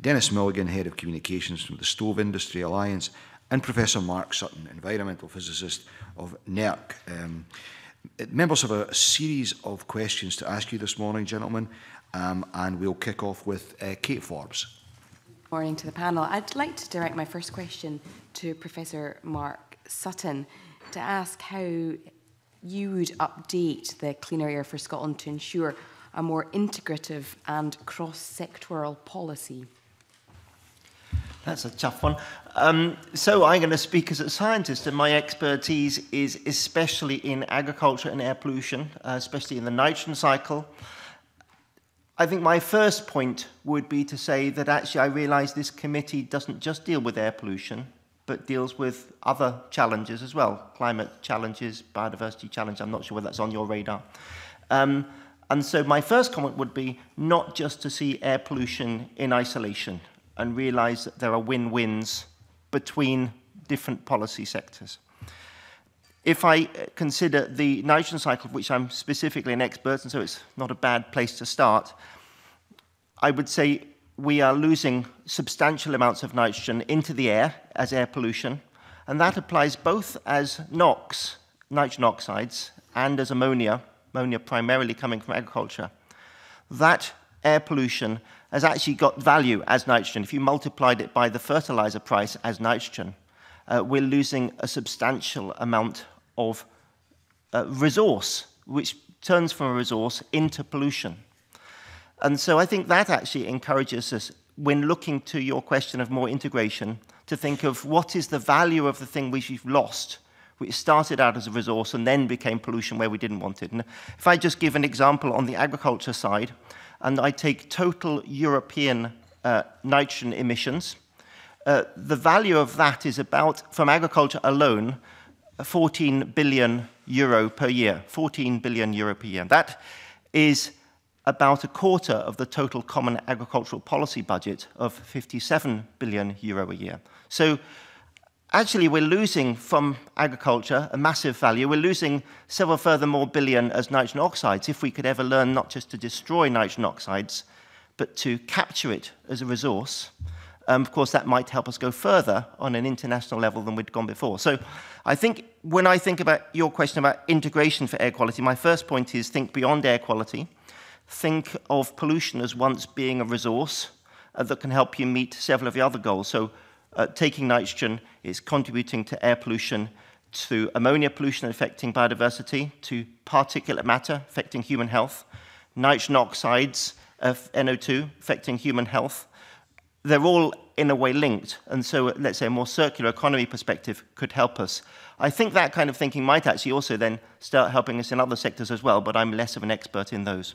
Dennis Milligan, Head of Communications from the Stove Industry Alliance, and Professor Mark Sutton, environmental physicist of NERC. Um, members have a series of questions to ask you this morning, gentlemen, um, and we'll kick off with uh, Kate Forbes. Morning to the panel. I'd like to direct my first question to Professor Mark Sutton to ask how you would update the Cleaner Air for Scotland to ensure a more integrative and cross-sectoral policy. That's a tough one. Um, so I'm going to speak as a scientist, and my expertise is especially in agriculture and air pollution, uh, especially in the nitrogen cycle. I think my first point would be to say that actually I realise this committee doesn't just deal with air pollution, but deals with other challenges as well, climate challenges, biodiversity challenges. I'm not sure whether that's on your radar. Um, and so my first comment would be not just to see air pollution in isolation and realize that there are win-wins between different policy sectors. If I uh, consider the nitrogen cycle, which I'm specifically an expert, and so it's not a bad place to start, I would say we are losing substantial amounts of nitrogen into the air as air pollution, and that applies both as NOx, nitrogen oxides, and as ammonia, ammonia primarily coming from agriculture. That air pollution has actually got value as nitrogen. If you multiplied it by the fertilizer price as nitrogen, uh, we're losing a substantial amount of uh, resource, which turns from a resource into pollution. And so I think that actually encourages us, when looking to your question of more integration, to think of what is the value of the thing which we've lost, which started out as a resource and then became pollution where we didn't want it. And if I just give an example on the agriculture side, and I take total European uh, nitrogen emissions. Uh, the value of that is about, from agriculture alone, 14 billion euro per year. 14 billion euro per year. That is about a quarter of the total common agricultural policy budget of 57 billion euro a year. So actually we're losing from agriculture a massive value. We're losing several further more billion as nitrogen oxides if we could ever learn not just to destroy nitrogen oxides, but to capture it as a resource. Um, of course, that might help us go further on an international level than we'd gone before. So I think when I think about your question about integration for air quality, my first point is think beyond air quality. Think of pollution as once being a resource uh, that can help you meet several of the other goals. So uh, taking nitrogen is contributing to air pollution, to ammonia pollution affecting biodiversity, to particulate matter affecting human health, nitrogen oxides of NO2 affecting human health. They're all in a way linked, and so let's say a more circular economy perspective could help us. I think that kind of thinking might actually also then start helping us in other sectors as well, but I'm less of an expert in those.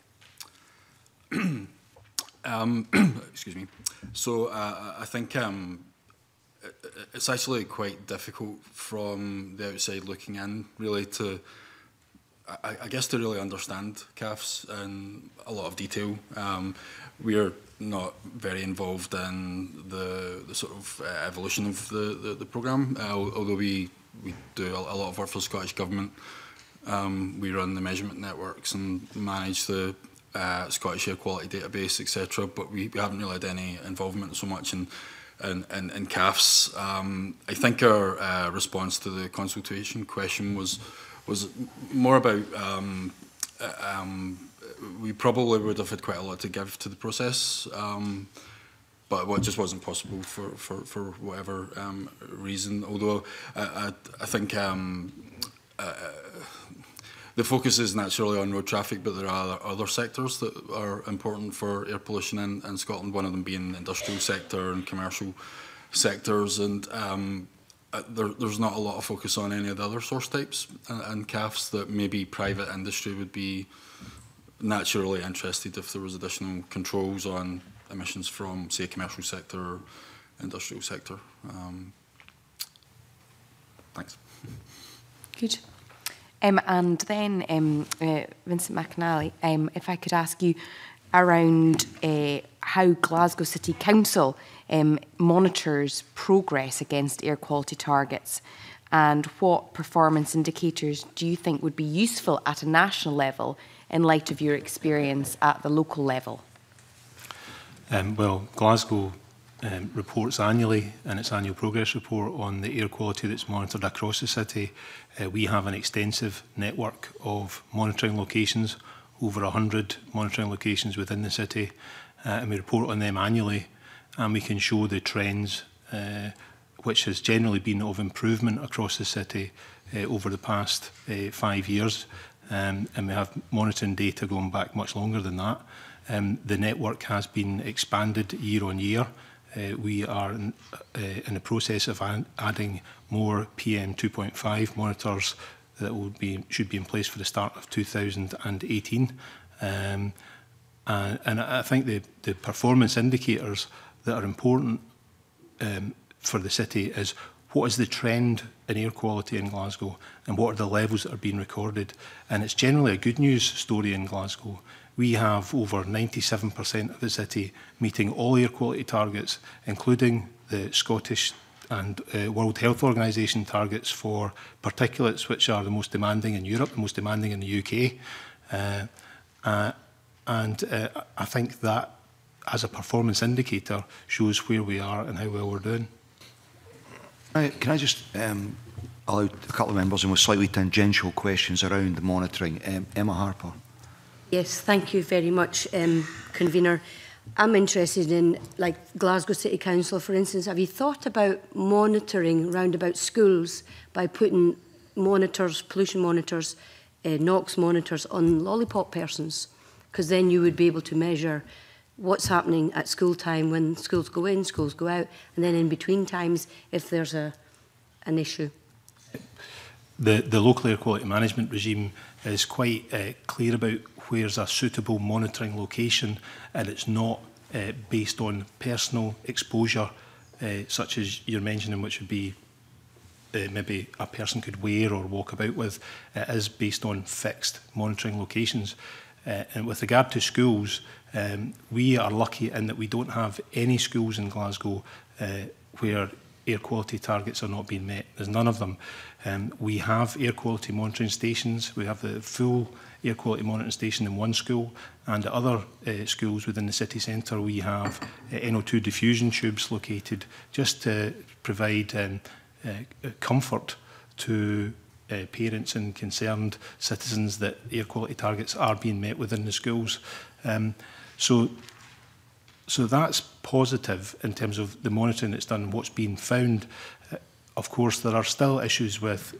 Um, excuse me. So uh, I think um, it's actually quite difficult from the outside looking in, really, to I, I guess to really understand calves in a lot of detail. Um, we're not very involved in the, the sort of uh, evolution of the, the, the programme, uh, although we, we do a, a lot of work for the Scottish Government. Um, we run the measurement networks and manage the uh, Scottish Air Quality Database, etc. But we, we haven't really had any involvement so much in in, in, in CAFs. Um, I think our uh, response to the consultation question was was more about um, uh, um, we probably would have had quite a lot to give to the process. Um, but what just wasn't possible for, for, for whatever um, reason. Although I, uh, I, I think um, uh, the focus is naturally on road traffic, but there are other sectors that are important for air pollution in, in Scotland, one of them being the industrial sector and commercial sectors. And um, uh, there, there's not a lot of focus on any of the other source types uh, and, and CAFs that maybe private industry would be naturally interested if there was additional controls on emissions from, say, commercial sector or industrial sector. Um, thanks. Good. Um, and then, um, uh, Vincent McNally, um, if I could ask you around uh, how Glasgow City Council um, monitors progress against air quality targets and what performance indicators do you think would be useful at a national level in light of your experience at the local level? Um, well, Glasgow um, reports annually in its annual progress report on the air quality that's monitored across the city. Uh, we have an extensive network of monitoring locations, over 100 monitoring locations within the city, uh, and we report on them annually, and we can show the trends, uh, which has generally been of improvement across the city uh, over the past uh, five years, um, and we have monitoring data going back much longer than that. Um, the network has been expanded year on year, uh, we are in, uh, in the process of adding more PM 2.5 monitors that would be should be in place for the start of 2018. Um, and, and I think the, the performance indicators that are important um, for the city is what is the trend in air quality in Glasgow and what are the levels that are being recorded. And it's generally a good news story in Glasgow we have over 97% of the city meeting all air quality targets, including the Scottish and uh, World Health Organization targets for particulates, which are the most demanding in Europe, the most demanding in the UK. Uh, uh, and uh, I think that, as a performance indicator, shows where we are and how well we're doing. can I just um, allow a couple of members and with slightly tangential questions around the monitoring? Um, Emma Harper. Yes, thank you very much, um, Convener. I'm interested in, like Glasgow City Council, for instance, have you thought about monitoring roundabout schools by putting monitors, pollution monitors, uh, NOx monitors on lollipop persons? Because then you would be able to measure what's happening at school time when schools go in, schools go out, and then in between times if there's a, an issue. The, the local air quality management regime is quite uh, clear about where's a suitable monitoring location and it's not uh, based on personal exposure, uh, such as you're mentioning, which would be uh, maybe a person could wear or walk about with, it is based on fixed monitoring locations. Uh, and with regard to schools, um, we are lucky in that we don't have any schools in Glasgow uh, where air quality targets are not being met. There's none of them. Um, we have air quality monitoring stations. We have the full air quality monitoring station in one school and at other uh, schools within the city centre we have uh, NO2 diffusion tubes located just to provide um, uh, uh, comfort to uh, parents and concerned citizens that air quality targets are being met within the schools. Um, so So that's positive in terms of the monitoring that's done and what's been found. Uh, of course, there are still issues with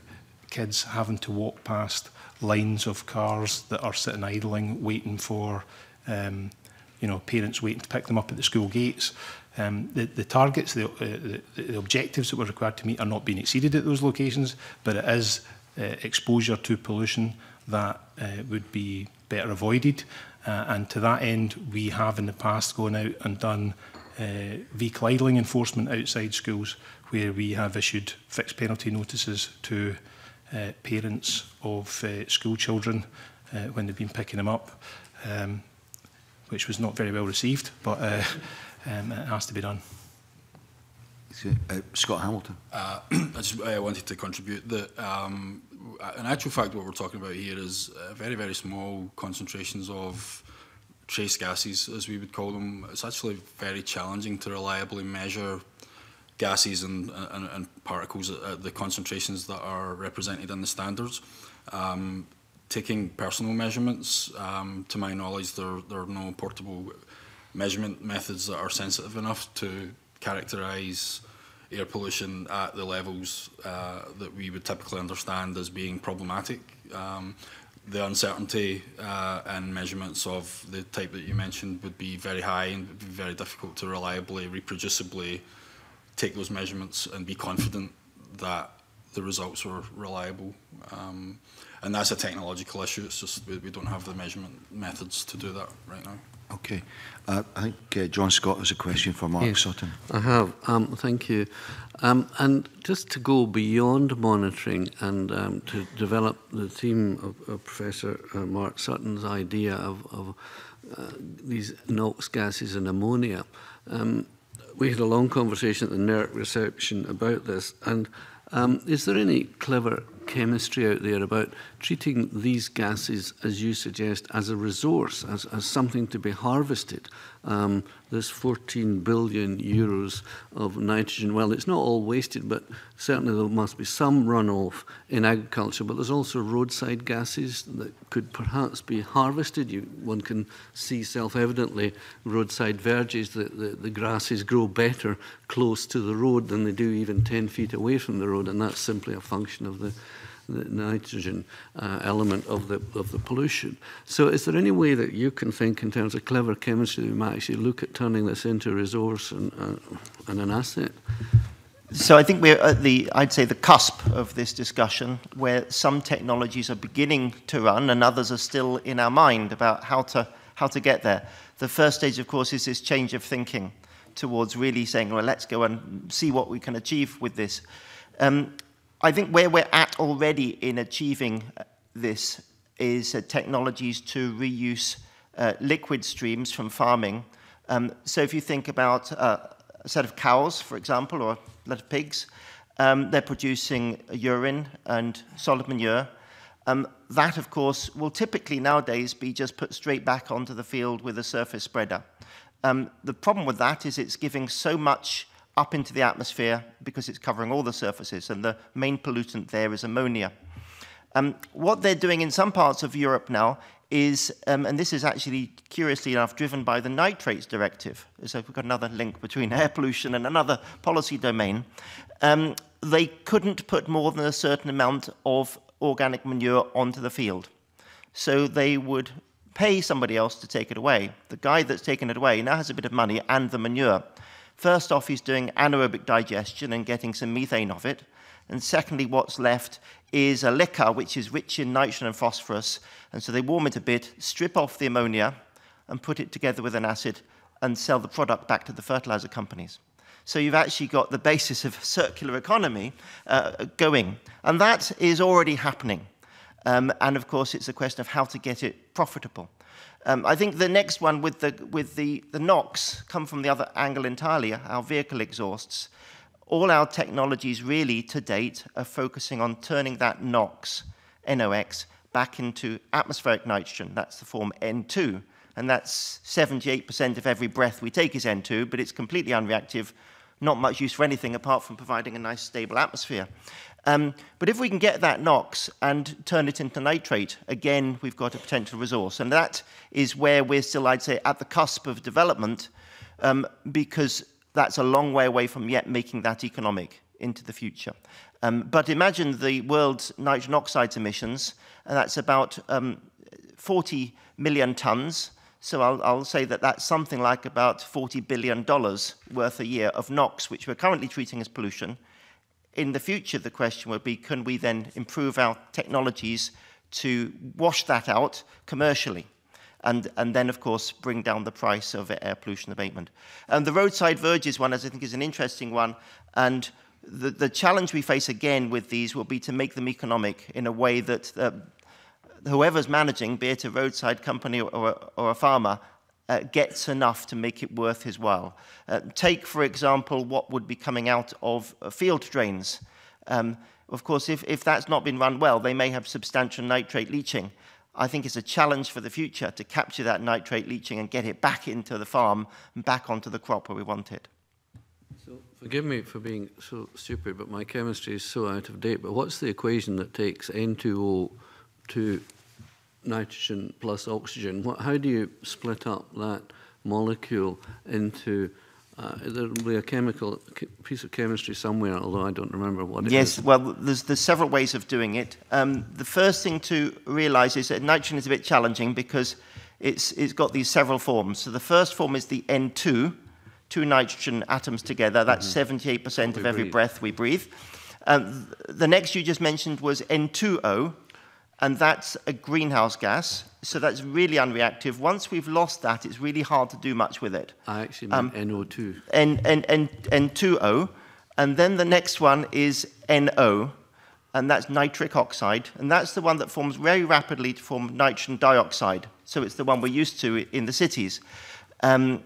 kids having to walk past lines of cars that are sitting idling, waiting for um, you know parents waiting to pick them up at the school gates. Um, the, the targets, the, uh, the, the objectives that were required to meet are not being exceeded at those locations, but it is uh, exposure to pollution that uh, would be better avoided. Uh, and to that end, we have in the past gone out and done uh, vehicle idling enforcement outside schools where we have issued fixed penalty notices to uh, parents of uh, school children uh, when they've been picking them up, um, which was not very well received, but uh, um, it has to be done. Uh, Scott Hamilton. Uh, I just I wanted to contribute that um, in actual fact, what we're talking about here is uh, very, very small concentrations of trace gases, as we would call them. It's actually very challenging to reliably measure gases and, and, and particles at the concentrations that are represented in the standards. Um, taking personal measurements, um, to my knowledge, there, there are no portable measurement methods that are sensitive enough to characterize air pollution at the levels uh, that we would typically understand as being problematic. Um, the uncertainty uh, and measurements of the type that you mentioned would be very high and would be very difficult to reliably, reproducibly take those measurements and be confident that the results were reliable. Um, and that's a technological issue. It's just we, we don't have the measurement methods to do that right now. Okay. Uh, I think uh, John Scott has a question for Mark yes, Sutton. I have. Um, thank you. Um, and just to go beyond monitoring and um, to develop the theme of, of Professor uh, Mark Sutton's idea of, of uh, these NOx gases and ammonia, um, we had a long conversation at the NERC reception about this. And um, is there any clever chemistry out there about treating these gases, as you suggest, as a resource, as, as something to be harvested. Um, this 14 billion euros of nitrogen, well, it's not all wasted, but certainly there must be some runoff in agriculture. But there's also roadside gases that could perhaps be harvested. You, one can see self-evidently roadside verges that the, the grasses grow better close to the road than they do even 10 feet away from the road, and that's simply a function of the the nitrogen uh, element of the, of the pollution. So is there any way that you can think in terms of clever chemistry that we might actually look at turning this into a resource and, uh, and an asset? So I think we're at the, I'd say, the cusp of this discussion where some technologies are beginning to run and others are still in our mind about how to, how to get there. The first stage, of course, is this change of thinking towards really saying, well, let's go and see what we can achieve with this. Um, I think where we're at already in achieving uh, this is uh, technologies to reuse uh, liquid streams from farming. Um, so if you think about uh, a set of cows, for example, or a lot of pigs, um, they're producing urine and solid manure. Um, that, of course, will typically nowadays be just put straight back onto the field with a surface spreader. Um, the problem with that is it's giving so much up into the atmosphere because it's covering all the surfaces, and the main pollutant there is ammonia. Um, what they're doing in some parts of Europe now is, um, and this is actually, curiously enough, driven by the Nitrates Directive. So we've got another link between air pollution and another policy domain. Um, they couldn't put more than a certain amount of organic manure onto the field. So they would pay somebody else to take it away. The guy that's taken it away now has a bit of money and the manure. First off, he's doing anaerobic digestion and getting some methane off it. And secondly, what's left is a liquor which is rich in nitrogen and phosphorus. And so they warm it a bit, strip off the ammonia, and put it together with an acid and sell the product back to the fertilizer companies. So you've actually got the basis of circular economy uh, going. And that is already happening. Um, and of course, it's a question of how to get it profitable. Um, I think the next one with the with the the NOx come from the other angle entirely. Our vehicle exhausts. All our technologies really to date are focusing on turning that NOx, NOx, back into atmospheric nitrogen. That's the form N2, and that's 78% of every breath we take is N2, but it's completely unreactive, not much use for anything apart from providing a nice stable atmosphere. Um, but if we can get that NOx and turn it into nitrate, again, we've got a potential resource. And that is where we're still, I'd say, at the cusp of development um, because that's a long way away from yet making that economic into the future. Um, but imagine the world's nitrogen oxide emissions, and that's about um, 40 million tons. So I'll, I'll, say that that's something like about $40 billion worth a year of NOx, which we're currently treating as pollution, in the future, the question would be, can we then improve our technologies to wash that out commercially? And, and then, of course, bring down the price of air pollution abatement. And the roadside verges one, as I think, is an interesting one. And the, the challenge we face again with these will be to make them economic in a way that uh, whoever's managing, be it a roadside company or, or, or a farmer, uh, gets enough to make it worth his while. Uh, take, for example, what would be coming out of uh, field drains. Um, of course, if, if that's not been run well, they may have substantial nitrate leaching. I think it's a challenge for the future to capture that nitrate leaching and get it back into the farm and back onto the crop where we want it. So, forgive me for being so stupid, but my chemistry is so out of date. But what's the equation that takes N2O to nitrogen plus oxygen. What, how do you split up that molecule into? Uh, there'll be a chemical piece of chemistry somewhere, although I don't remember what it yes, is. well, there's, there's several ways of doing it. Um, the first thing to realise is that nitrogen is a bit challenging because it's, it's got these several forms. So the first form is the N2, two nitrogen atoms together. That's 78% mm -hmm. of every breath we breathe. Um, the next you just mentioned was N2O, and that's a greenhouse gas, so that's really unreactive. Once we've lost that, it's really hard to do much with it. I actually um, meant um, NO2. N, N, N, N2O, and then the next one is NO, and that's nitric oxide, and that's the one that forms very rapidly to form nitrogen dioxide, so it's the one we're used to in the cities. Um,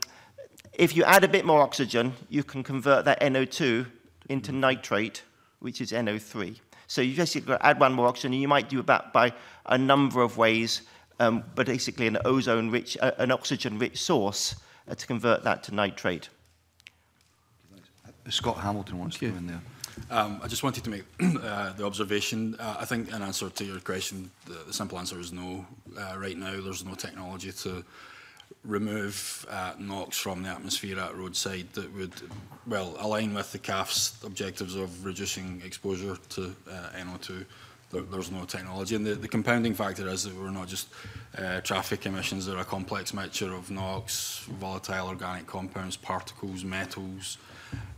if you add a bit more oxygen, you can convert that NO2 into nitrate, which is NO3. So you basically add one more oxygen, and you might do that by a number of ways, um, but basically an ozone-rich, uh, an oxygen-rich source uh, to convert that to nitrate. Uh, Scott Hamilton wants to come in there. Um, I just wanted to make uh, the observation. Uh, I think in answer to your question, the, the simple answer is no. Uh, right now, there's no technology to remove uh, NOx from the atmosphere at roadside that would, well, align with the CAF's objectives of reducing exposure to uh, NO2. There, there's no technology. And the, the compounding factor is that we're not just uh, traffic emissions, they're a complex mixture of NOx, volatile organic compounds, particles, metals.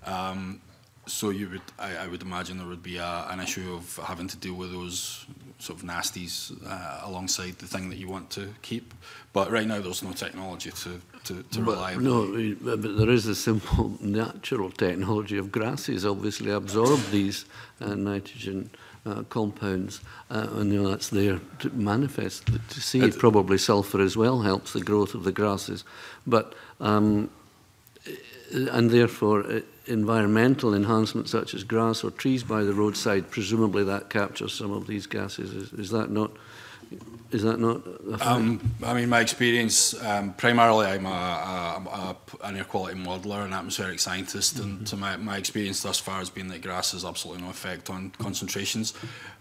Um, so you would, I, I would imagine there would be a, an issue of having to deal with those sort of nasties uh, alongside the thing that you want to keep. But right now, there's no technology to, to, to rely on. No, but there is a simple natural technology of grasses obviously absorb these uh, nitrogen uh, compounds, uh, and you know, that's there to manifest, to see. uh, Probably sulfur as well helps the growth of the grasses, but um, and therefore. It, environmental enhancements such as grass or trees by the roadside, presumably that captures some of these gases. Is, is that not? Is that not? Um, I mean, my experience um, primarily, I'm a, a, a, an air quality modeller and atmospheric scientist, mm -hmm. and mm-hmm. to my, my experience thus far has been that grass has absolutely no effect on concentrations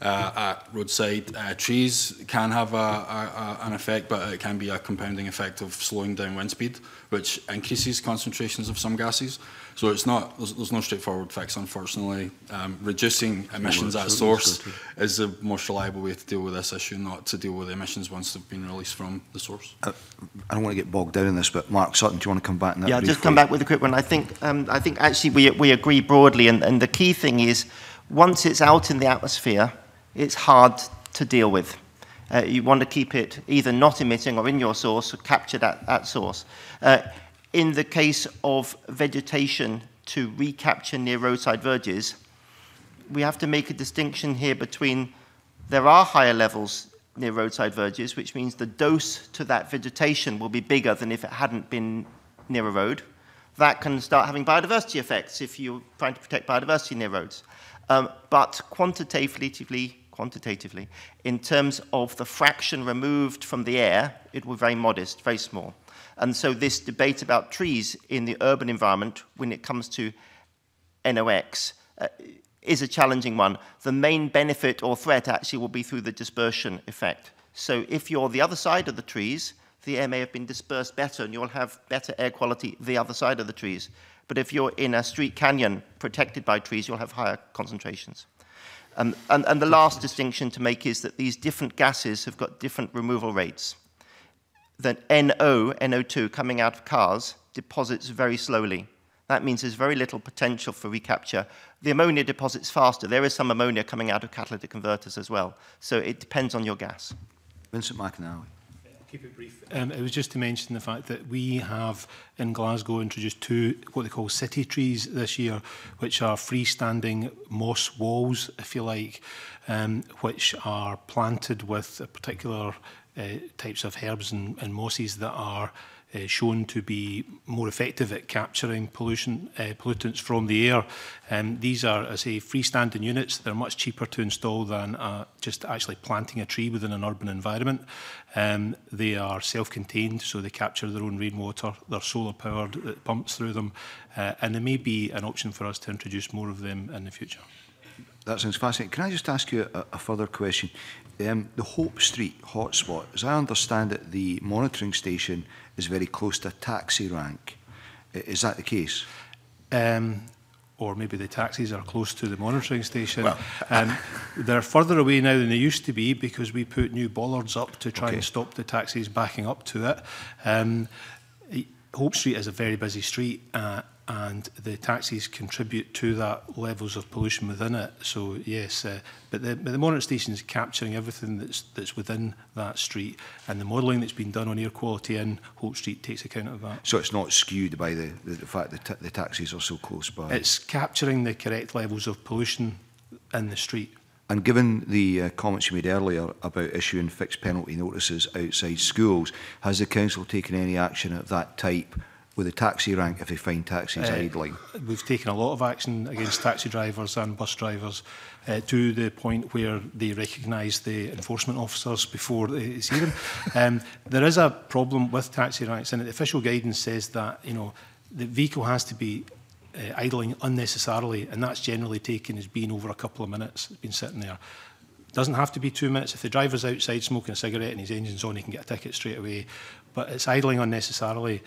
uh, at roadside. Uh, trees can have a, a, a, an effect, but it can be a compounding effect of slowing down wind speed, which increases concentrations of some gases. So it's not there's, there's no straightforward fix, unfortunately. Um, reducing emissions at source is the most reliable way to deal with this issue, not to deal with the emissions once they've been released from the source. Uh, I don't want to get bogged down in this, but Mark Sutton, do you want to come back? in that yeah, I'll just come back with a quick one. I think um, I think actually we we agree broadly, and, and the key thing is once it's out in the atmosphere, it's hard to deal with. Uh, you want to keep it either not emitting or in your source or captured at, at source. Uh, in the case of vegetation to recapture near roadside verges, we have to make a distinction here between there are higher levels near roadside verges, which means the dose to that vegetation will be bigger than if it hadn't been near a road. That can start having biodiversity effects if you're trying to protect biodiversity near roads. Um, but quantitatively, quantitatively, in terms of the fraction removed from the air, it will be very modest, very small. And so this debate about trees in the urban environment when it comes to NOx uh, is a challenging one. The main benefit or threat actually will be through the dispersion effect. So if you're the other side of the trees, the air may have been dispersed better and you'll have better air quality the other side of the trees. But if you're in a street canyon protected by trees, you'll have higher concentrations. Um, and, and the last distinction to make is that these different gases have got different removal rates that NO, NO2, coming out of cars, deposits very slowly. That means there's very little potential for recapture. The ammonia deposits faster. There is some ammonia coming out of catalytic converters as well. So it depends on your gas. Vincent McInally. Keep it brief. Um, it was just to mention the fact that we have in Glasgow introduced two what they call city trees this year, which are freestanding moss walls, if you like, um, which are planted with a particular uh, types of herbs and, and mosses that are uh, shown to be more effective at capturing pollution uh, pollutants from the air. Um, these are, I say, freestanding units. They're much cheaper to install than uh, just actually planting a tree within an urban environment. Um, they are self-contained, so they capture their own rainwater. They're solar-powered, it pumps through them. Uh, and they may be an option for us to introduce more of them in the future. That sounds fascinating. Can I just ask you a, a further question? Um, the Hope Street hotspot, as I understand it, the monitoring station is very close to a taxi rank. Is that the case? Um, or maybe the taxis are close to the monitoring station. Well, um, they're further away now than they used to be because we put new bollards up to try okay. and stop the taxis backing up to it. Um, Hope Street is a very busy street. Uh, and the taxis contribute to that levels of pollution within it. So yes, uh, but, the, but the monitoring station is capturing everything that's that's within that street, and the modelling that's been done on air quality in Holt Street takes account of that. So it's not skewed by the the, the fact that the taxis are so close by. It's capturing the correct levels of pollution in the street. And given the uh, comments you made earlier about issuing fixed penalty notices outside schools, has the council taken any action of that type with the taxi rank if they find taxis uh, eh, idling? We've taken a lot of action against taxi drivers and bus drivers uh, to the point where they recognise the enforcement officers before they see them. um, there is a problem with taxi ranks, and the official guidance says that you know the vehicle has to be uh, idling unnecessarily, and that's generally taken as being over a couple of minutes. It's been sitting there. Doesn't have to be two minutes. If the driver's outside smoking a cigarette and his engine's on, he can get a ticket straight away. But it's idling unnecessarily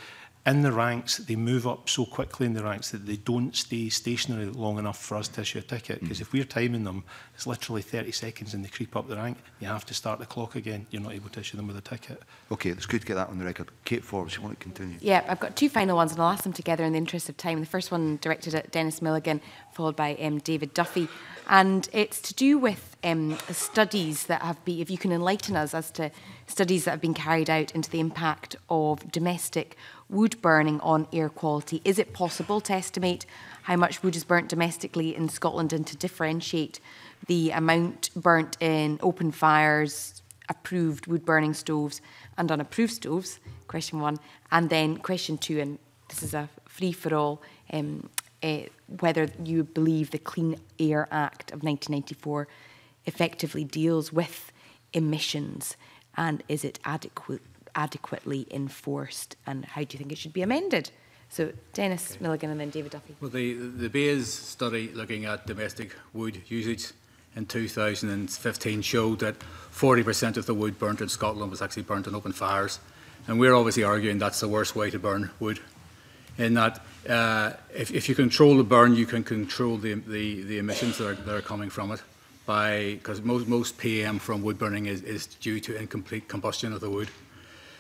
in the ranks, they move up so quickly in the ranks that they don't stay stationary long enough for us to issue a ticket. Because hmm. mm. if we're timing them, it's literally 30 seconds and they creep up the rank. You have to start the clock again. You're not able to issue them with a ticket. Okay, it's good to get that on the record. Kate Forbes, you want to continue? Yeah, I've got two final ones and I'll ask them together in the interest of time. The first one directed at Dennis Milligan followed by um, David Duffy. And it's to do with um, studies that have been, if you can enlighten us as to studies that have been carried out into the impact of domestic wood burning on air quality. Is it possible to estimate how much wood is burnt domestically in Scotland and to differentiate the amount burnt in open fires, approved wood burning stoves and unapproved stoves, question one. And then question two, and this is a free for all, um, uh, whether you believe the Clean Air Act of 1994 effectively deals with emissions and is it adequate, adequately enforced and how do you think it should be amended? So Dennis okay. Milligan and then David Duffy. Well, the, the Bayes study looking at domestic wood usage in 2015 showed that 40% of the wood burnt in Scotland was actually burnt in open fires. And we're obviously arguing that's the worst way to burn wood in that uh, if, if, you control the burn, you can control the, the, the emissions that are, that are, coming from it because most, most PM from wood burning is, is, due to incomplete combustion of the wood.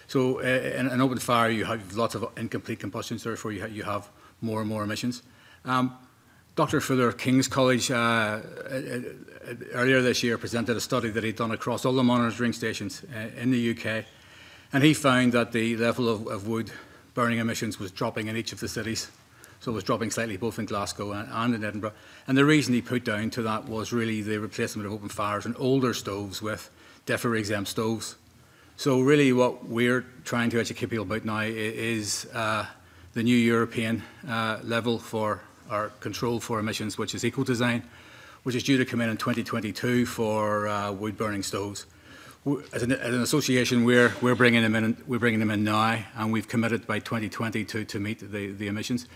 So uh, in an open fire, you have lots of incomplete combustion, therefore you, ha you have more and more emissions. Um, Dr. Fuller of King's College uh, uh, uh, earlier this year presented a study that he'd done across all the monitoring stations uh, in the UK, and he found that the level of, of wood burning emissions was dropping in each of the cities. So it was dropping slightly both in Glasgow and, in Edinburgh. And the reason he put down to that was really the replacement of open fires and older stoves with DEFRA exempt stoves. So really what we're trying to educate people about now is uh, the new European uh, level for our control for emissions, which is eco design, which is due to come in in 2022 for uh, wood burning stoves. as an, as an association, we're, we're, bringing them in, we're bringing them in now, and we've committed by 2020 to, to meet the, the emissions.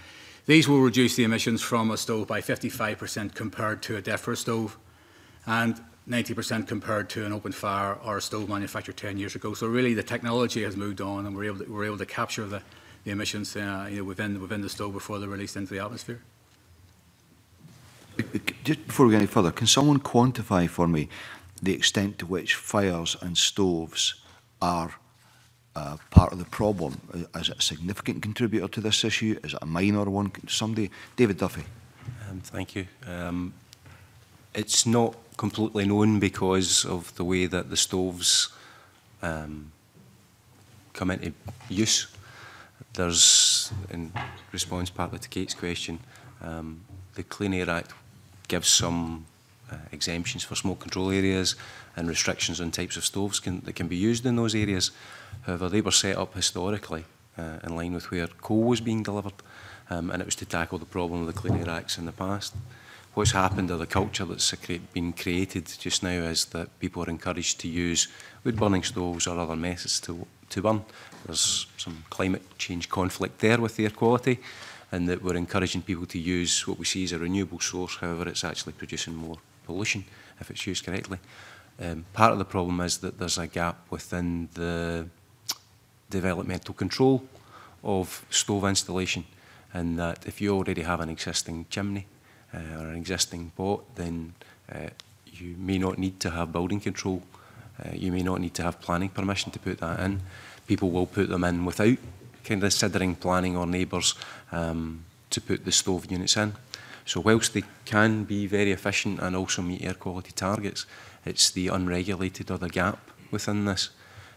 These will reduce the emissions from a stove by 55% compared to a DEFRA stove and 90% compared to an open fire or a stove manufactured 10 years ago. So really the technology has moved on and we're able to, we're able to capture the, the emissions uh, you know, within, within the stove before they're released into the atmosphere. Just before we go any further, can someone quantify for me the extent to which fires and stoves are uh, part of the problem. Uh, is it a significant contributor to this issue? Is it a minor one? Somebody, David Duffy. Um, thank you. Um, it's not completely known because of the way that the stoves um, come into use. There's, in response partly to Kate's question, um, the Clean Air Act gives some uh, exemptions for smoke control areas and restrictions on types of stoves can, that can be used in those areas. However, they were set up historically uh, in line with where coal was being delivered um, and it was to tackle the problem of the Clean Air Acts in the past. What's happened to the culture that's been created just now is that people are encouraged to use wood burning stoves or other methods to, to burn. There's some climate change conflict there with the air quality and that we're encouraging people to use what we see as a renewable source, however it's actually producing more pollution if it's used correctly. Um, part of the problem is that there's a gap within the developmental control of stove installation and that if you already have an existing chimney uh, or an existing pot, then uh, you may not need to have building control. Uh, you may not need to have planning permission to put that in. People will put them in without considering planning or neighbours um, to put the stove units in. So whilst they can be very efficient and also meet air quality targets, it's the unregulated or the gap within this.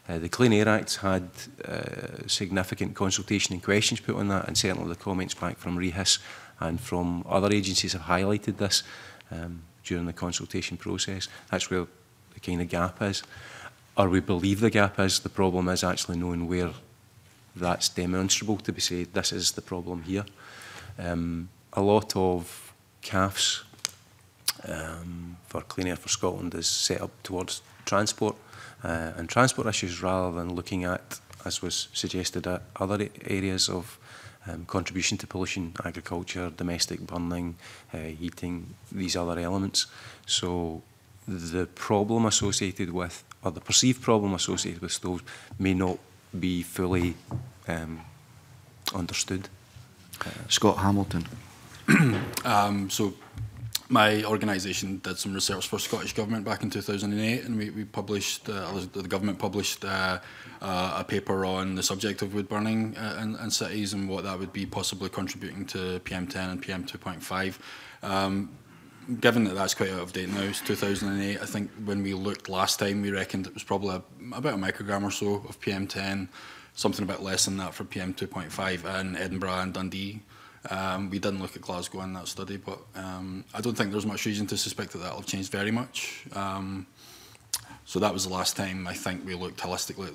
Uh, the Clean Air Act had uh, significant consultation and questions put on that, and certainly the comments back from REHIS and from other agencies have highlighted this um, during the consultation process. That's where the kind of gap is. Or we believe the gap is, the problem is actually knowing where that's demonstrable to be said, this is the problem here. Um, a lot of CAFs um, for Clean Air for Scotland is set up towards transport uh, and transport issues rather than looking at, as was suggested, at other areas of um, contribution to pollution, agriculture, domestic burning, uh, heating, these other elements. So the problem associated with, or the perceived problem associated with stoves may not be fully um, understood. Scott Hamilton. um, so my organisation did some research for Scottish Government back in 2008 and we, we published, uh, the government published uh, uh, a paper on the subject of wood burning uh, in, in cities and what that would be possibly contributing to PM10 and PM2.5. Um, given that that's quite out of date now, it's 2008, I think when we looked last time we reckoned it was probably a, about a microgram or so of PM10, something a bit less than that for PM2.5 in Edinburgh and Dundee. Um, we didn't look at Glasgow in that study, but um, I don't think there's much reason to suspect that that will change very much. Um, so that was the last time I think we looked holistically at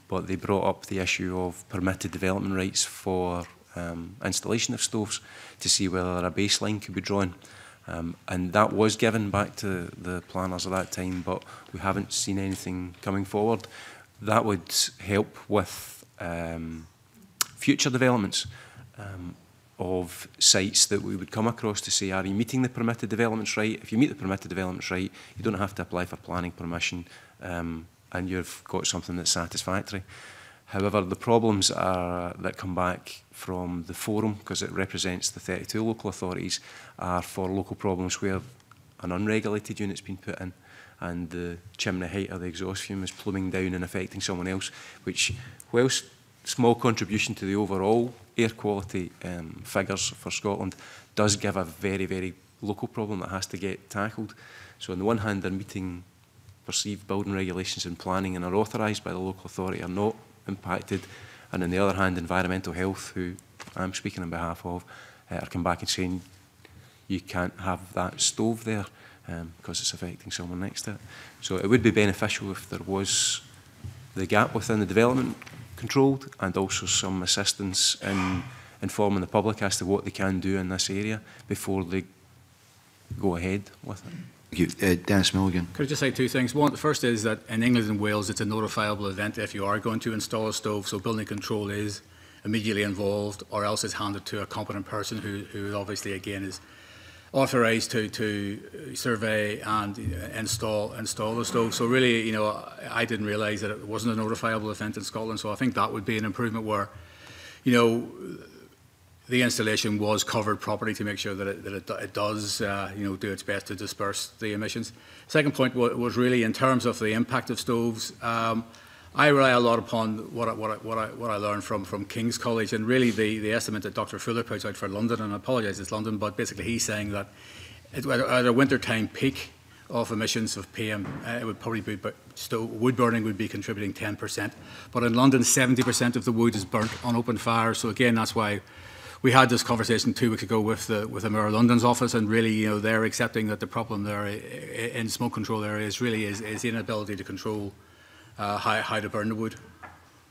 but they brought up the issue of permitted development rights for um, installation of stoves to see whether a baseline could be drawn. Um, and that was given back to the planners at that time, but we haven't seen anything coming forward. That would help with um, future developments um, of sites that we would come across to say, are you meeting the permitted developments right? If you meet the permitted developments right, you don't have to apply for planning permission um, and you've got something that's satisfactory. However, the problems are, that come back from the forum, because it represents the 32 local authorities, are for local problems where an unregulated unit's been put in and the chimney height or the exhaust fume is plumbing down and affecting someone else, which whilst small contribution to the overall air quality um, figures for Scotland does give a very, very local problem that has to get tackled. So on the one hand, they're meeting perceived building regulations and planning and are authorised by the local authority are not impacted. And on the other hand, environmental health, who I'm speaking on behalf of, uh, are coming back and saying, you can't have that stove there because um, it's affecting someone next to it. So it would be beneficial if there was the gap within the development controlled and also some assistance in informing the public as to what they can do in this area before they go ahead with it. You, uh, Dennis Milligan. Could I just say two things? One, the first is that in England and Wales, it's a notifiable event if you are going to install a stove, so building control is immediately involved, or else it's handed to a competent person who, who obviously, again, is authorized to, to survey and uh, install install the stove. So really, you know, I didn't realize that it wasn't a notifiable event in Scotland. So I think that would be an improvement where, you know, the installation was covered properly to make sure that it, that it, it does, uh, you know, do its best to disperse the emissions. Second point was, was really in terms of the impact of stoves. Um, I rely a lot upon what I, what I, what I, what I learned from, from King's College and really the, the estimate that Dr. Fuller puts out for London, and I apologise, it's London, but basically he's saying that it, at a wintertime peak of emissions of PM, uh, it would probably be, but still wood burning would be contributing 10%. But in London, 70% of the wood is burnt on open fire. So again, that's why we had this conversation two weeks ago with the with the Mayor of London's office, and really, you know, they're accepting that the problem there in smoke control areas really is, is the inability to control uh, Haida Burnerwood.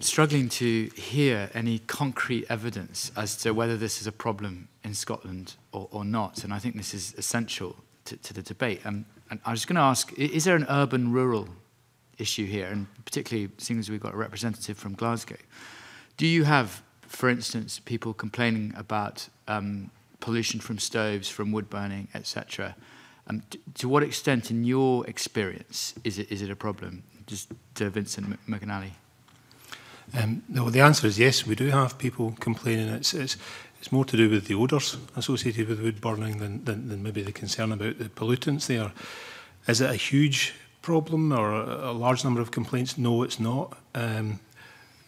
struggling to hear any concrete evidence as to whether this is a problem in Scotland or, or not? And I think this is essential to, to the debate. Um, and I was going to ask, is there an urban-rural issue here? And particularly, seeing as we've got a representative from Glasgow, do you have, for instance, people complaining about um, pollution from stoves, from wood burning, etc.? Um, to what extent, in your experience, is it, is it a problem? Just to Vincent McAnally. Um, no, the answer is yes, we do have people complaining. It's, it's, it's more to do with the odours associated with wood burning than, than, than maybe the concern about the pollutants there. Is it a huge problem or a, a large number of complaints? No, it's not. Um,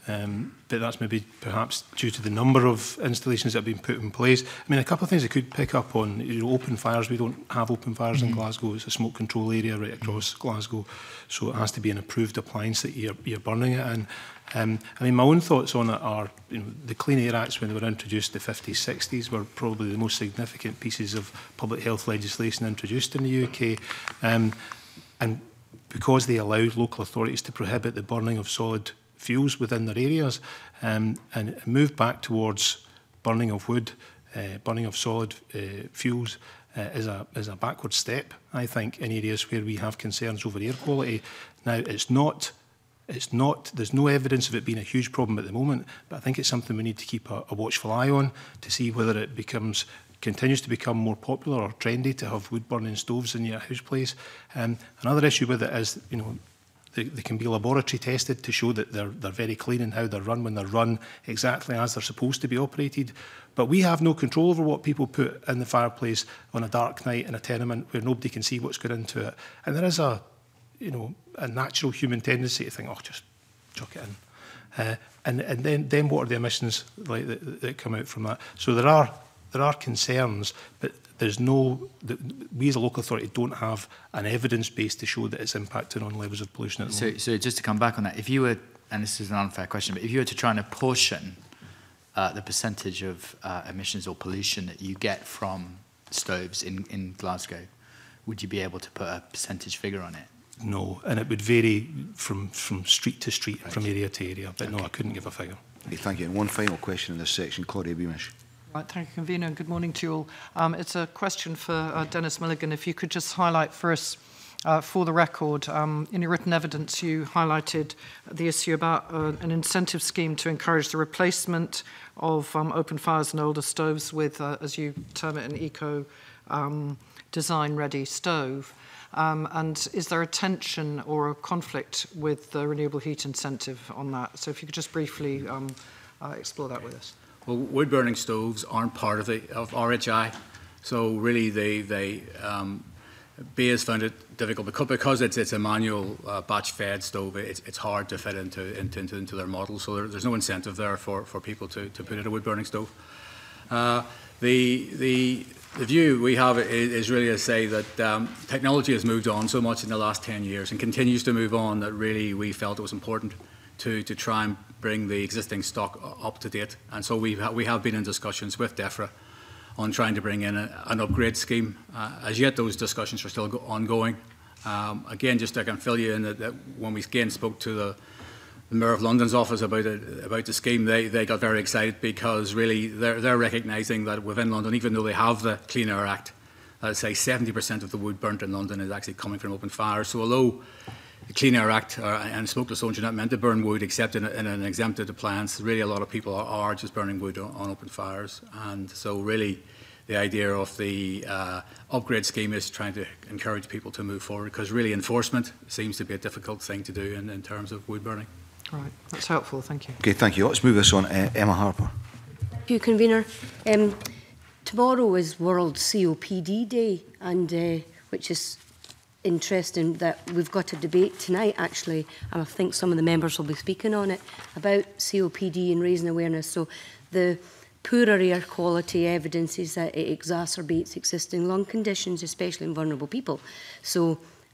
um, but that's maybe perhaps due to the number of installations that have been put in place. I mean, a couple of things I could pick up on. You know, open fires, we don't have open fires mm -hmm. in mm-hmm. Glasgow. It's a smoke control area right across mm -hmm. Glasgow. So it has to be an approved appliance that you're, you're burning it in. Um, I mean, my own thoughts on it are you know, the Clean Air Acts, when they were introduced in the 50s, 60s, were probably the most significant pieces of public health legislation introduced in the UK. Um, and because they allowed local authorities to prohibit the burning of solid fuels within their areas um, and move back towards burning of wood, uh, burning of solid uh, fuels uh, is, a, is a backward step, I think, in areas where we have concerns over air quality. Now, it's not It's not, there's no evidence of it being a huge problem at the moment, but I think it's something we need to keep a, a watchful eye on to see whether it becomes continues to become more popular or trendy to have wood burning stoves in your house place. Um, another issue with it is, you know, they, they can be laboratory tested to show that they're, they're very clean and how they're run when they're run exactly as they're supposed to be operated. But we have no control over what people put in the fireplace on a dark night in a tenement where nobody can see what's going into it. And there is a you know, a natural human tendency to think, oh, just chuck it in. Uh, and and then, then what are the emissions like that, that come out from that? So there are there are concerns, but there's no, we as a local authority don't have an evidence base to show that it's impacted on levels of pollution at so, So just to come back on that, if you were, and this is an unfair question, but if you were to try and apportion uh, the percentage of uh, emissions or pollution that you get from stoves in, in Glasgow, would you be able to put a percentage figure on it? no. And it would vary from, from street to street, right. from area to area. But okay. no, I couldn't give a figure. Okay, thank you. And one final question in this section, Claudia Beamish. Right, thank you, Convener, and good morning to you all. Um, it's a question for uh, Dennis Milligan. If you could just highlight for us uh, for the record. Um, in your written evidence, you highlighted the issue about uh, an incentive scheme to encourage the replacement of um, open fires and older stoves with, uh, as you term it, an eco um, design ready stove. Um, and is there a tension or a conflict with the renewable heat incentive on that? So if you could just briefly um, uh, explore that with us. Well, wood-burning stoves aren't part of the of RHI, so really they they um, found it difficult because, because it's, it's a manual uh, batch-fed stove. It's, it's hard to fit into into, into their model, so there, there's no incentive there for, for people to, to put in a wood-burning stove. Uh, the the the view we have is really to say that um, technology has moved on so much in the last 10 years and continues to move on that really we felt it was important to, to try and bring the existing stock up to date. And so we, ha we have been in discussions with DEFRA on trying to bring in a, an upgrade scheme. Uh, as yet, those discussions are still ongoing. Um, again, just I can fill you in that, that when we again spoke to the the Mayor of London's office about it, about the scheme, they, they got very excited because really they're, they're recognising that within London, even though they have the Clean Air Act, I'd say 70% of the wood burnt in London is actually coming from open fires. So although the Clean Air Act uh, and smokeless zones are not meant to burn wood except in, a, in an exempted plants, really a lot of people are, are just burning wood on, on, open fires. And so really the idea of the uh, upgrade scheme is trying to encourage people to move forward because really enforcement seems to be a difficult thing to do in, in terms of wood burning. Right, that's helpful, thank you. Okay, thank you. Let's move this on. Uh, Emma Harper. Thank you, Convener. Um, tomorrow is World COPD Day, and uh, which is interesting that we've got a debate tonight, actually, and I think some of the members will be speaking on it, about COPD and raising awareness. So the poorer air quality evidence is that it exacerbates existing lung conditions, especially in vulnerable people. So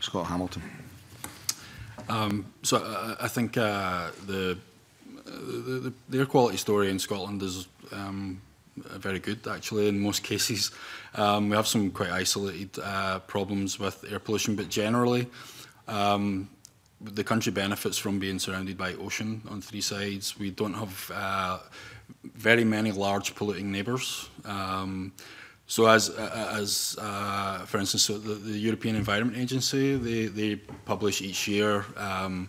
Scott Hamilton. Um, so uh, I, I think uh, the, the, the air quality story in Scotland is um, very good actually in most cases. Um, we have some quite isolated uh, problems with air pollution, but generally um, the country benefits from being surrounded by ocean on three sides. We don't have uh, very many large polluting neighbours. Um, So as, as uh, for instance, so the, the, European Environment Agency, they, they publish each year um,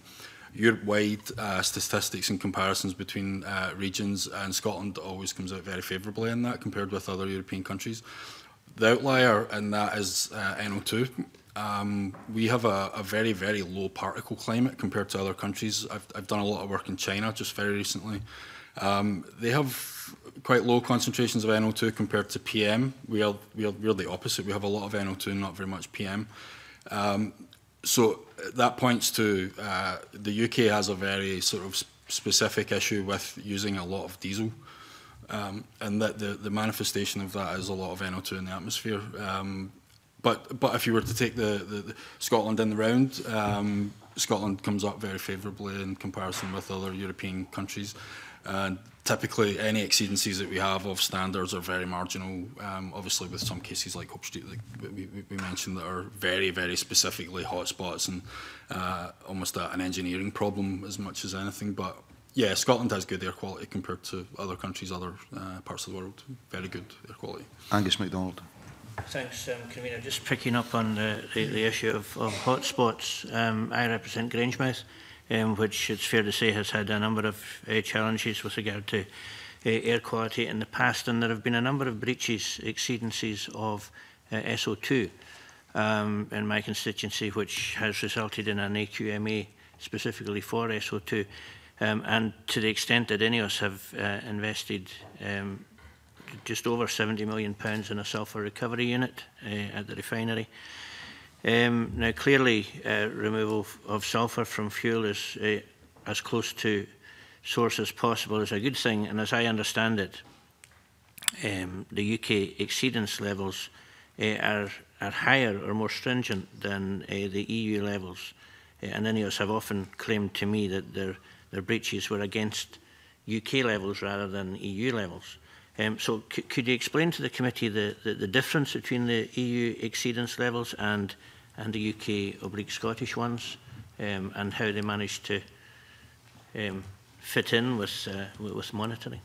Europe-wide uh, statistics and comparisons between uh, regions, and Scotland always comes out very favourably in that compared with other European countries. The outlier in that is uh, NO2. Um, we have a, a, very, very low particle climate compared to other countries. I've, I've done a lot of work in China just very recently. Um, they have quite low concentrations of NO2 compared to PM. We are, we are, we are the opposite. We have a lot of NO2 and not very much PM. Um, so uh, that points to uh, the UK has a very sort of specific issue with using a lot of diesel. Um, and that the, the manifestation of that is a lot of NO2 in the atmosphere. Um, but but if you were to take the, the, the Scotland in the round, um, Scotland comes up very favourably in comparison with other European countries. And typically, any exceedances that we have of standards are very marginal. Um, obviously, with some cases like Hope Street like we, we, mentioned that are very, very specifically hot spots and uh, almost a, an engineering problem as much as anything. But yeah, Scotland has good air quality compared to other countries, other uh, parts of the world. Very good air quality. Angus MacDonald. Thanks, um, Convener. Just picking up on the, the, the issue of, of hotspots, um, I represent Grangemouth um, which it's fair to say has had a number of uh, challenges with regard to uh, air quality in the past, and there have been a number of breaches, exceedances of uh, SO2 um, in my constituency, which has resulted in an AQMA specifically for SO2. Um, and to the extent that us have uh, invested um, just over £70 million in a sulphur recovery unit uh, at the refinery, Um, now, clearly, uh, removal of sulphur from fuel is uh, as close to source as possible is a good thing, and as I understand it, um, the UK exceedance levels uh, are, are higher or more stringent than uh, the EU levels. Uh, and us have often claimed to me that their, their breaches were against UK levels rather than EU levels. Um, so could you explain to the committee the, the, the difference between the EU exceedance levels and, and the UK oblique Scottish ones um, and how they managed to um, fit in with, uh, with monitoring?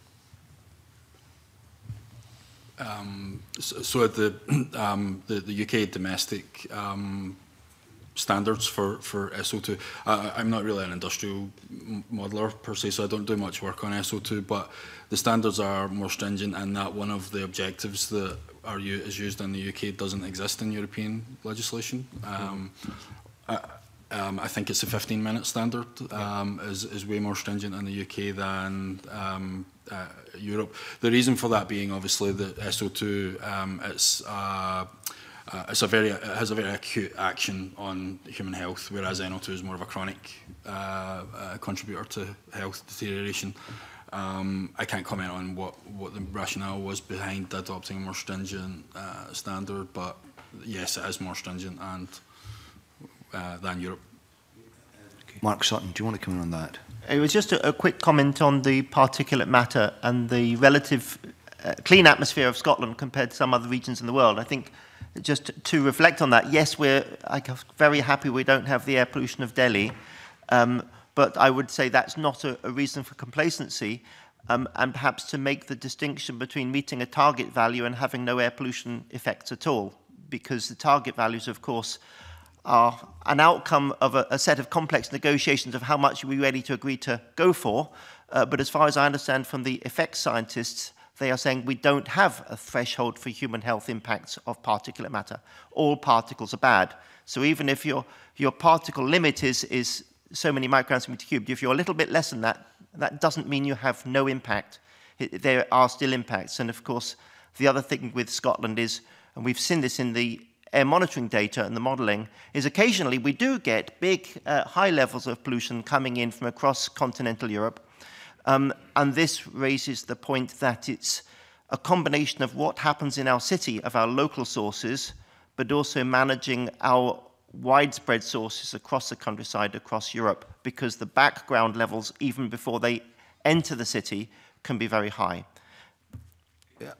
Um, so, so the, um, the, the UK domestic um, standards for, for SO2. Uh, I'm not really an industrial modeler per se, so I don't do much work on SO2, but the standards are more stringent and that one of the objectives that are is used in the UK doesn't exist in European legislation. Um, I, um, I think it's a 15-minute standard um, is, is way more stringent in the UK than um, uh, Europe. The reason for that being obviously that SO2, um, it's... Uh, uh, it's a very, it has a very acute action on human health, whereas NO2 is more of a chronic uh, uh, contributor to health deterioration. Um, I can't comment on what, what the rationale was behind adopting a more stringent uh, standard, but yes, it is more stringent and uh, than Europe. Okay. Mark Sutton, do you want to come in on that? It was just a, a quick comment on the particulate matter and the relative uh, clean atmosphere of Scotland compared to some other regions in the world. I think just to reflect on that, yes, we're like, very happy we don't have the air pollution of Delhi, um, but I would say that's not a, a reason for complacency, um, and perhaps to make the distinction between meeting a target value and having no air pollution effects at all, because the target values, of course, are an outcome of a, a set of complex negotiations of how much we're ready to agree to go for. Uh, but as far as I understand from the effects scientists, they are saying we don't have a threshold for human health impacts of particulate matter. All particles are bad. So even if your, your particle limit is, is so many micrograms per meter cubed, if you're a little bit less than that, that doesn't mean you have no impact. It, there are still impacts. And of course, the other thing with Scotland is, and we've seen this in the air monitoring data and the modeling, is occasionally we do get big, uh, high levels of pollution coming in from across continental Europe Um, and this raises the point that it's a combination of what happens in our city, of our local sources, but also managing our widespread sources across the countryside, across Europe, because the background levels, even before they enter the city, can be very high.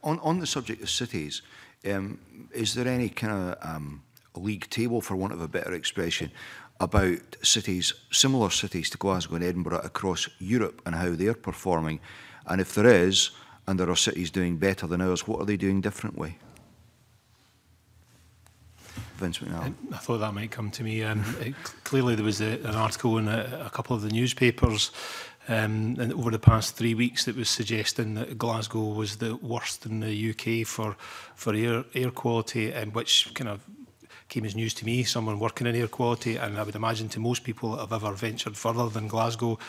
On, on the subject of cities, um, is there any kind of um, league table, for want of a better expression, about cities, similar cities to Glasgow and Edinburgh across Europe and how they're performing? And if there is, and there are cities doing better than ours, what are they doing differently? Vince McNally. I thought that might come to me. Um, it, clearly, there was a, an article in a, a couple of the newspapers um, and over the past three weeks that was suggesting that Glasgow was the worst in the UK for for air air quality, and which kind of came as news to me, someone working in air quality, and I would imagine to most people that have ever ventured further than Glasgow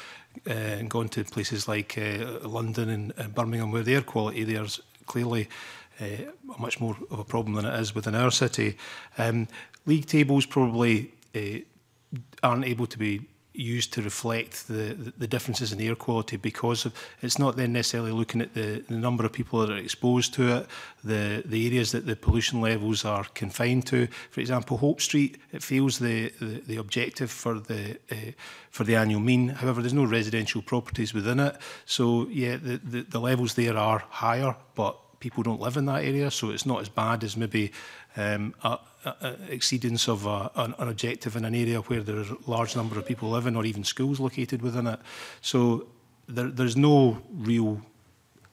uh, and gone to places like uh, London and, and Birmingham where the air quality there's clearly uh, much more of a problem than it is within our city. Um, league tables probably uh, aren't able to be used to reflect the, the differences in air quality because of, it's not then necessarily looking at the, the number of people that are exposed to it, the, the areas that the pollution levels are confined to. For example, Hope Street, it fails the, the, the objective for the, uh, for the annual mean. However, there's no residential properties within it. So, yeah, the, the, the levels there are higher, but people don't live in that area, so it's not as bad as maybe um, uh, exceedance of uh, an, an, objective in an area where there are large number of people living or even schools located within it. So there, there's no real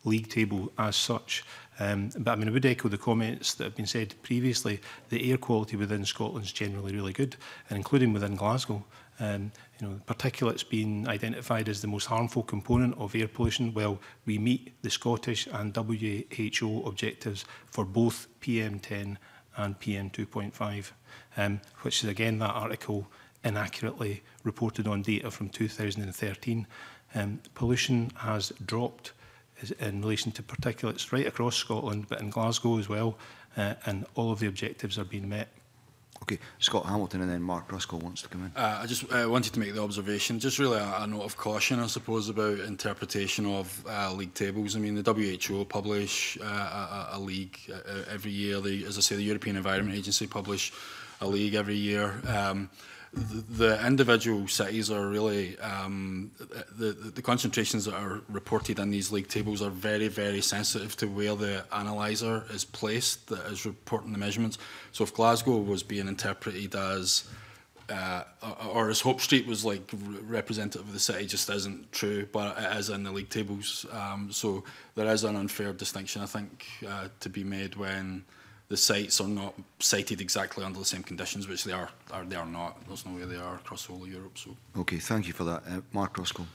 league table as such. Um, but I mean, I would echo the comments that have been said previously. The air quality within Scotland is generally really good, and including within Glasgow. Um, you know, particulates being identified as the most harmful component of air pollution. Well, we meet the Scottish and WHO objectives for both PM10 and PM 2.5, um, which is again that article inaccurately reported on data from 2013. Um, pollution has dropped in relation to particulates right across Scotland, but in Glasgow as well, uh, and all of the objectives are being met Okay, Scott Hamilton and then Mark Ruskell wants to come in. Uh, I just uh, wanted to make the observation, just really a, a note of caution, I suppose, about interpretation of uh, league tables. I mean, the WHO publish uh, a, a league uh, every year. They, as I say, the European Environment Agency publish a league every year. Um, the, individual cities are really um, the, the, the concentrations that are reported in these league tables are very very sensitive to where the analyzer is placed that is reporting the measurements. So if Glasgow was being interpreted as uh, or as Hope Street was like representative of the city just isn't true, but it is in the league tables. Um, so there is an unfair distinction I think uh, to be made when the sites are not sited exactly under the same conditions, which they are, are they are not. There's no way they are across all of Europe. So. Okay, thank you for that. Uh, Mark Roscoe.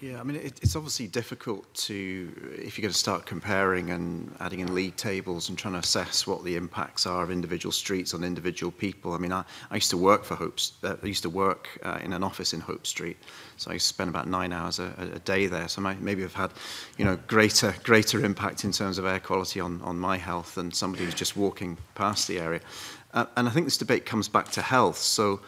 Yeah, I mean, it, it's obviously difficult to, if you're going to start comparing and adding in league tables and trying to assess what the impacts are of individual streets on individual people. I mean, I, I used to work for Hope, uh, I used to work uh, in an office in Hope Street, so I spent about nine hours a, a day there. So might, maybe I've had, you know, greater greater impact in terms of air quality on, on my health than somebody who's just walking past the area. Uh, and I think this debate comes back to health. So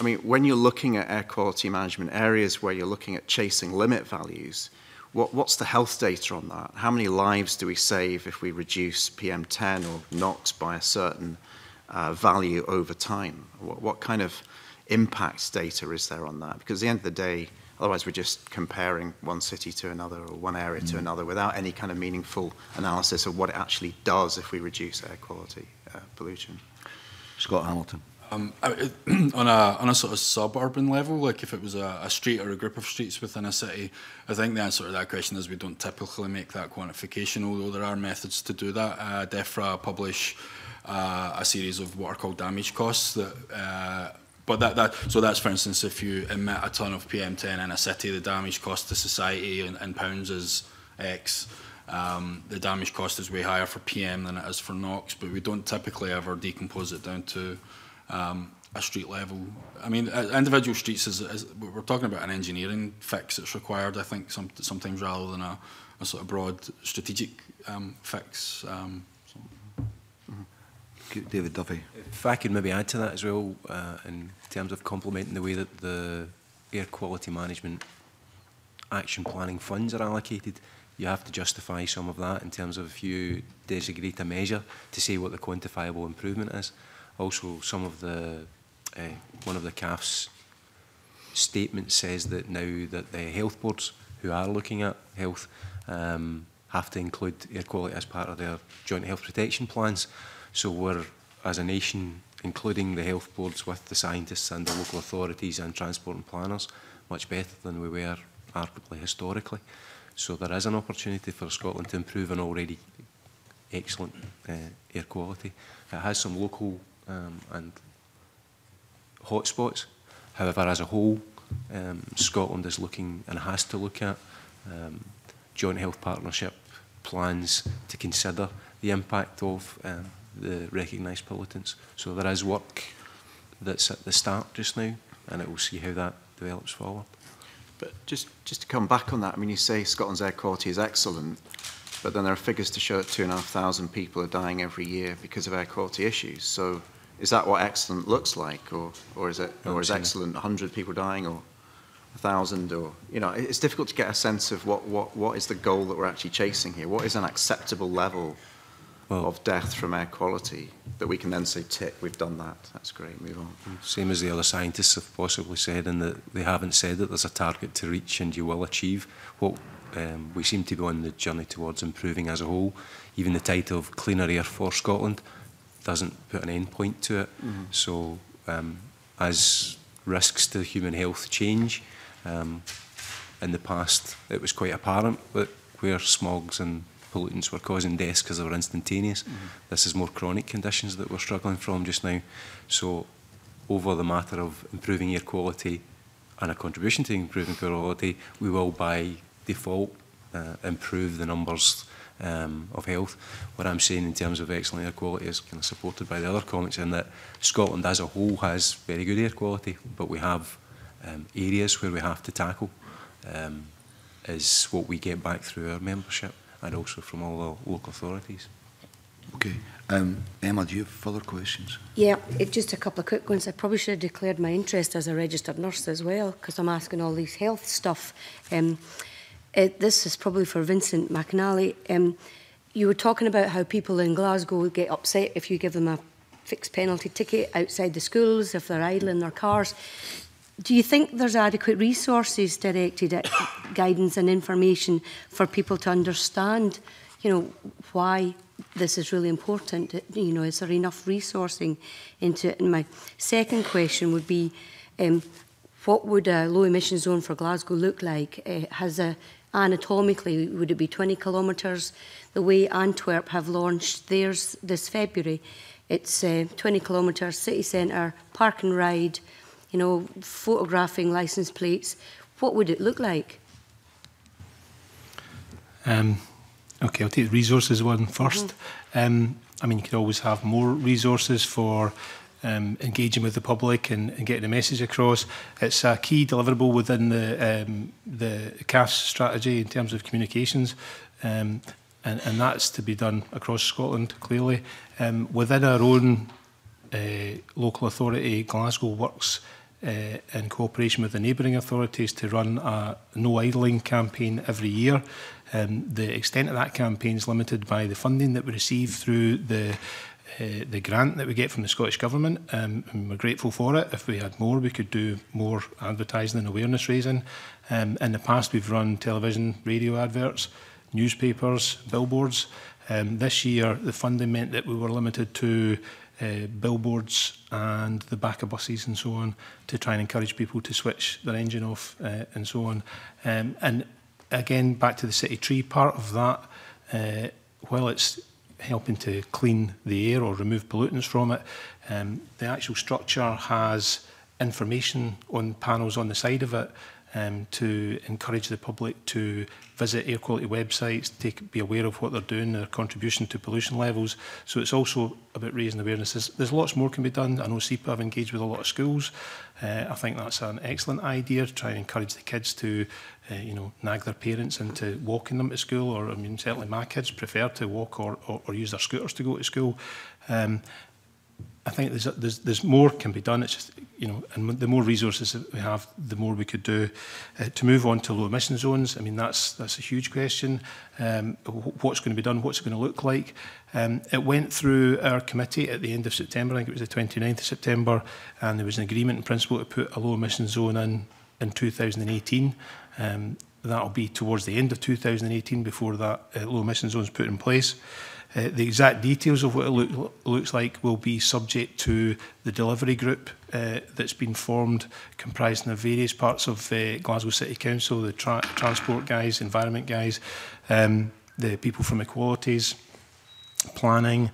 I mean, when you're looking at air quality management areas where you're looking at chasing limit values, what, what's the health data on that? How many lives do we save if we reduce PM10 or NOx by a certain uh, value over time? What, what kind of impact data is there on that? Because at the end of the day, otherwise we're just comparing one city to another or one area mm. to another without any kind of meaningful analysis of what it actually does if we reduce air quality uh, pollution. Scott Hamilton. Um, on a on a sort of suburban level, like if it was a, a, street or a group of streets within a city, I think the answer to that question is we don't typically make that quantification. Although there are methods to do that. Uh, DEFRA publish uh, a series of what are called damage costs that. Uh, but that, that so that's for instance if you emit a ton of PM10 in a city, the damage cost to society in, in pounds is X. Um, the damage cost is way higher for PM than it is for NOx, but we don't typically ever decompose it down to um, a street level. I mean, uh, individual streets is, is, we're talking about an engineering fix that's required. I think some, sometimes rather than a, a sort of broad strategic um, fix. Um, so. mm David Duffy. If I could maybe add to that as well, uh, in terms of complementing the way that the air quality management action planning funds are allocated, you have to justify some of that in terms of if you designate a measure to say what the quantifiable improvement is. Also, some of the uh, one of the CAF's statement says that now that the health boards who are looking at health um, have to include air quality as part of their joint health protection plans. So we're, as a nation, including the health boards with the scientists and the local authorities and transport and planners, much better than we were arguably historically. So there is an opportunity for Scotland to improve an already excellent uh, air quality. It has some local um, and hotspots. However, as a whole, um, Scotland is looking and has to look at um, joint health partnership plans to consider the impact of um, the recognised pollutants. So there is work that's at the start just now, and it will see how that develops forward. But just, just to come back on that, I mean, you say Scotland's air quality is excellent, but then there are figures to show that 2,500 people are dying every year because of air quality issues. So is that what excellent looks like, or or is it or is excellent 100 people dying, or a thousand, or you know, it's difficult to get a sense of what what what is the goal that we're actually chasing here. What is an acceptable level well, of death from air quality that we can then say, tick, we've done that. That's great. Move on. Same as the other scientists have possibly said, and that they haven't said that there's a target to reach and you will achieve what. Um, we seem to be on the journey towards improving as a whole. Even the title of Cleaner Air for Scotland doesn't put an end point to it. Mm. So um, as risks to human health change, um, in the past it was quite apparent that where smogs and pollutants were causing deaths because they were instantaneous. Mm. This is more chronic conditions that we're struggling from just now. So over the matter of improving air quality and a contribution to improving quality, we will by default uh, improve the numbers um, of health. What I'm saying in terms of excellent air quality is kind of supported by the other comments in that Scotland as a whole has very good air quality, but we have um, areas where we have to tackle um, is what we get back through our membership and also from all the local authorities. Okay. Um, Emma, do you have further questions? Yeah, it, eh, just a couple of quick ones. I probably should have declared my interest as a registered nurse as well, because I'm asking all these health stuff. Um, it, uh, this is probably for Vincent McNally. Um, you were talking about how people in Glasgow get upset if you give them a fixed penalty ticket outside the schools, if they're idling their cars. Do you think there's adequate resources directed at guidance and information for people to understand, you know, why this is really important? You know, is there enough resourcing into it? And my second question would be, um, what would a low emission zone for Glasgow look like? Uh, has a Anatomically, would it be 20 kilometers The way Antwerp have launched theirs this February, it's uh, 20 kilometres, city center park and ride, you know, photographing license plates. What would it look like? Um, okay, I'll take the resources one first. Mm -hmm. um, I mean, you could always have more resources for um, engaging with the public and, and getting the message across. It's a key deliverable within the um, the CAF's strategy in terms of communications, um, and, and that's to be done across Scotland clearly. Um, within our own uh, local authority, Glasgow works uh, in cooperation with the neighbouring authorities to run a no idling campaign every year. Um, the extent of that campaign is limited by the funding that we receive through the Eh, the grant that we get from the Scottish Government, um, and we're grateful for it. If we had more, we could do more advertising and awareness raising. Um, in the past, we've run television, radio adverts, newspapers, billboards. Um, this year, the funding meant that we were limited to uh, billboards and the back of buses and so on to try and encourage people to switch their engine off uh, and so on. Um, and again, back to the city tree, part of that, uh, while it's helping to clean the air or remove pollutants from it. Um, the actual structure has information on panels on the side of it um, to encourage the public to visit air quality websites, take, be aware of what they're doing, their contribution to pollution levels. So it's also about raising awareness. There's, there's lots more can be done. I know SEPA have engaged with a lot of schools. Uh, I think that's an excellent idea to try and encourage the kids to uh, you know, nag their parents into walking them to school, or I mean, certainly my kids prefer to walk or, or, or use their scooters to go to school. Um, I think there's, there's, there's more can be done. It's just, you know, and the more resources that we have, the more we could do. Uh, to move on to low emission zones, I mean, that's, that's a huge question. Um, what's going to be done? What's it going to look like? Um, it went through our committee at the end of September, I think it was the 29th of September, and there was an agreement in principle to put a low emission zone in in 2018. Um, that'll be towards the end of 2018 before that uh, low emission zone is put in place. Uh, the exact details of what it look, looks like will be subject to the delivery group uh, that's been formed, comprising of various parts of uh, Glasgow City Council, the tra transport guys, environment guys, um, the people from equalities, planning,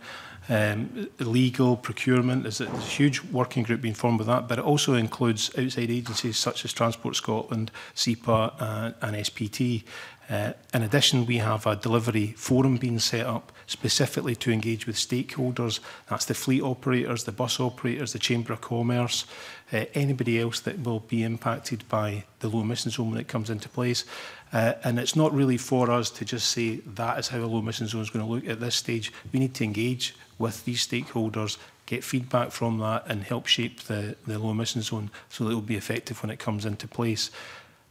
um, legal, procurement. There's a, there's a huge working group being formed with that, but it also includes outside agencies such as Transport Scotland, SEPA uh, and SPT. Uh, in addition, we have a delivery forum being set up specifically to engage with stakeholders. That's the fleet operators, the bus operators, the Chamber of Commerce, uh, anybody else that will be impacted by the low emission zone when it comes into place. Uh, and it's not really for us to just say that is how a low emission zone is going to look at this stage. We need to engage with these stakeholders, get feedback from that and help shape the, the low emission zone so that it will be effective when it comes into place.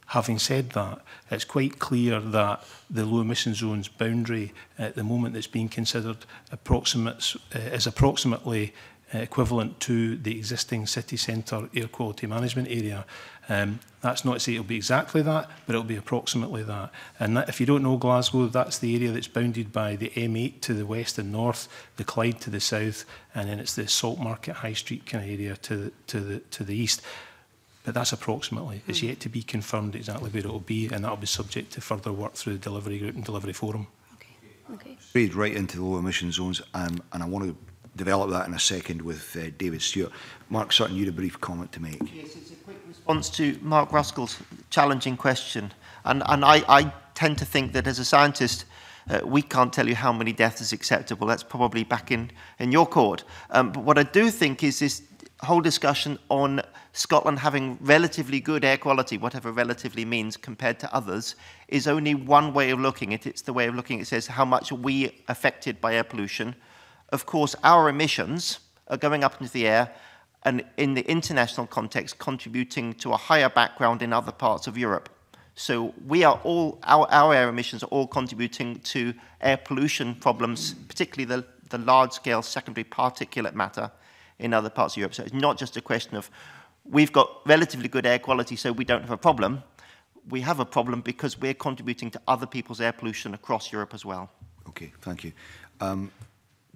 Having said that, it's quite clear that the low emission zones boundary at the moment that's being considered approximates, uh, is approximately uh, equivalent to the existing city centre air quality management area. Um, that's not to say it'll be exactly that, but it'll be approximately that. And that, if you don't know Glasgow, that's the area that's bounded by the M8 to the west and north, the Clyde to the south, and then it's the Saltmarket High Street kind of area to the, to the, to the east. But that's approximately. Mm. It's hmm. yet to be confirmed exactly where it will be, and that will be subject to further work through the delivery group and delivery forum. Okay. okay. Straight right into the low emission zones, um, and I want to develop that in a second with uh, David Stewart. Mark Sutton, you had a brief comment to make. Yes, it's a quick response to Mark Ruskell's challenging question. And, and I, I tend to think that as a scientist, uh, we can't tell you how many deaths is acceptable. That's probably back in, in your court. Um, but what I do think is this whole discussion on Scotland having relatively good air quality, whatever relatively means compared to others, is only one way of looking at it. It's the way of looking, it says how much we affected by air pollution. Of course, our emissions are going up into the air and in the international context contributing to a higher background in other parts of Europe. So we are all, our, our air emissions are all contributing to air pollution problems, particularly the, the large-scale secondary particulate matter in other parts of Europe. So it's not just a question of we've got relatively good air quality, so we don't have a problem. We have a problem because we're contributing to other people's air pollution across Europe as well. Okay, thank you. Um,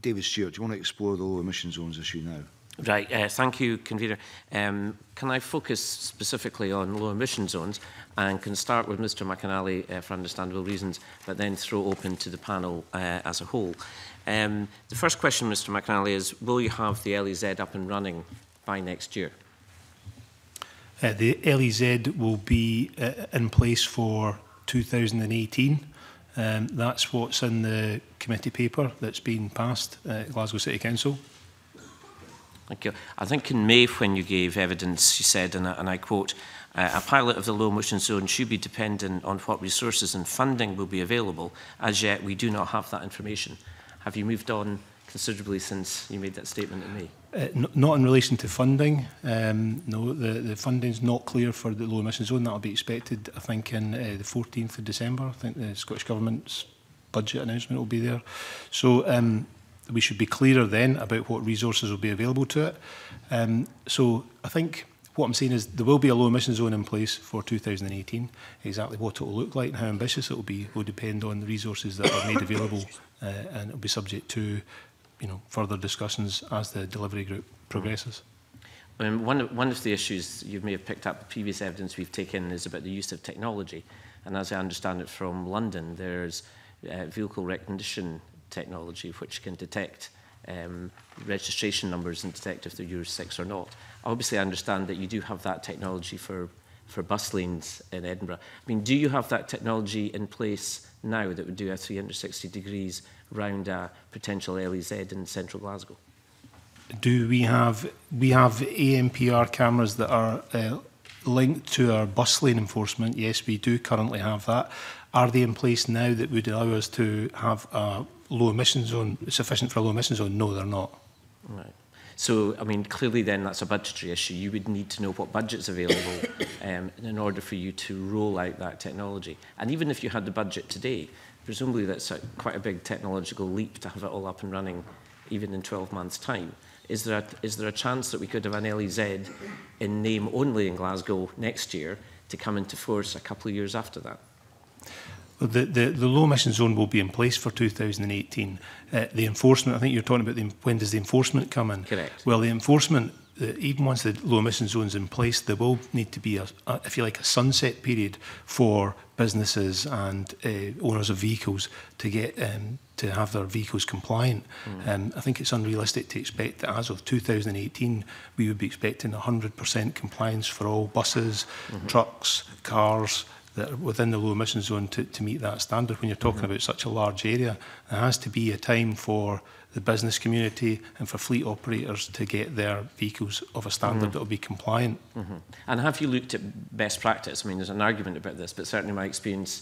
David Stewart, do you want to explore the low emission zones issue now? Right, uh, thank you, Convener. Um, can I focus specifically on low emission zones and can start with Mr McAnally uh, for understandable reasons, but then throw open to the panel uh, as a whole. Um, the first question, Mr McAnally, is will you have the LEZ up and running by next year? Uh, the LEZ will be uh, in place for 2018. Um, that's what's in the committee paper that's been passed uh, at Glasgow City Council. Thank you. I think in May, when you gave evidence, you said, and I, and I quote, uh, a pilot of the low emission zone should be dependent on what resources and funding will be available. As yet, we do not have that information. Have you moved on considerably since you made that statement to me. Uh, not in relation to funding. Um, no, the, the funding's not clear for the low emission zone. That will be expected, I think, in uh, the 14th of December. I think the Scottish Government's budget announcement will be there. So um, we should be clearer then about what resources will be available to it. Um, so I think what I'm saying is there will be a low emission zone in place for 2018. Exactly what it will look like and how ambitious it will be will depend on the resources that are made available uh, and it will be subject to you know, further discussions as the delivery group progresses. I mm. mean, um, one, of, one of the issues you may have picked up, the previous evidence we've taken is about the use of technology. And as I understand it from London, there's uh, vehicle recognition technology which can detect um, registration numbers and detect if they're Euro 6 or not. Obviously, I understand that you do have that technology for, for bus lanes in Edinburgh. I mean, do you have that technology in place now that would do a 360 degrees around a potential LEZ in central Glasgow. Do we have we have AMPR cameras that are uh, linked to our bus lane enforcement? Yes, we do currently have that. Are they in place now that would allow us to have a low emission zone sufficient for a low emission zone? No, they're not. Right. So, I mean, clearly then that's a budgetary issue. You would need to know what budget's available um, in order for you to roll out that technology. And even if you had the budget today, presumably that's a, quite a big technological leap to have it all up and running even in 12 months' time. Is there, a, is there a chance that we could have an LEZ in name only in Glasgow next year to come into force a couple of years after that? The, the, the low emission zone will be in place for 2018. Uh, the enforcement, I think you're talking about the, when does the enforcement come in? Correct. Well, the enforcement that even once the low emission zone's in place, there will need to be, a, a, if you like, a sunset period for businesses and uh, owners of vehicles to get um, to have their vehicles compliant. Mm. Um, I think it's unrealistic to expect that as of 2018, we would be expecting 100% compliance for all buses, mm -hmm. trucks, cars, that are within the low emission zone to, to meet that standard when you're talking mm -hmm. about such a large area. There has to be a time for the business community and for fleet operators to get their vehicles of a standard mm. that will be compliant. Mm -hmm. And have you looked at best practice? I mean, there's an argument about this, but certainly my experience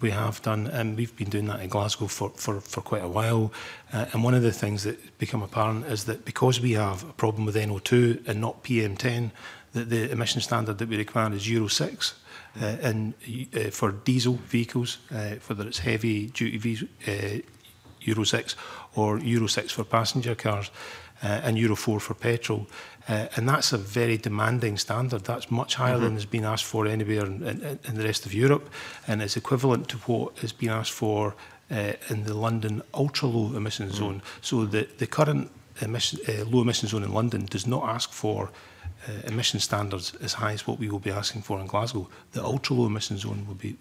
we have done. Um, we've been doing that in Glasgow for, for, for quite a while. Uh, and one of the things that become apparent is that because we have a problem with NO2 and not PM10, that the emission standard that we require is Euro 6 uh, and uh, for diesel vehicles, uh, whether it's heavy duty uh, Euro 6 or Euro 6 for passenger cars uh, and Euro 4 for petrol. Uh, and that's a very demanding standard. That's much higher mm-hmm. than has been asked for anywhere in, in, in the rest of Europe, and it's equivalent to what has been asked for uh, in the London ultra low emission mm. zone. So the, the current emission, uh, low emission zone in London does not ask for uh, emission standards as high as what we will be asking for in Glasgow. The ultra low emission zone will be,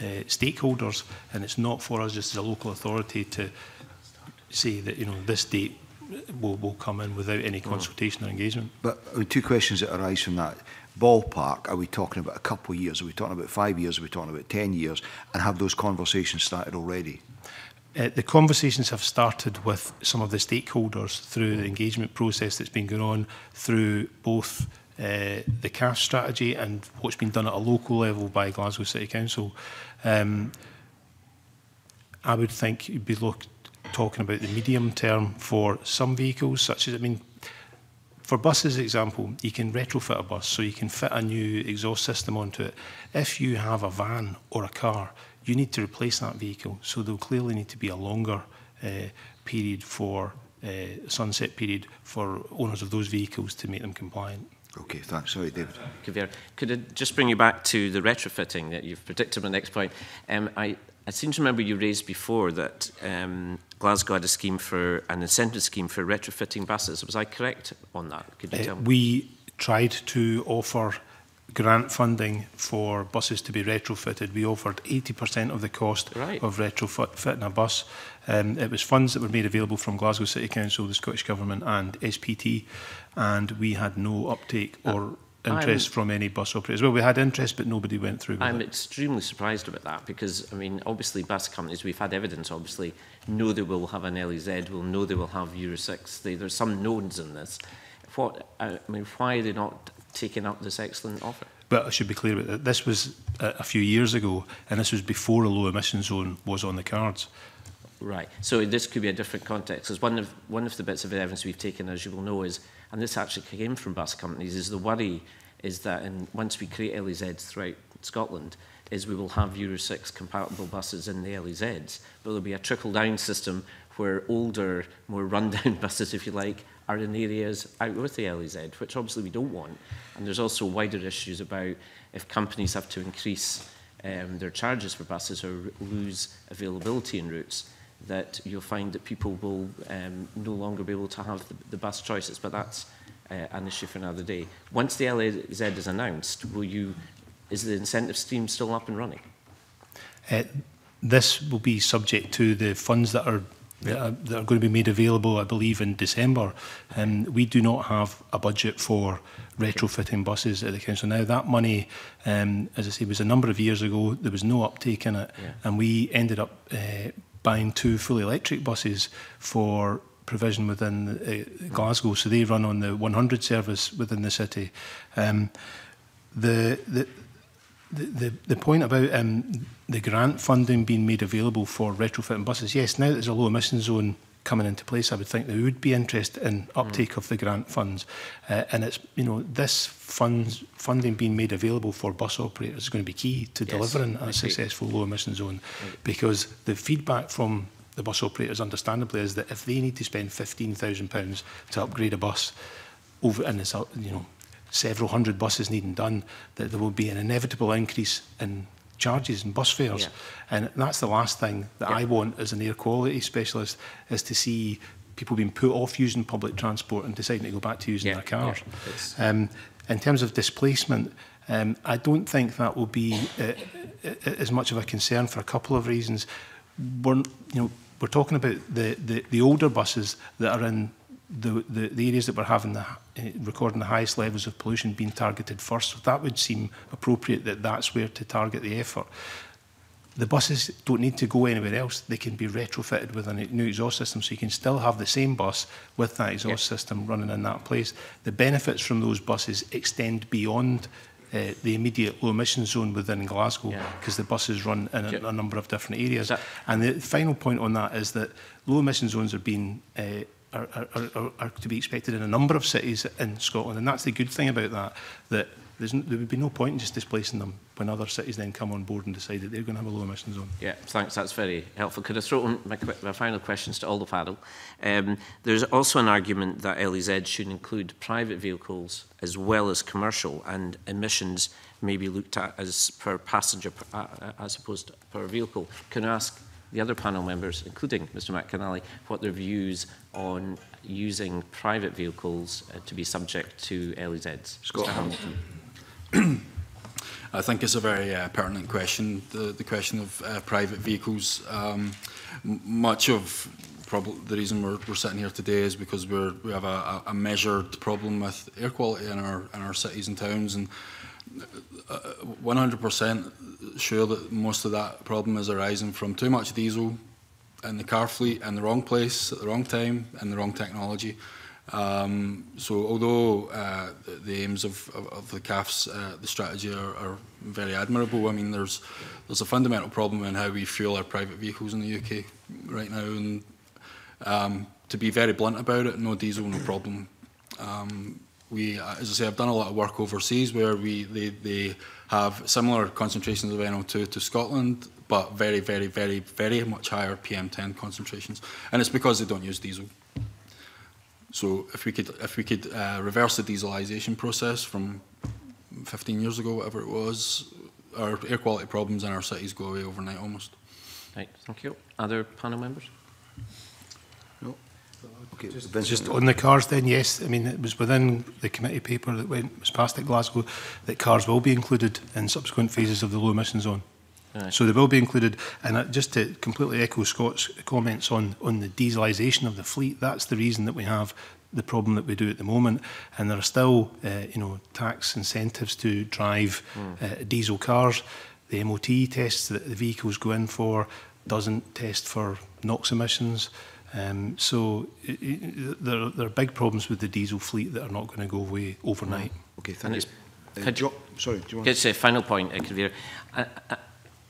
uh, stakeholders and it's not for us just as a local authority to say that you know this date will, will come in without any hmm. consultation or engagement. But I uh, mean, two questions that arise from that. Ballpark, are we talking about a couple of years? Are we talking about five years? Are we talking about 10 years? And have those conversations started already? Uh, the conversations have started with some of the stakeholders through the hmm. engagement process that's been going on through both uh, the CAF strategy and what's been done at a local level by Glasgow City Council. Um, I would think you'd be look, talking about the medium term for some vehicles, such as, I mean, for buses, example, you can retrofit a bus, so you can fit a new exhaust system onto it. If you have a van or a car, you need to replace that vehicle, so there'll clearly need to be a longer uh, period for uh, sunset period for owners of those vehicles to make them compliant. Okay, thanks. Sorry, David. Kavir, could I just bring you back to the retrofitting that you've predicted my next point? Um, I, I seem to remember you raised before that um, Glasgow had a scheme for an incentive scheme for retrofitting buses. Was I correct on that? Could you uh, tell me? We tried to offer grant funding for buses to be retrofitted. We offered 80% of the cost right. of retrofitting a bus. Um, it was funds that were made available from Glasgow City Council, the Scottish Government and SPT, and we had no uptake uh, or interest I'm, from any bus operators. Well, we had interest, but nobody went through I'm it. extremely surprised about that because, I mean, obviously bus companies, we've had evidence, obviously, know they will have an LEZ, will know they will have Euro 6. They, there's some nodes in this. What, uh, I mean, why are they not taking up this excellent offer? But I should be clear about that. This was a, uh, a few years ago, and this was before a low emission zone was on the cards. Right. So this could be a different context. Because one of, one of the bits of evidence we've taken, as you will know, is, and this actually came from bus companies, is the worry is that in, once we create LEZs throughout Scotland, is we will have Euro 6 compatible buses in the LEZs. But there'll be a trickle-down system where older, more run-down buses, if you like, are in areas out with the LEZ, which obviously we don't want. And there's also wider issues about if companies have to increase um, their charges for buses or lose availability in routes that you'll find that people will um, no longer be able to have the, the best choices, but that's uh, an issue for another day. Once the LAZ is announced, will you, is the incentive scheme still up and running? Uh, this will be subject to the funds that are that are, going to be made available, I believe, in December. Um, we do not have a budget for retrofitting buses at the council now. That money, um, as I say, was a number of years ago. There was no uptake in it, yeah. and we ended up uh, buying two fully electric buses for provision within uh, Glasgow. So they run on the 100 service within the city. Um, the, the, the, the point about um, the grant funding being made available for retrofitting buses, yes, now there's a low emission zone coming into place, I would think there would be interest in uptake mm. of the grant funds. Uh, and it's, you know, this funds, funding being made available for bus operators is going to be key to yes, delivering a successful low emission zone mm. because the feedback from the bus operators, understandably, is that if they need to spend £15,000 to upgrade a bus over, and it's, uh, you know, several hundred buses needing done, that there will be an inevitable increase in charges and bus fares. Yeah. And that's the last thing that yeah. I want as an air quality specialist is to see people being put off using public transport and deciding to go back to using yeah. their cars. Yeah, um, in terms of displacement, um, I don't think that will be uh, uh, as much of a concern for a couple of reasons. We're, you know, we're talking about the, the, the older buses that are in the, the, the areas that were having the, uh, recording the highest levels of pollution being targeted first. So that would seem appropriate that that's where to target the effort. The buses don't need to go anywhere else. They can be retrofitted with a new exhaust system, so you can still have the same bus with that exhaust yep. system running in that place. The benefits from those buses extend beyond uh, the immediate low emission zone within Glasgow because yeah. the buses run in a, yep. a number of different areas. That and the final point on that is that low emission zones are being uh, are, are, are, are to be expected in a number of cities in Scotland. And that's the good thing about that, that there's, there would be no point in just displacing them when other cities then come on board and decide that they're going to have a low emission zone. Yeah, thanks. That's very helpful. Could I throw on my, my final questions to all the panel? Um, there's also an argument that LEZ should include private vehicles as well as commercial, and emissions may be looked at as per passenger per, uh, as opposed to per vehicle. Can I ask the other panel members, including Mr McAnally, what their views on using private vehicles uh, to be subject to LEZs? Scott Hamilton. I think it's a very uh, pertinent question, the, the question of uh, private vehicles. Um, much of the reason we're, we're sitting here today is because we're, we have a, a measured problem with air quality in our, in our cities and towns. And 100% uh, uh, sure that most of that problem is arising from too much diesel, in the car fleet in the wrong place at the wrong time and the wrong technology. Um, so although uh, the, the aims of, of, of the CAFs, uh, the strategy are, are very admirable, I mean there's there's a fundamental problem in how we fuel our private vehicles in the UK right now, and um, to be very blunt about it, no diesel, no problem. Um, we, as I say, I've done a lot of work overseas where we they, they have similar concentrations of NO2 to Scotland, but very, very, very, very much higher PM10 concentrations. And it's because they don't use diesel. So if we could, if we could uh, reverse the dieselization process from 15 years ago, whatever it was, our air quality problems in our cities go away overnight almost. Right, thank you. Other panel members? No. Okay. Just, just on the cars then, yes. I mean, it was within the committee paper that went, was passed at Glasgow that cars will be included in subsequent phases of the low emission zone. Right. So they will be included. And uh, just to completely echo Scott's comments on, on the dieselisation of the fleet, that's the reason that we have the problem that we do at the moment. And there are still, uh, you know, tax incentives to drive mm. uh, diesel cars. The MOT tests that the vehicles go in for doesn't test for NOx emissions. Um, so it, it, there, are, there are big problems with the diesel fleet that are not going to go away overnight. Mm. Okay, thank and you. It's, uh, jo sorry, do you want to... Just final point, uh, Kavir. uh, uh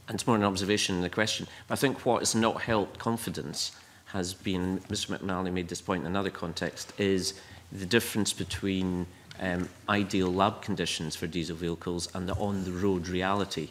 and it's more an observation than a question. But I think what has not helped confidence has been, Mr McNally made this point in another context, is the difference between um, ideal lab conditions for diesel vehicles and the on-the-road reality.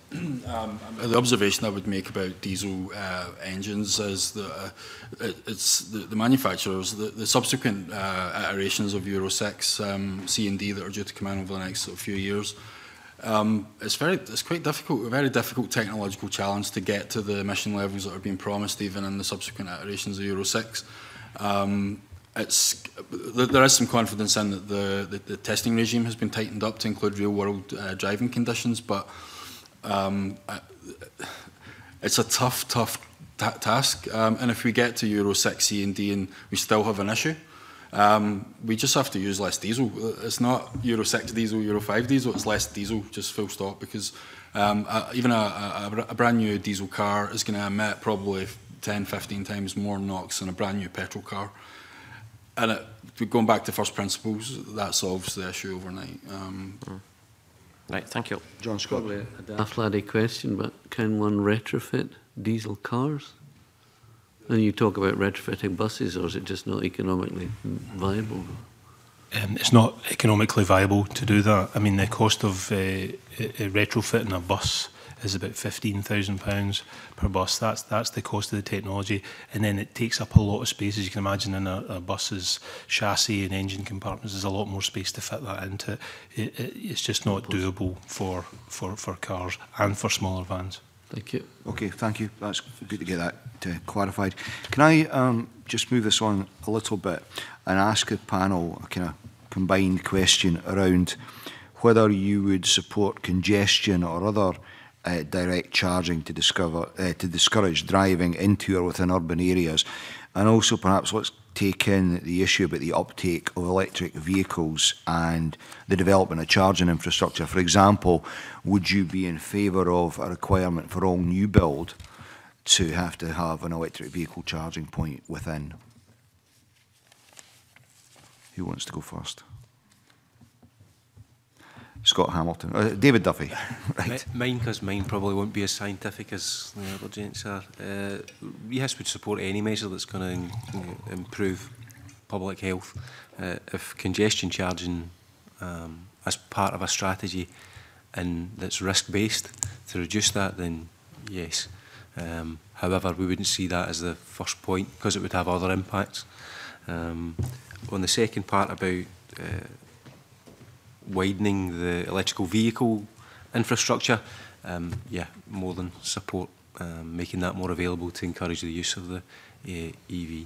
um, the observation I would make about diesel uh, engines is that uh, it, it's the, the manufacturers, the, the subsequent uh, iterations of Euro 6 um, C and D that are due to come in over the next sort of, few years. Um, it's very, it's quite difficult, a very difficult technological challenge to get to the emission levels that are being promised, even in the subsequent iterations of Euro 6. Um, it's, there is some confidence in that the, the, the testing regime has been tightened up to include real-world uh, driving conditions, but um, it's a tough, tough ta task. Um, and if we get to Euro 6 C and D and we still have an issue, um, we just have to use less diesel. Uh, it's not Euro 6 diesel, Euro 5 diesel, it's less diesel, just full stop, because um, a, even a, a, a brand new diesel car is going to emit probably 10, 15 times more NOx in a brand new petrol car. And it, going back to first principles, that solves the issue overnight. Um, mm. Right, thank you. John Scott. A had a question, but can one retrofit diesel cars? And you talk about retrofitting buses, or is it just not economically viable? Um, it's not economically viable to do that. I mean, the cost of uh, uh retrofitting a bus is about £15,000 per bus. That's, that's the cost of the technology. And then it takes up a lot of space, as you can imagine, in a, a bus's chassis and engine compartments. There's a lot more space to fit that into it. it, it's just not doable for, for, for cars and for smaller vans. Thank you. Okay, thank you. That's good to get that uh, clarified. Can I um, just move this on a little bit and ask the panel a kind of combined question around whether you would support congestion or other uh, direct charging to discover uh, to discourage driving into or within urban areas, and also perhaps let's take in the issue about the uptake of electric vehicles and the development of charging infrastructure. For example, would you be in favour of a requirement for all new build to have to have an electric vehicle charging point within? Who wants to go first? Scott Hamilton. Uh, David Duffy. right. Mine, because mine probably won't be as scientific as the other gents are. Uh, yes, we'd support any measure that's going to you know, improve public health. Uh, if congestion charging um, as part of a strategy and that's risk-based to reduce that, then yes. Um, however, we wouldn't see that as the first point because it would have other impacts. Um, on the second part about uh, widening the electrical vehicle infrastructure, um, yeah, more than support um, making that more available to encourage the use of the uh, EV.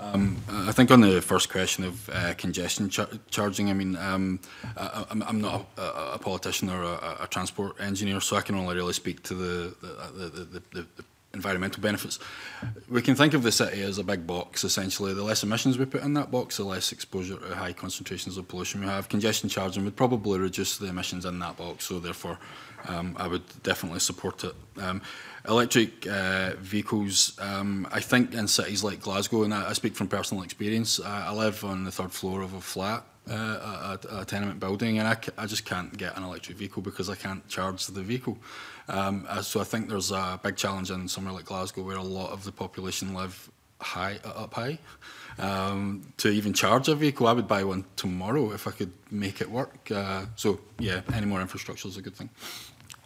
Um, I think on the first question of uh, congestion char charging, I mean, um, I, I'm, not a, a politician or a, a transport engineer, so I can only really speak to the the, the, the, the environmental benefits. We can think of the city as a big box, essentially. The less emissions we put in that box, the less exposure to high concentrations of pollution we have. Congestion charging would probably reduce the emissions in that box, so therefore um, I would definitely support it. Um, electric uh, vehicles, um, I think in cities like Glasgow, and I, I speak from personal experience, I, uh, I live on the third floor of a flat uh, a tenement building, and I, just can't get an electric vehicle because I can't charge the vehicle. Um, uh, so I think there's a big challenge in somewhere like Glasgow where a lot of the population live high uh, up high um, to even charge a vehicle. I would buy one tomorrow if I could make it work. Uh, so yeah, any more infrastructure is a good thing.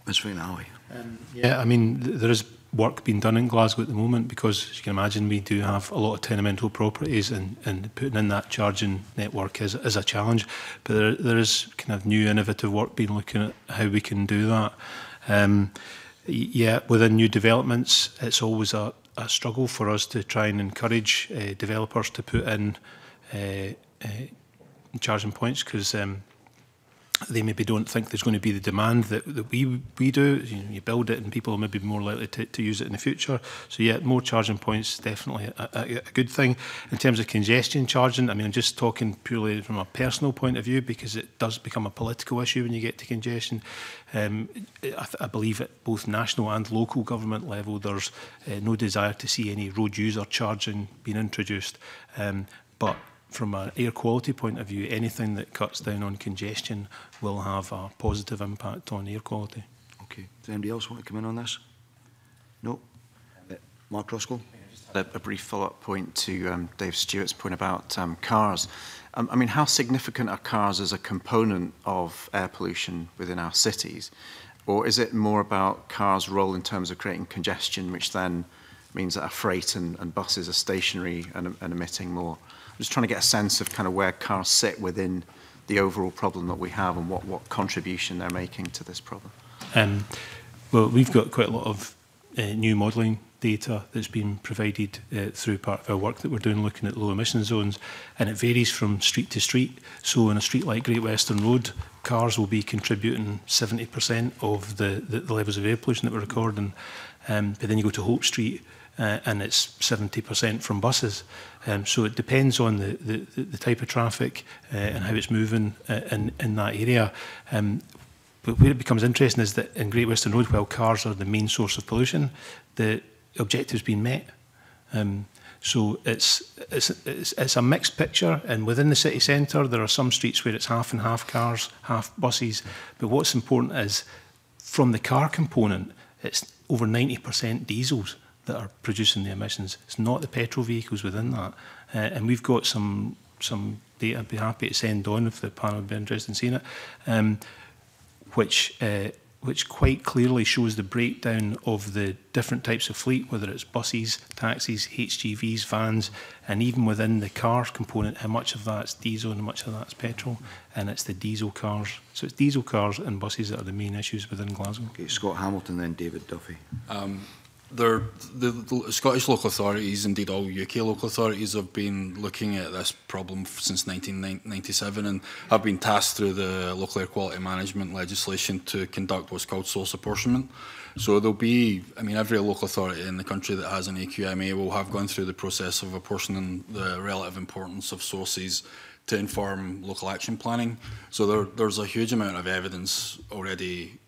That's right Ali. Um, yeah. yeah, I mean there is work being done in Glasgow at the moment because, as you can imagine, we do have a lot of tenemental properties and, and putting in that charging network is, is a challenge. But there, there is kind of new innovative work being looking at how we can do that. Um, yeah, within new developments, it's always a, a struggle for us to try and encourage uh, developers to put in uh, uh, charging points because um, they maybe don't think there's going to be the demand that, that we we do. You, know, you build it and people are maybe more likely to, to use it in the future. So yeah, more charging points definitely a, a, a good thing. In terms of congestion charging, I mean, I'm just talking purely from a personal point of view because it does become a political issue when you get to congestion. Um, I, I believe at both national and local government level, there's uh, no desire to see any road user charging being introduced. Um, but from an air quality point of view, anything that cuts down on congestion will have a positive impact on air quality. Okay. Does anybody else want to come in on this? No? Uh, Mark Roskell? A, brief follow-up point to um, Dave Stewart's point about um, cars. Um, I mean, how significant are cars as a component of air pollution within our cities? Or is it more about cars' role in terms of creating congestion, which then means that our freight and, and buses are stationary and, and emitting more? just trying to get a sense of kind of where cars sit within the overall problem that we have and what, what contribution they're making to this problem. Um, well, we've got quite a lot of uh, new modelling data that's been provided uh, through part of our work that we're doing looking at low emission zones and it varies from street to street so on a street like Great Western Road cars will be contributing 70% of the, the, the levels of air pollution that we're recording um, but then you go to Hope Street uh, and it's 70% from buses Um, so it depends on the, the, the type of traffic uh, and how it's moving uh, in, in that area. Um, but where it becomes interesting is that in Great Western Road, while cars are the main source of pollution, the objective's been met. Um, so it's, it's, it's, it's a mixed picture, and within the city centre, there are some streets where it's half and half cars, half buses. But what's important is from the car component, it's over 90% diesels that are producing the emissions. It's not the petrol vehicles within that. Uh, and we've got some some data. I'd be happy to send on if the panel would be interested in seeing it, um, which uh, which quite clearly shows the breakdown of the different types of fleet, whether it's buses, taxis, HGVs, vans, and even within the car component, how much of that's diesel and how much of that's petrol, and it's the diesel cars. So it's diesel cars and buses that are the main issues within Glasgow. Okay, Scott Hamilton, then David Duffy. Um, the, the, Scottish local authorities, indeed all UK local authorities, have been looking at this problem since 1997 and have been tasked through the local air quality management legislation to conduct what's called source apportionment. So there'll be, I mean, every local authority in the country that has an AQMA will have gone through the process of apportioning the relative importance of sources to inform local action planning. So there, there's a huge amount of evidence already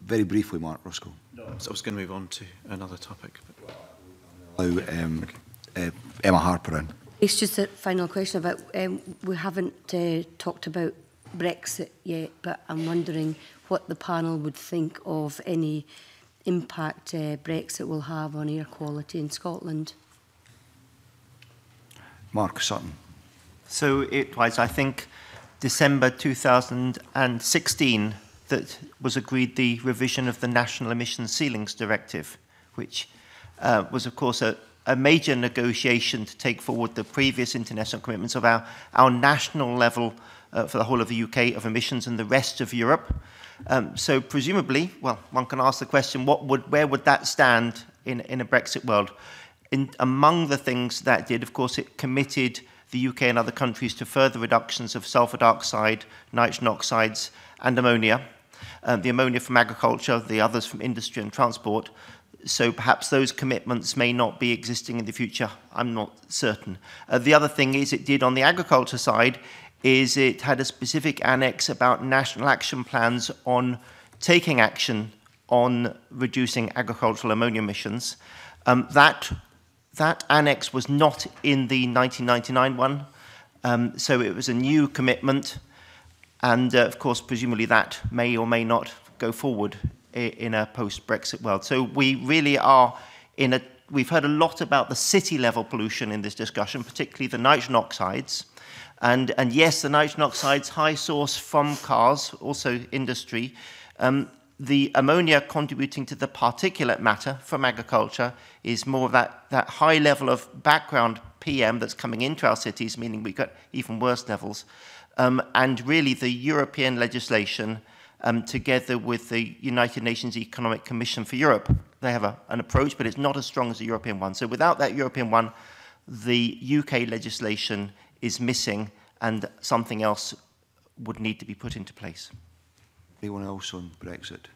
very briefly, Mark Roscoe. No, so I was going to move on to another topic. But... Well, um, uh, Emma Harper in. It's just a final question about, um, we haven't uh, talked about Brexit yet, but I'm wondering what the panel would think of any impact uh, Brexit will have on air quality in Scotland. Mark Sutton. So it was, I think, December 2016 that was agreed the revision of the National Emissions Ceilings Directive, which uh, was, of course, a, a major negotiation to take forward the previous international commitments of our, our national level uh, for the whole of the UK of emissions and the rest of Europe. Um, so presumably, well, one can ask the question, what would, where would that stand in, in a Brexit world? In, among the things that did, of course, it committed the UK and other countries to further reductions of sulfur dioxide, nitrogen oxides, and ammonia. Um, the ammonia from agriculture, the others from industry and transport. so perhaps those commitments may not be existing in the future. I'm not certain. Uh, the other thing is it did on the agriculture side is it had a specific annex about national action plans on taking action on reducing agricultural ammonia emissions. Um, that, that annex was not in the 1999 one, um, so it was a new commitment. And uh, of course, presumably that may or may not go forward in a post-Brexit world. So we really are in a, we've heard a lot about the city level pollution in this discussion, particularly the nitrogen oxides. And, and yes, the nitrogen oxides, high source from cars, also industry, um, the ammonia contributing to the particulate matter from agriculture is more that, that high level of background PM that's coming into our cities, meaning we've got even worse levels. Um, and really, the European legislation um, together with the United Nations Economic Commission for Europe. They have a, an approach, but it's not as strong as the European one. So without that European one, the UK legislation is missing and something else would need to be put into place. Anyone else on Brexit?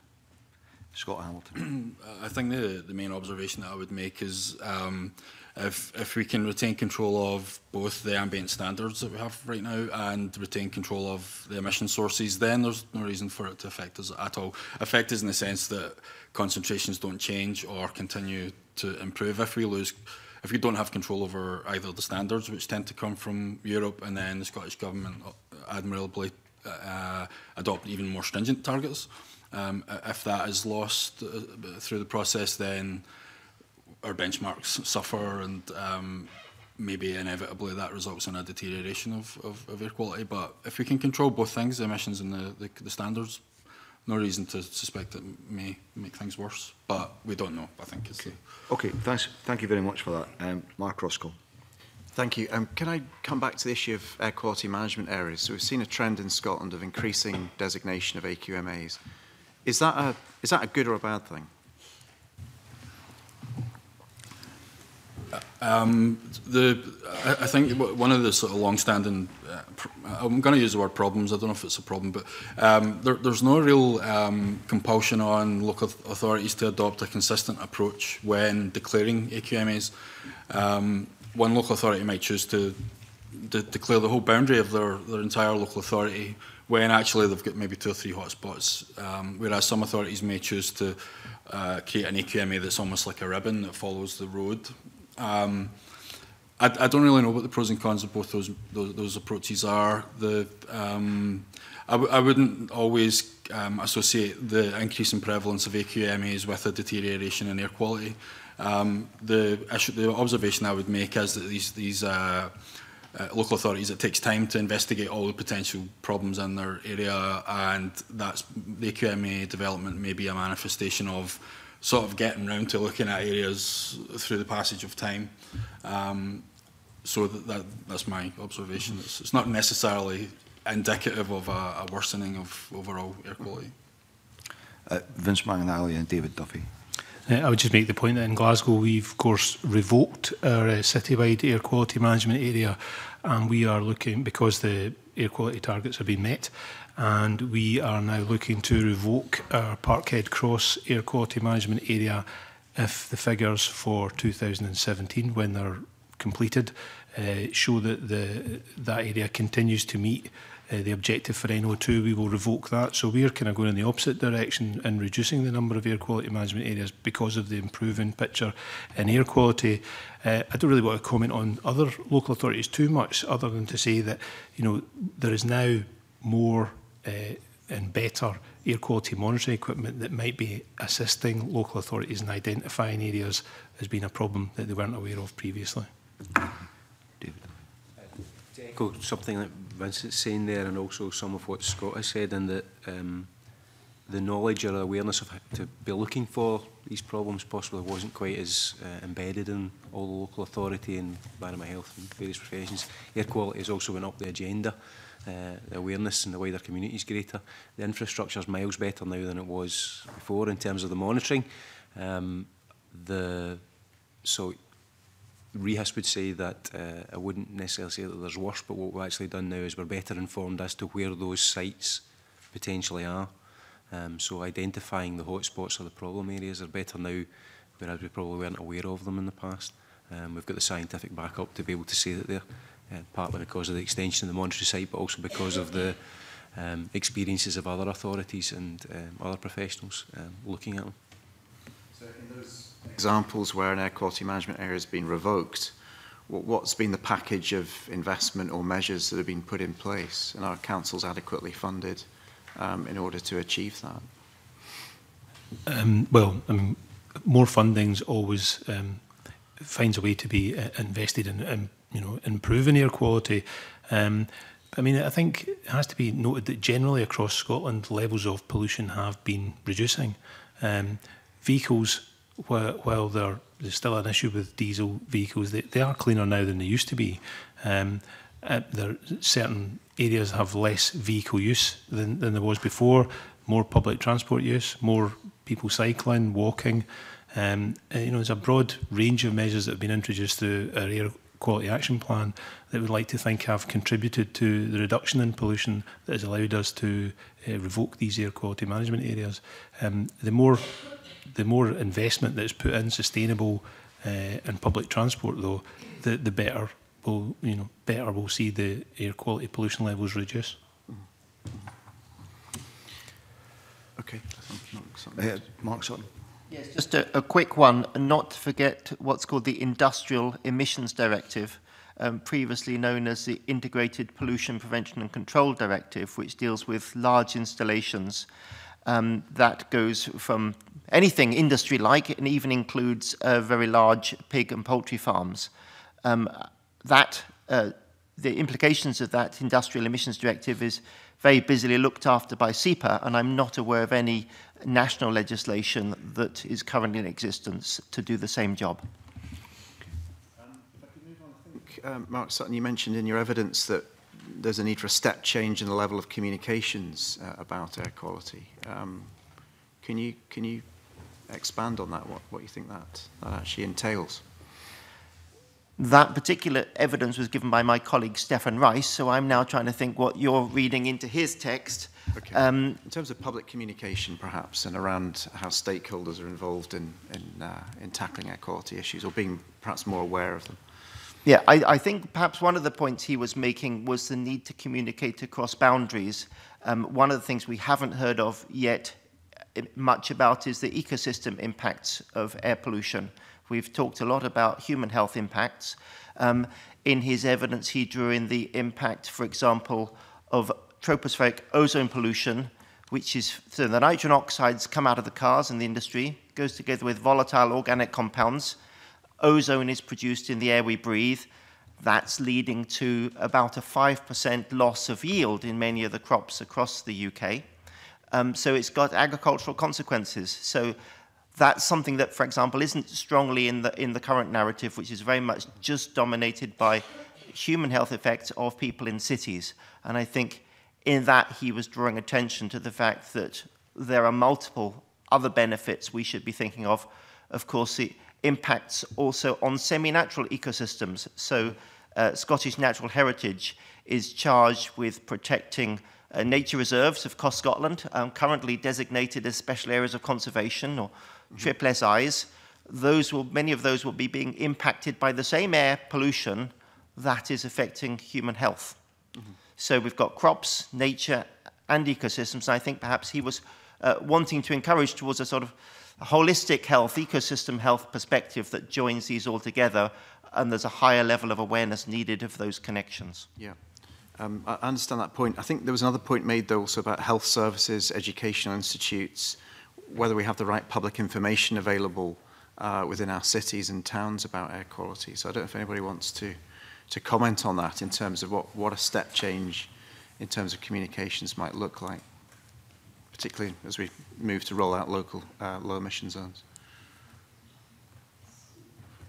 Scott Hamilton. I think the, the main observation that I would make is um, if if we can retain control of both the ambient standards that we have right now and retain control of the emission sources, then there's no reason for it to affect us at all. Affect us in the sense that concentrations don't change or continue to improve. If we lose, if we don't have control over either the standards, which tend to come from Europe, and then the Scottish government uh, admirably uh, adopt even more stringent targets, um, if that is lost uh, through the process, then our benchmarks suffer and um, maybe inevitably that results in a deterioration of, of, of air quality. But if we can control both things, the emissions and the, the, the standards, no reason to suspect it may make things worse. But we don't know, I think. Okay, okay thanks. Thank you very much for that. Um, Mark Roskell. Thank you. Um, can I come back to the issue of air quality management areas? So we've seen a trend in Scotland of increasing designation of AQMAs. Is that a, is that a good or a bad thing? Um, the, I, I think one of the sort of long-standing, uh, I'm going to use the word problems, I don't know if it's a problem, but um, there, there's no real um, compulsion on local authorities to adopt a consistent approach when declaring AQMAs. Um, one local authority might choose to de declare the whole boundary of their, their entire local authority when actually they've got maybe two or three hotspots, um, whereas some authorities may choose to uh, create an AQMA that's almost like a ribbon that follows the road Um, I, I don't really know what the pros and cons of both those those, those approaches are. The um, I, I wouldn't always um, associate the increase in prevalence of AQMAs with a deterioration in air quality. Um, the issue, the observation I would make is that these these uh, uh, local authorities, it takes time to investigate all the potential problems in their area, and that's the AQMA development may be a manifestation of sort of getting round to looking at areas through the passage of time. Um, so that, that, that's my observation. It's, it's not necessarily indicative of a, a worsening of overall air quality. Uh, Vince McAnally and David Duffy. Uh, I would just make the point that in Glasgow we've of course revoked our uh, citywide air quality management area and we are looking, because the air quality targets have been met, and we are now looking to revoke our Parkhead Cross air quality management area if the figures for 2017, when they're completed, uh, show that the, that area continues to meet uh, the objective for NO2, we will revoke that. So we are kind of going in the opposite direction in reducing the number of air quality management areas because of the improving picture in air quality. Uh, I don't really want to comment on other local authorities too much, other than to say that you know there is now more uh, eh, and better air quality monitoring equipment that might be assisting local authorities in identifying areas as being a problem that they weren't aware of previously. David. Uh, echo something that Vincent's saying there and also some of what Scott has said and that um, the knowledge or awareness of how to be looking for these problems possibly wasn't quite as uh, embedded in all the local authority and environment health and various professions. Air quality has also been up the agenda uh, the awareness in the wider community is greater. The infrastructure is miles better now than it was before in terms of the monitoring. Um, the so Rehas would say that uh, I wouldn't necessarily say that there's worse, but what we've actually done now is we're better informed as to where those sites potentially are. Um, so identifying the hotspots or the problem areas are better now, whereas we probably weren't aware of them in the past. Um, we've got the scientific backup to be able to say that they're uh, partly because of the extension of the Monterey site, but also because of the um, experiences of other authorities and um, other professionals um, looking at them. So in those examples where an air quality management area has been revoked, what's been the package of investment or measures that have been put in place and are councils adequately funded um, in order to achieve that? Um, well, I mean, more funding's always um, finds a way to be uh, invested in, in um, you know, improving air quality. Um, I mean, I think it has to be noted that generally across Scotland, levels of pollution have been reducing. Um, vehicles, while, while they're, there's still an issue with diesel vehicles, they, they are cleaner now than they used to be. Um, uh, there certain areas have less vehicle use than, than there was before, more public transport use, more people cycling, walking. Um, uh, you know, there's a broad range of measures that have been introduced through our air quality action plan that would like to think have contributed to the reduction in pollution that has allowed us to uh, revoke these air quality management areas. Um, the more the more investment that's put in sustainable uh, and public transport, though, the the better will you know better we'll see the air quality pollution levels reduce. Okay, Mark Sutton. Uh, Mark Sutton. Yes, just, a, a quick one, not to forget what's called the Industrial Emissions Directive, um, previously known as the Integrated Pollution Prevention and Control Directive, which deals with large installations. Um, that goes from anything industry-like and even includes uh, very large pig and poultry farms. Um, that, uh, the implications of that Industrial Emissions Directive is very busily looked after by SEPA, and I'm not aware of any national legislation that is currently in existence to do the same job. Um, um, Mark Sutton, you mentioned in your evidence that there's a need for a step change in the level of communications uh, about air quality. Um, can you can you expand on that? What what you think that that actually entails? that particular evidence was given by my colleague Stefan Rice, so I'm now trying to think what you're reading into his text. Okay. Um, in terms of public communication, perhaps, and around how stakeholders are involved in, in, uh, in tackling air quality issues or being perhaps more aware of them. Yeah, I, I think perhaps one of the points he was making was the need to communicate across boundaries. Um, one of the things we haven't heard of yet eh, much about is the ecosystem impacts of air pollution. We've talked a lot about human health impacts. Um, in his evidence, he drew in the impact, for example, of tropospheric ozone pollution, which is so the nitrogen oxides come out of the cars and the industry, goes together with volatile organic compounds. Ozone is produced in the air we breathe. That's leading to about a 5% loss of yield in many of the crops across the UK. Um, so it's got agricultural consequences. So that's something that, for example, isn't strongly in the, in the current narrative, which is very much just dominated by human health effects of people in cities. And I think in that he was drawing attention to the fact that there are multiple other benefits we should be thinking of. Of course, it impacts also on semi-natural ecosystems. So uh, Scottish Natural Heritage is charged with protecting uh, nature reserves of Cost Scotland, um, currently designated as special areas of conservation or eyes, those will, many of those will be being impacted by the same air pollution that is affecting human health. Mm -hmm. So we've got crops, nature, and ecosystems. And I think perhaps he was uh, wanting to encourage towards a sort of holistic health, ecosystem health perspective that joins these all together. And there's a higher level of awareness needed of those connections. Yeah. Um, I understand that point. I think there was another point made, though, also about health services, educational institutes, whether we have the right public information available uh, within our cities and towns about air quality. So I don't know if anybody wants to, to comment on that in terms of what, what a step change in terms of communications might look like, particularly as we move to roll out local uh, low emission zones.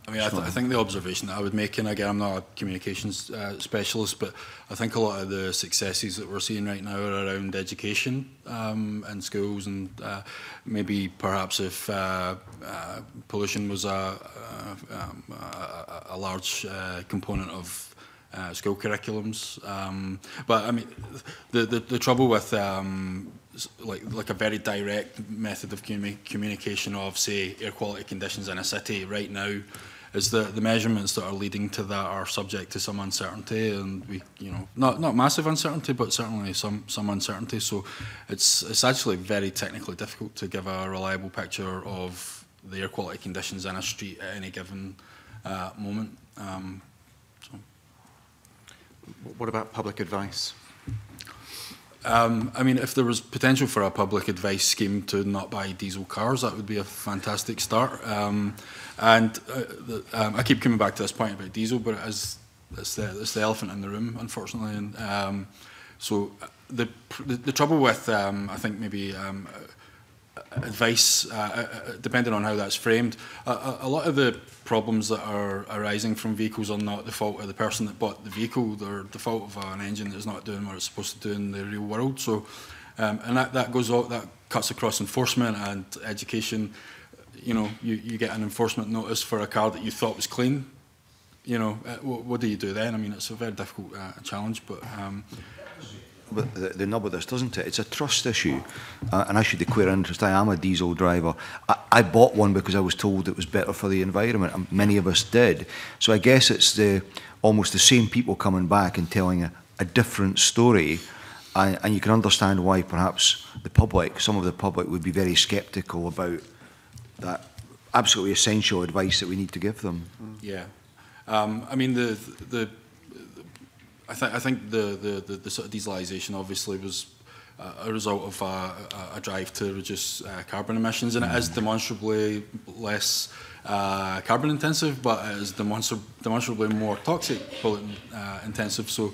I mean, I, th I, think the observation that I would make, and again, I'm not a communications uh, specialist, but I think a lot of the successes that we're seeing right now are around education um, and schools, and uh, maybe perhaps if uh, uh pollution was a, uh, um, a, a, large uh, component of school curriculums. Um, but I mean, the, the, the trouble with um, like like a very direct method of communi communication of say air quality conditions in a city right now is that the measurements that are leading to that are subject to some uncertainty and we you know not not massive uncertainty but certainly some some uncertainty so it's it's actually very technically difficult to give a reliable picture of the air quality conditions in a street at any given uh, moment um, so. what about public advice Um, I mean, if there was potential for a public advice scheme to not buy diesel cars, that would be a fantastic start. Um, and uh, the, um, I keep coming back to this point about diesel, but it is, it's, the, it's the elephant in the room, unfortunately. And um, so uh, the, the, the trouble with, um, I think, maybe um, advice, uh, uh, uh, depending on how that's framed. A, a, lot of the problems that are arising from vehicles are not the fault of the person that bought the vehicle, they're the fault of an engine that's not doing what it's supposed to do in the real world. So, um, and that, that goes out, that cuts across enforcement and education. You know, you, you get an enforcement notice for a car that you thought was clean. You know, uh, what, what do you do then? I mean, it's a very difficult uh, challenge, but um, the, the nub of this, doesn't it? It's a trust issue. Uh, and actually, the queer interest, I am a diesel driver. I, I bought one because I was told it was better for the environment, and many of us did. So I guess it's the almost the same people coming back and telling a, a different story. And, and you can understand why perhaps the public, some of the public, would be very sceptical about that absolutely essential advice that we need to give them. Yeah. Um, I mean, the, the I, I think the, the, the, the sort of dieselisation obviously was uh, a result of a, a drive to reduce uh, carbon emissions, and it is mm-hmm. demonstrably less uh, carbon intensive, but it is demonstrably more toxic pollutant uh, intensive. So,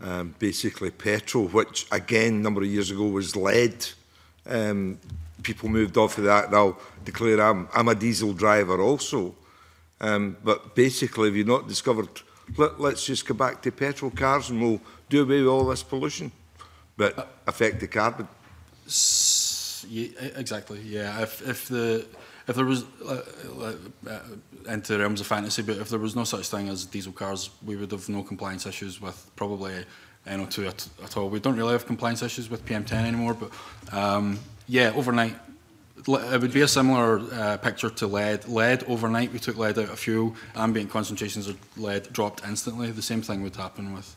um, basically petrol, which again a number of years ago was lead. Um, people moved off of that. They'll declare I'm I'm a diesel driver also. Um, but basically, if you're not discovered, let, let's just go back to petrol cars and we'll do away with all this pollution but uh, affect the carbon. Yeah, exactly. Yeah. If if the if there was uh, uh, into the realms of fantasy, but if there was no such thing as diesel cars, we would have no compliance issues with probably NO2 at, at all. We don't really have compliance issues with PM10 anymore, but um, yeah, overnight it would be a similar uh, picture to lead. Lead overnight, we took lead out of fuel. Ambient concentrations of lead dropped instantly. The same thing would happen with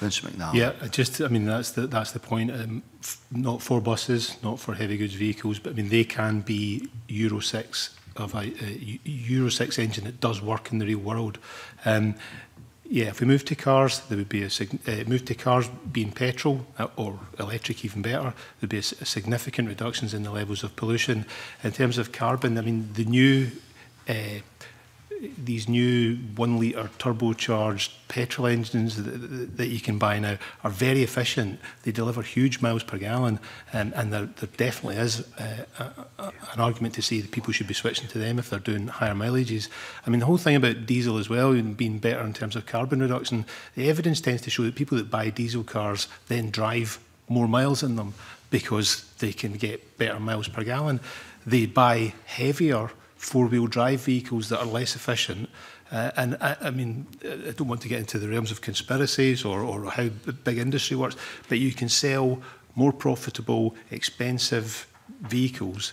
Vince McNally. Yeah, just I mean that's the that's the point. Um, not for buses, not for heavy goods vehicles, but I mean they can be Euro six of a, a uh, Euro six engine that does work in the real world. Um, yeah, if we move to cars, there would be a uh, move to cars being petrol uh, or electric, even better. There'd be a, a significant reductions in the levels of pollution in terms of carbon. I mean, the new uh, these new one litre turbocharged petrol engines that, that, you can buy now are very efficient. They deliver huge miles per gallon, um, and there, there, definitely is uh, a, a, an argument to say that people should be switching to them if they're doing higher mileages. I mean, the whole thing about diesel as well and being better in terms of carbon reduction, the evidence tends to show that people that buy diesel cars then drive more miles in them because they can get better miles per gallon. They buy heavier four-wheel drive vehicles that are less efficient. Uh, and I, uh, I mean, uh, I don't want to get into the realms of conspiracies or, or how big industry works, but you can sell more profitable, expensive vehicles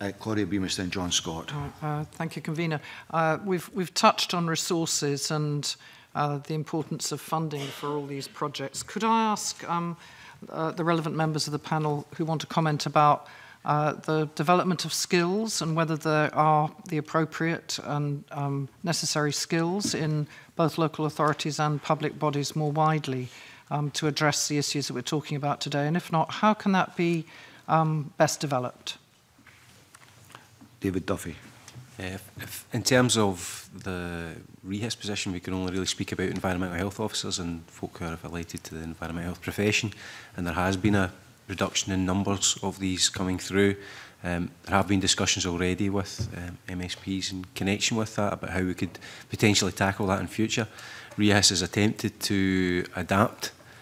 Uh, Claudia Beamish, then John Scott. Uh, uh, thank you, Convener. Uh, we've, we've touched on resources and uh, the importance of funding for all these projects. Could I ask um, uh, the relevant members of the panel who want to comment about Uh, the development of skills and whether there are the appropriate and um, necessary skills in both local authorities and public bodies more widely um, to address the issues that we're talking about today? And if not, how can that be um, best developed? David Duffy. Uh, if, if in terms of the rehis position, we can only really speak about environmental health officers and folk who are affiliated to the environmental health profession. And there has been a reduction in numbers of these coming through. Um, there have been discussions already with um, MSPs in connection with that about how we could potentially tackle that in future. REAS has attempted to adapt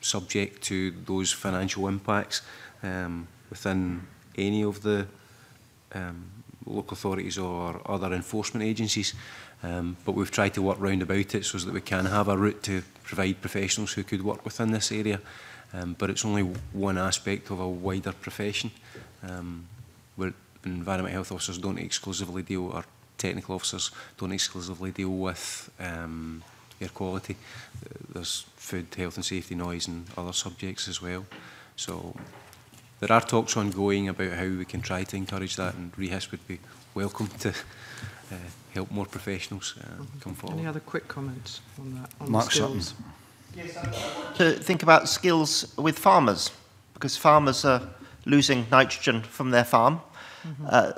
subject to those financial impacts um, within any of the um, local authorities or other enforcement agencies. Um, but we've tried to work round about it so that we can have a route to provide professionals who could work within this area. Um, but it's only one aspect of a wider profession. Um, environment health officers don't exclusively deal, or technical officers don't exclusively deal with um, air quality. There's food, health and safety, noise and other subjects as well. So there are talks ongoing about how we can try to encourage that and REHIS would be welcome to uh, help more professionals uh, mm -hmm. come forward. Any other quick comments on that? On Mark skills? Sutton. Yes, to think about skills with farmers because farmers are losing nitrogen from their farm Mm-hmm. Uh,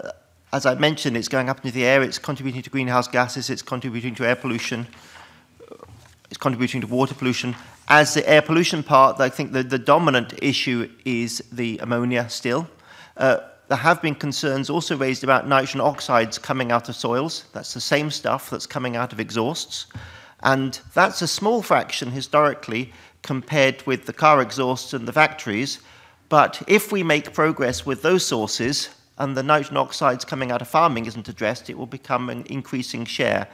as I mentioned, it's going up into the air, it's contributing to greenhouse gases, it's contributing to air pollution, it's contributing to water pollution. As the air pollution part, I think the, the dominant issue is the ammonia still. Uh, there have been concerns also raised about nitrogen oxides coming out of soils. That's the same stuff that's coming out of exhausts. And that's a small fraction historically compared with the car exhausts and the factories. But if we make progress with those sources, and the nitrogen oxides coming out of farming isn't addressed, it will become an increasing share.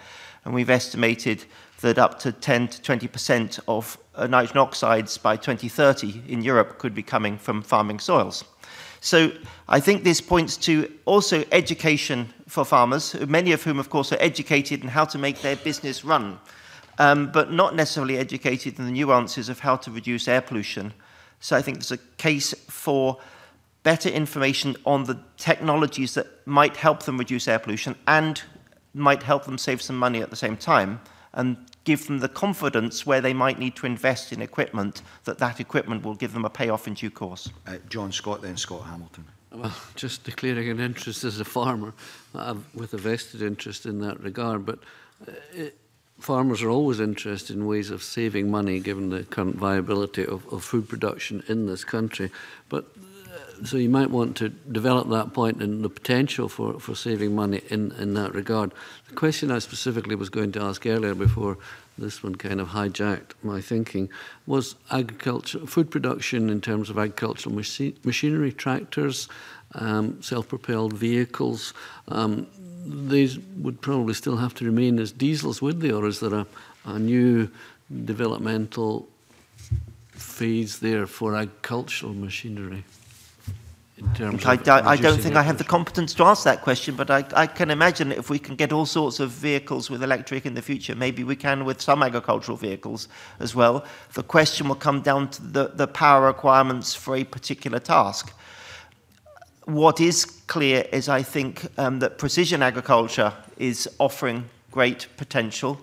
And we've estimated that up to 10 to 20% of uh, nitrogen oxides by 2030 in Europe could be coming from farming soils. So I think this points to also education for farmers, many of whom, of course, are educated in how to make their business run, um, but not necessarily educated in the nuances of how to reduce air pollution. So I think there's a case for better information on the technologies that might help them reduce air pollution and might help them save some money at the same time and give them the confidence where they might need to invest in equipment that that equipment will give them a payoff in due course. Uh, John Scott, then Scott Hamilton. Well, just declaring an interest as a farmer, i uh, with a vested interest in that regard, but uh, it, farmers are always interested in ways of saving money given the current viability of, of food production in this country. But so you might want to develop that point and the potential for, for saving money in, in that regard. The question I specifically was going to ask earlier before this one kind of hijacked my thinking was agriculture, food production in terms of agricultural machi machinery, tractors, um, self-propelled vehicles. Um, these would probably still have to remain as diesels, would they, or is there a, a new developmental phase there for agricultural machinery? in terms I, do, I don't think I have the competence to answer that question, but I, I can imagine if we can get all sorts of vehicles with electric in the future, maybe we can with some agricultural vehicles as well. The question will come down to the, the power requirements for a particular task. What is clear is, I think, um, that precision agriculture is offering great potential.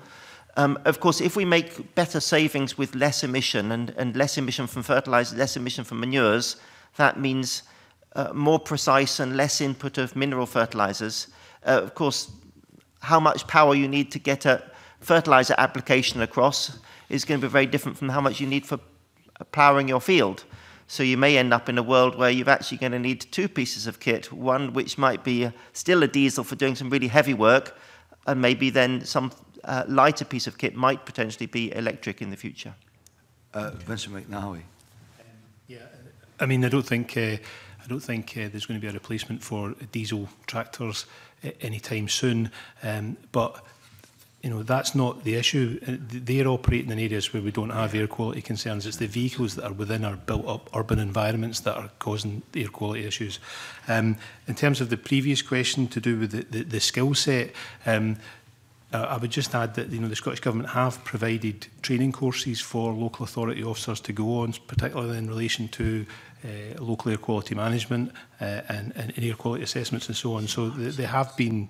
Um, of course, if we make better savings with less emission and, and less emission from fertilizer, less emission from manures, that means uh, more precise and less input of mineral fertilizers. Uh, of course, how much power you need to get a fertilizer application across is going to be very different from how much you need for ploughing your field. So you may end up in a world where you're actually going to need two pieces of kit, one which might be uh, still a diesel for doing some really heavy work, and maybe then some uh, lighter piece of kit might potentially be electric in the future. Uh, Vincent McNally. Um, yeah, I mean, I don't think uh, I don't think uh, there's going to be a replacement for diesel tractors uh, anytime soon. Um, but you know, that's not the issue. Uh, they're operating in areas where we don't have air quality concerns. It's the vehicles that are within our built-up urban environments that are causing air quality issues. Um, in terms of the previous question to do with the, the, the skill set, um, Uh, I would just add that you know the Scottish Government have provided training courses for local authority officers to go on, particularly in relation to uh, local air quality management uh, and, and air quality assessments and so on. So th they have been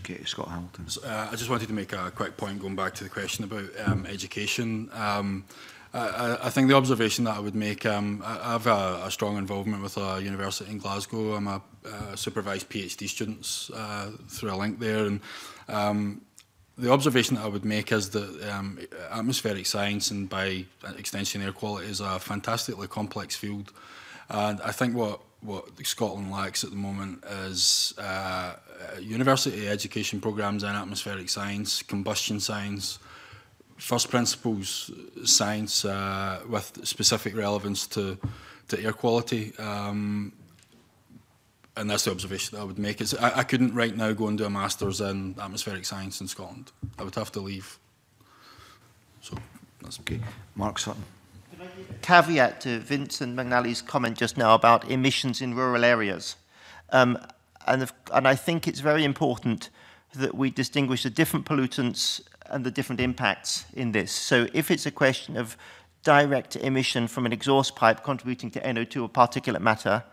Okay, Scott Hamilton. So, uh, I just wanted to make a quick point going back to the question about um, education. Um, I, I think the observation that I would make, um, I, have a, a, strong involvement with a university in Glasgow. I'm a uh, supervised PhD student uh, through a link there, and um, the observation that I would make is that um, atmospheric science and by extension air quality is a fantastically complex field. And I think what, what Scotland lacks at the moment is uh, university education programs in atmospheric science, combustion science, first principles science uh, with specific relevance to, to air quality. Um, and that's the observation that I would make. Is I, I couldn't right now go and do a master's in atmospheric science in Scotland. I would have to leave. So that's okay. Mark Sutton. Caveat to Vincent McNally's comment just now about emissions in rural areas. Um, and, if, and I think it's very important that we distinguish the different pollutants and the different impacts in this. So if it's a question of direct emission from an exhaust pipe contributing to NO2 or particulate matter,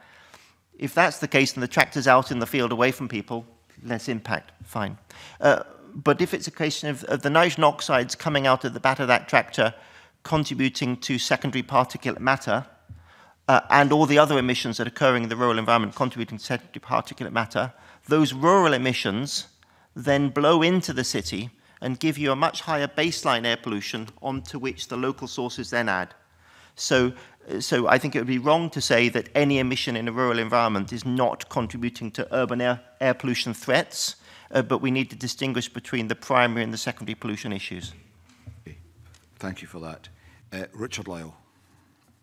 if that's the case and the tractor's out in the field away from people, less impact, fine. Uh, but if it's a question of, of, the nitrogen oxides coming out of the back of that tractor contributing to secondary particulate matter uh, and all the other emissions that are occurring in the rural environment contributing to secondary particulate matter, those rural emissions then blow into the city and give you a much higher baseline air pollution onto which the local sources then add. So, so I think it would be wrong to say that any emission in a rural environment is not contributing to urban air, air pollution threats, uh, but we need to distinguish between the primary and the secondary pollution issues. Okay. Thank you for that. Uh, Richard Lyle.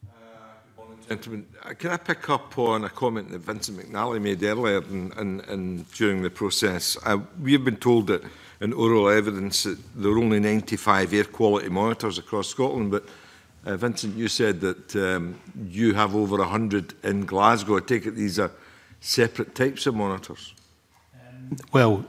Uh, gentlemen, uh, can I pick up on a comment that Vincent McNally made earlier in, in, in, during the process? Uh, we have been told that and oral evidence that there were only 95 air quality monitors across Scotland. But uh, Vincent, you said that um, you have over 100 in Glasgow. I take it these are separate types of monitors. Um, well,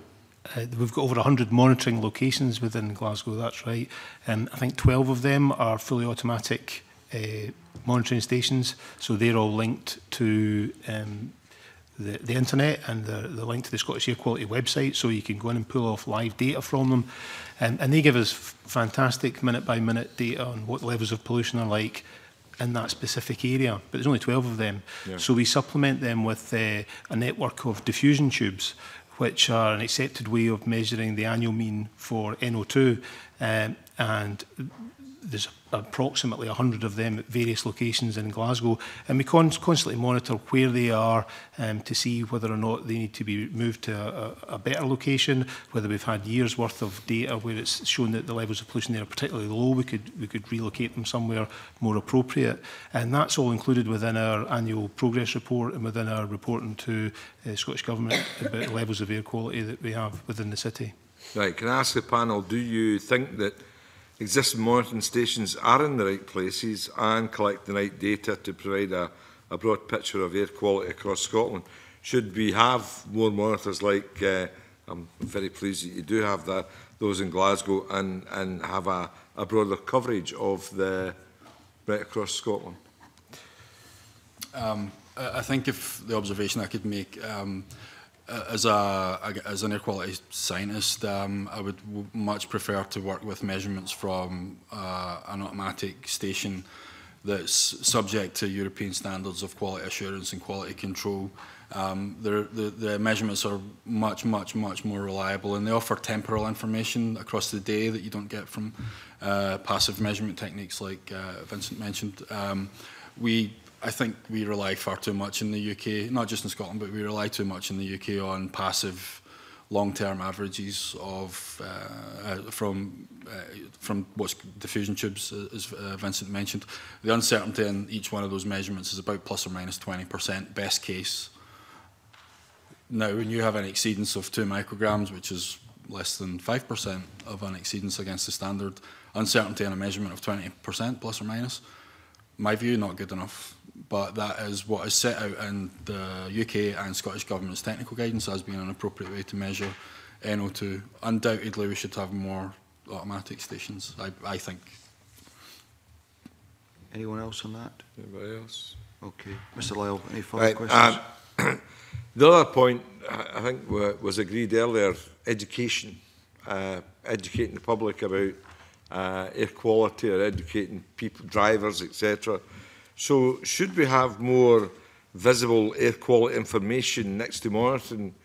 uh, we've got over 100 monitoring locations within Glasgow, that's right. Um, I think 12 of them are fully automatic uh, monitoring stations, so they're all linked to um, the, the internet and the, the link to the Scottish Air Quality website so you can go in and pull off live data from them. Um, and they give us fantastic minute by minute data on what levels of pollution are like in that specific area, but there's only 12 of them. Yeah. So we supplement them with uh, a network of diffusion tubes, which are an accepted way of measuring the annual mean for NO2. Um, and there's approximately 100 of them at various locations in Glasgow, and we con constantly monitor where they are um, to see whether or not they need to be moved to a, a better location, whether we've had years' worth of data where it's shown that the levels of pollution there are particularly low, we could, we could relocate them somewhere more appropriate. And that's all included within our annual progress report and within our reporting to the uh, Scottish Government about the levels of air quality that we have within the city. Right, can I ask the panel, do you think that Existing monitoring stations are in the right places and collect the right data to provide a, a broad picture of air quality across Scotland. Should we have more monitors like, uh, I'm very pleased that you do have that, those in Glasgow and, and have a, a broader coverage of the right across Scotland? Um, I think if the observation I could make, um, as a as an air quality scientist, um, I would much prefer to work with measurements from uh, an automatic station that's subject to European standards of quality assurance and quality control. Um, the, the, the measurements are much, much, much more reliable, and they offer temporal information across the day that you don't get from uh, passive measurement techniques like uh, Vincent mentioned. Um, we I think we rely far too much in the UK, not just in Scotland, but we rely too much in the UK on passive long-term averages of uh, uh, from uh, from what's diffusion tubes, uh, as uh, Vincent mentioned. The uncertainty in each one of those measurements is about plus or minus 20%, best case. Now, when you have an exceedance of 2 micrograms, which is less than 5% of an exceedance against the standard, uncertainty in a measurement of 20% plus or minus, my view, not good enough but that is what is set out in the UK and Scottish Government's technical guidance as being an appropriate way to measure NO2. Undoubtedly, we should have more automatic stations, I, I think. Anyone else on that? Anybody else? Okay. Mr Lyle, any further right, questions? Uh, the other point, I think, was agreed earlier, education. Uh, educating the public about uh, air quality or educating people, drivers, etc. So should we have more visible air quality information next to monitoring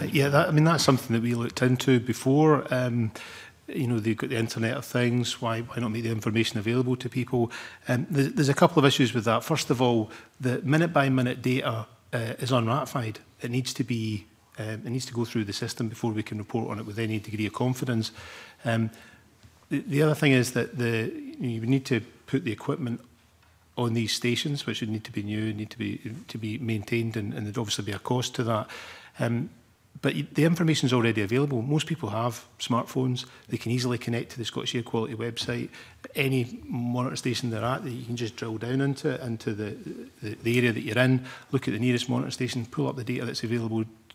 Uh, yeah, that, I mean, that's something that we looked into before. Um, you know, they've got the Internet of Things, why, why not make the information available to people? Um, there's, there's a couple of issues with that. First of all, the minute-by-minute -minute data uh, is unratified. It needs to be um, it needs to go through the system before we can report on it with any degree of confidence. Um, the, the other thing is that the, you, you need to put the equipment on these stations, which would need to be new, need to be to be maintained, and, and there'd obviously be a cost to that. Um, but the information is already available. Most people have smartphones. They can easily connect to the Scottish Air Quality website. Any monitor station they're at, you can just drill down into it, into the, the, the area that you're in, look at the nearest monitor station, pull up the data that's available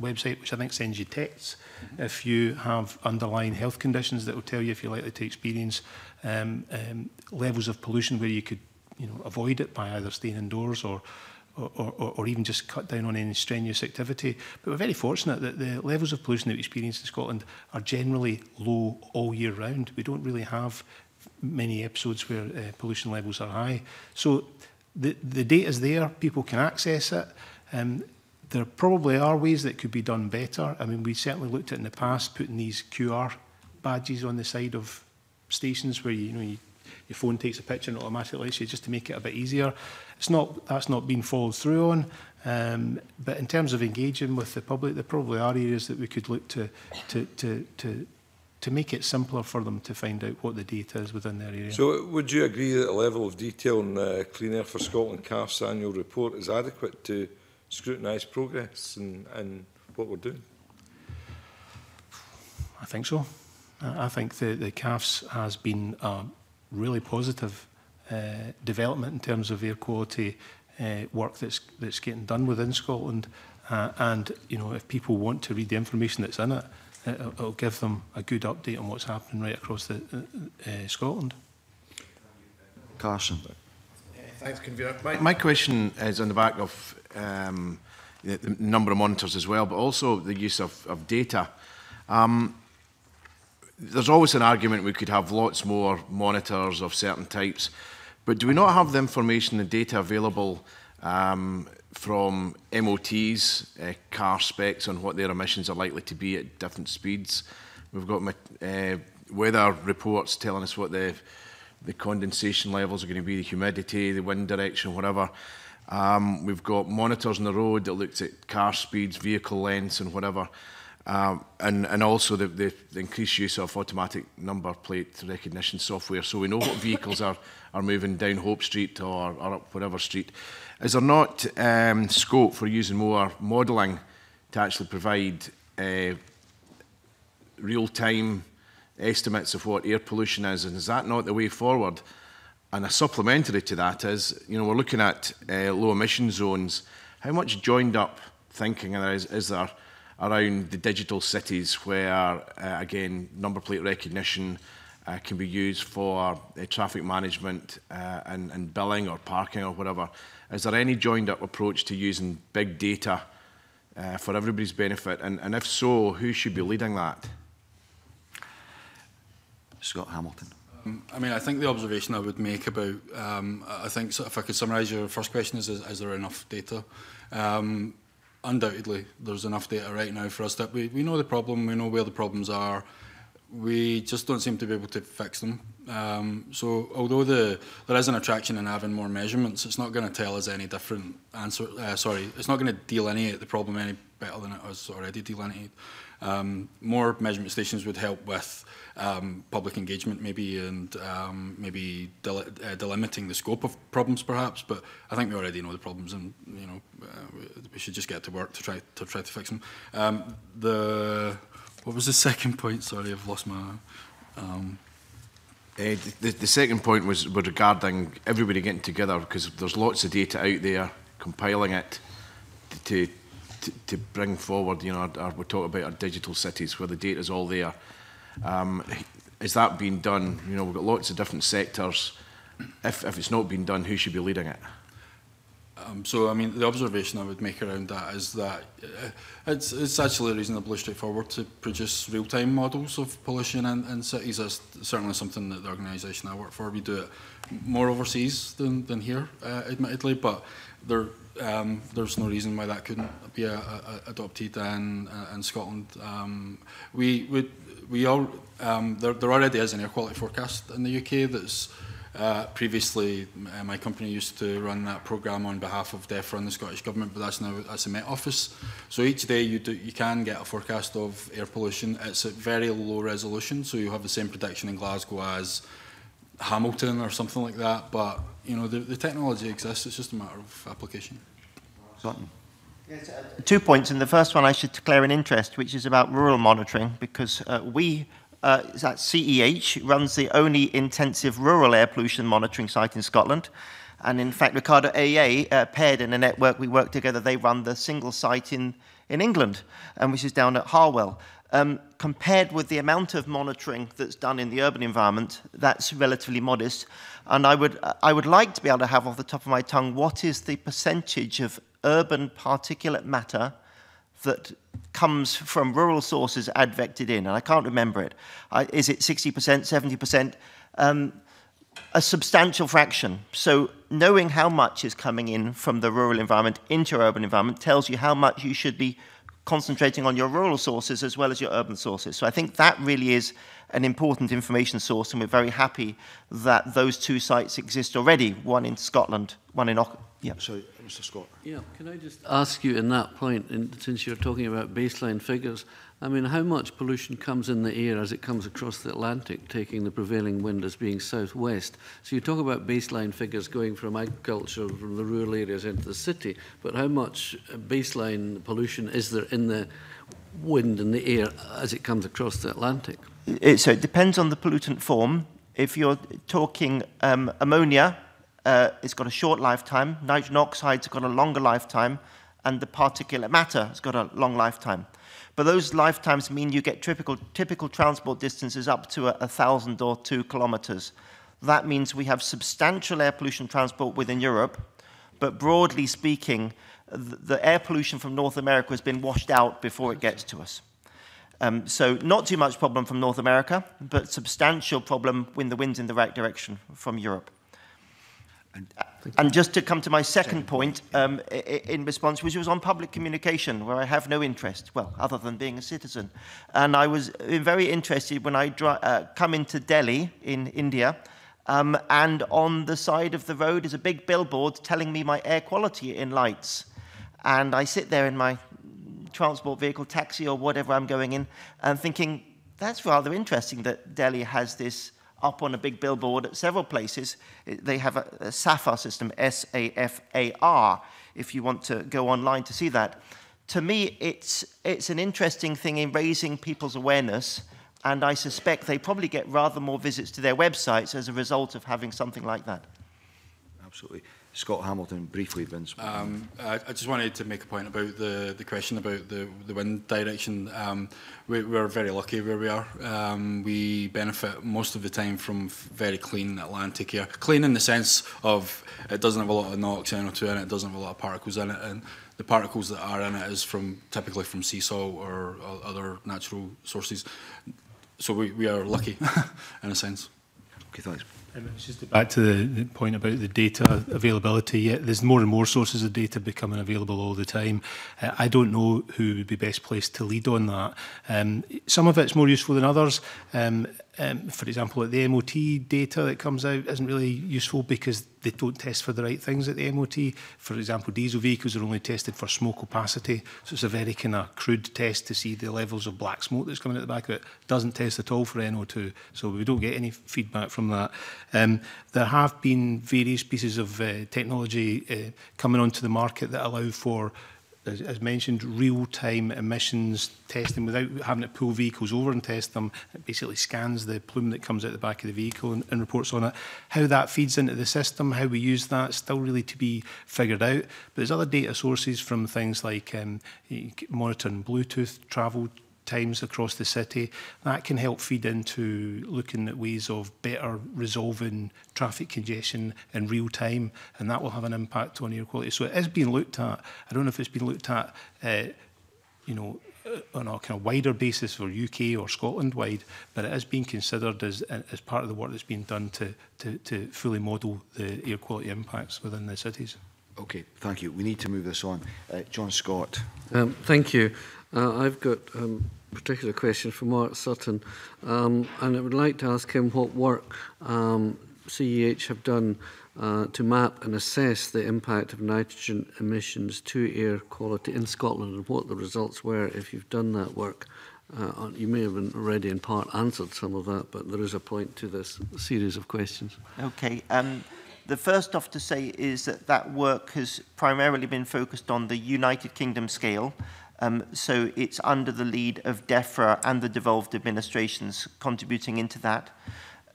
website, which I think sends you texts if you have underlying health conditions that will tell you if you're likely to experience um, um, levels of pollution where you could you know, avoid it by either staying indoors or or, or, or even just cut down on any strenuous activity. But we're very fortunate that the levels of pollution that we experience in Scotland are generally low all year round. We don't really have many episodes where uh, pollution levels are high. So the, the data is there, people can access it. Um, there probably are ways that could be done better. I mean, we certainly looked at in the past putting these QR badges on the side of stations where you know you your phone takes a picture and it automatically lets just to make it a bit easier. It's not, that's not been followed through on. Um, but in terms of engaging with the public, there probably are areas that we could look to, to, to, to, to make it simpler for them to find out what the data is within their area. So would you agree that a level of detail in uh, Clean Air for Scotland CAF's annual report is adequate to scrutinise progress and, and what we're doing? I think so. I think the, the CAFS has been a, really positive uh, development in terms of air quality uh, work that's that's getting done within Scotland. Uh, and you know, if people want to read the information that's in it, it'll, it'll give them a good update on what's happening right across the, uh, uh, Scotland. Carson. Thanks, Convener. My, my question is on the back of um, the, the number of monitors as well, but also the use of, of data. Um, there's always an argument we could have lots more monitors of certain types, but do we not have the information and data available um, from MOTs, uh, car specs on what their emissions are likely to be at different speeds? We've got uh, weather reports telling us what the, the condensation levels are going to be, the humidity, the wind direction, whatever. Um, we've got monitors on the road that looks at car speeds, vehicle lengths and whatever. Um, and, and also the, the, the increased use of automatic number plate recognition software so we know what vehicles are, are moving down Hope Street or, or up whatever street. Is there not um, scope for using more modelling to actually provide uh, real-time estimates of what air pollution is and is that not the way forward? And a supplementary to that is, you know, we're looking at uh, low emission zones. How much joined up thinking is, is there around the digital cities where, uh, again, number plate recognition uh, can be used for uh, traffic management uh, and, and billing or parking or whatever. Is there any joined up approach to using big data uh, for everybody's benefit? And, and if so, who should be leading that? Scott Hamilton. Um, I mean, I think the observation I would make about, um, I think so if I could summarize your first question is, is, is there enough data? Um, undoubtedly there's enough data right now for us that we, we know the problem, we know where the problems are, we just don't seem to be able to fix them. Um, so although the, there is an attraction in having more measurements, it's not going to tell us any different answer. Uh, sorry, it's not going to delineate the problem any better than it was already delineated. Um, more measurement stations would help with um, public engagement maybe and um, maybe del uh, delimiting the scope of problems perhaps. But I think we already know the problems and you know uh, we should just get to work to try to try to fix them. Um, the what was the second point? Sorry, I've lost my. Um, uh, the, the second point was, was regarding everybody getting together because there's lots of data out there, compiling it to, to, to bring forward, you know, our, our, we talk about our digital cities where the data is all there Um, is that being done? You know, we've got lots of different sectors. If, if it's not being done, who should be leading it? Um, so, I mean, the observation I would make around that is that uh, it's, it's actually reasonably straightforward to produce real-time models of pollution in, in cities. That's certainly something that the organisation I work for, we do it more overseas than, than here, uh, admittedly, but there, um, there's no reason why that couldn't be uh, a, a, adopted in, uh, in Scotland. Um, we would we all, um, there, there already is an air quality forecast in the UK that's uh, previously uh, my company used to run that program on behalf of DEFRA and the Scottish Government but that's now that's a Met Office so each day you do, you can get a forecast of air pollution it's at very low resolution so you have the same prediction in Glasgow as Hamilton or something like that but you know the, the technology exists it's just a matter of application. Sutton. two points, and the first one I should declare an interest, which is about rural monitoring, because uh, we uh, at CEH runs the only intensive rural air pollution monitoring site in Scotland. And in fact, Ricardo AA, uh, paired in a network, we work together, they run the single site in, in England, and which is down at Harwell. Um, compared with the amount of monitoring that's done in the urban environment, that's relatively modest. And I would, I would like to be able to have off the top of my tongue what is the percentage of urban particulate matter that comes from rural sources advected in, and I can't remember it. I, is it 60%, 70%? Um, a substantial fraction. So knowing how much is coming in from the rural environment into urban environment tells you how much you should be concentrating on your rural sources as well as your urban sources. So I think that really is an important information source, and we're very happy that those two sites exist already, one in Scotland, one in Yeah. Sorry, Mr. Scott. Yeah, can I just ask you in that point, in, since you're talking about baseline figures, I mean, how much pollution comes in the air as it comes across the Atlantic, taking the prevailing wind as being southwest? So you talk about baseline figures going from agriculture, from the rural areas into the city, but how much uh, baseline pollution is there in the wind and the air as it comes across the Atlantic? It, so it depends on the pollutant form. If you're talking um, ammonia, uh, it's got a short lifetime, nitrogen oxide's got a longer lifetime, and the particulate matter has got a long lifetime. But those lifetimes mean you get typical, typical transport distances up to a, a thousand or two kilometers. That means we have substantial air pollution transport within Europe, but broadly speaking, the, the air pollution from North America has been washed out before it gets to us. Um, so not too much problem from North America, but substantial problem when the wind's in the right direction from Europe. And just to come to my second point um, in response, which was on public communication, where I have no interest, well, other than being a citizen. And I was uh, very interested when I uh, come into Delhi in India, um, and on the side of the road is a big billboard telling me my air quality in lights. And I sit there in my transport vehicle, taxi, or whatever I'm going in, and thinking, that's rather interesting that Delhi has this up on a big billboard at several places. They have a, a SAFAR system, S-A-F-A-R, if you want to go online to see that. To me, it's, it's an interesting thing in raising people's awareness and I suspect they probably get rather more visits to their websites as a result of having something like that. Absolutely. Scott Hamilton briefly, Vince. Um, I, I, just wanted to make a point about the, the question about the, the wind direction. Um, we, we're very lucky where we are. Um, we benefit most of the time from very clean Atlantic air. Clean in the sense of it doesn't have a lot of NOx NO2 in it, it doesn't have a lot of particles in it. And the particles that are in it is from typically from sea salt or other natural sources. So we, we are lucky in a sense. Okay, thanks. Um, it's just back to the, the, point about the data availability. Yeah, there's more and more sources of data becoming available all the time. Uh, I don't know who would be best placed to lead on that. Um, some of it's more useful than others. Um, Um, for example, the MOT data that comes out isn't really useful because they don't test for the right things at the MOT. For example, diesel vehicles are only tested for smoke opacity, so it's a very kind of crude test to see the levels of black smoke that's coming out the back of it. Doesn't test at all for NO2, so we don't get any feedback from that. Um, there have been various pieces of uh, technology uh, coming onto the market that allow for as, as mentioned, real-time emissions testing without having to pull vehicles over and test them. It basically scans the plume that comes out the back of the vehicle and, and reports on it. How that feeds into the system, how we use that, still really to be figured out. But there's other data sources from things like um, e, monitoring Bluetooth travel times across the city. That can help feed into looking at ways of better resolving traffic congestion in real time, and that will have an impact on air quality. So it is being looked at. I don't know if it's been looked at, uh, you know, eh, on a kind of wider basis for UK or Scotland wide, but it is being considered as as part of the work that's being done to to, to fully model the air quality impacts within the cities. Okay, thank you. We need to move this on. Uh, John Scott. Um, thank you. Uh, I've got a um, particular question for Mark Sutton, um, and I would like to ask him what work um, CEH have done uh, to map and assess the impact of nitrogen emissions to air quality in Scotland and what the results were if you've done that work. Uh, uh you may have already in part answered some of that, but there is a point to this series of questions. Okay. Um, the first off to say is that that work has primarily been focused on the United Kingdom scale, Um, so it's under the lead of DEFRA and the devolved administrations contributing into that.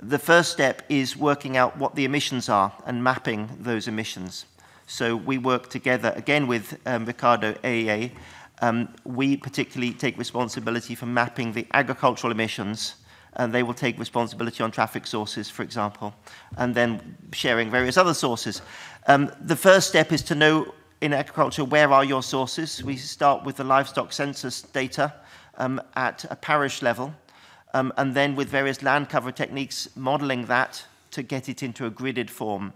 The first step is working out what the emissions are and mapping those emissions. So we work together, again with um, Ricardo AEA, um, we particularly take responsibility for mapping the agricultural emissions and they will take responsibility on traffic sources, for example, and then sharing various other sources. Um, the first step is to know in agriculture, where are your sources? We start with the livestock census data um, at a parish level, um, and then with various land cover techniques, modeling that to get it into a gridded form.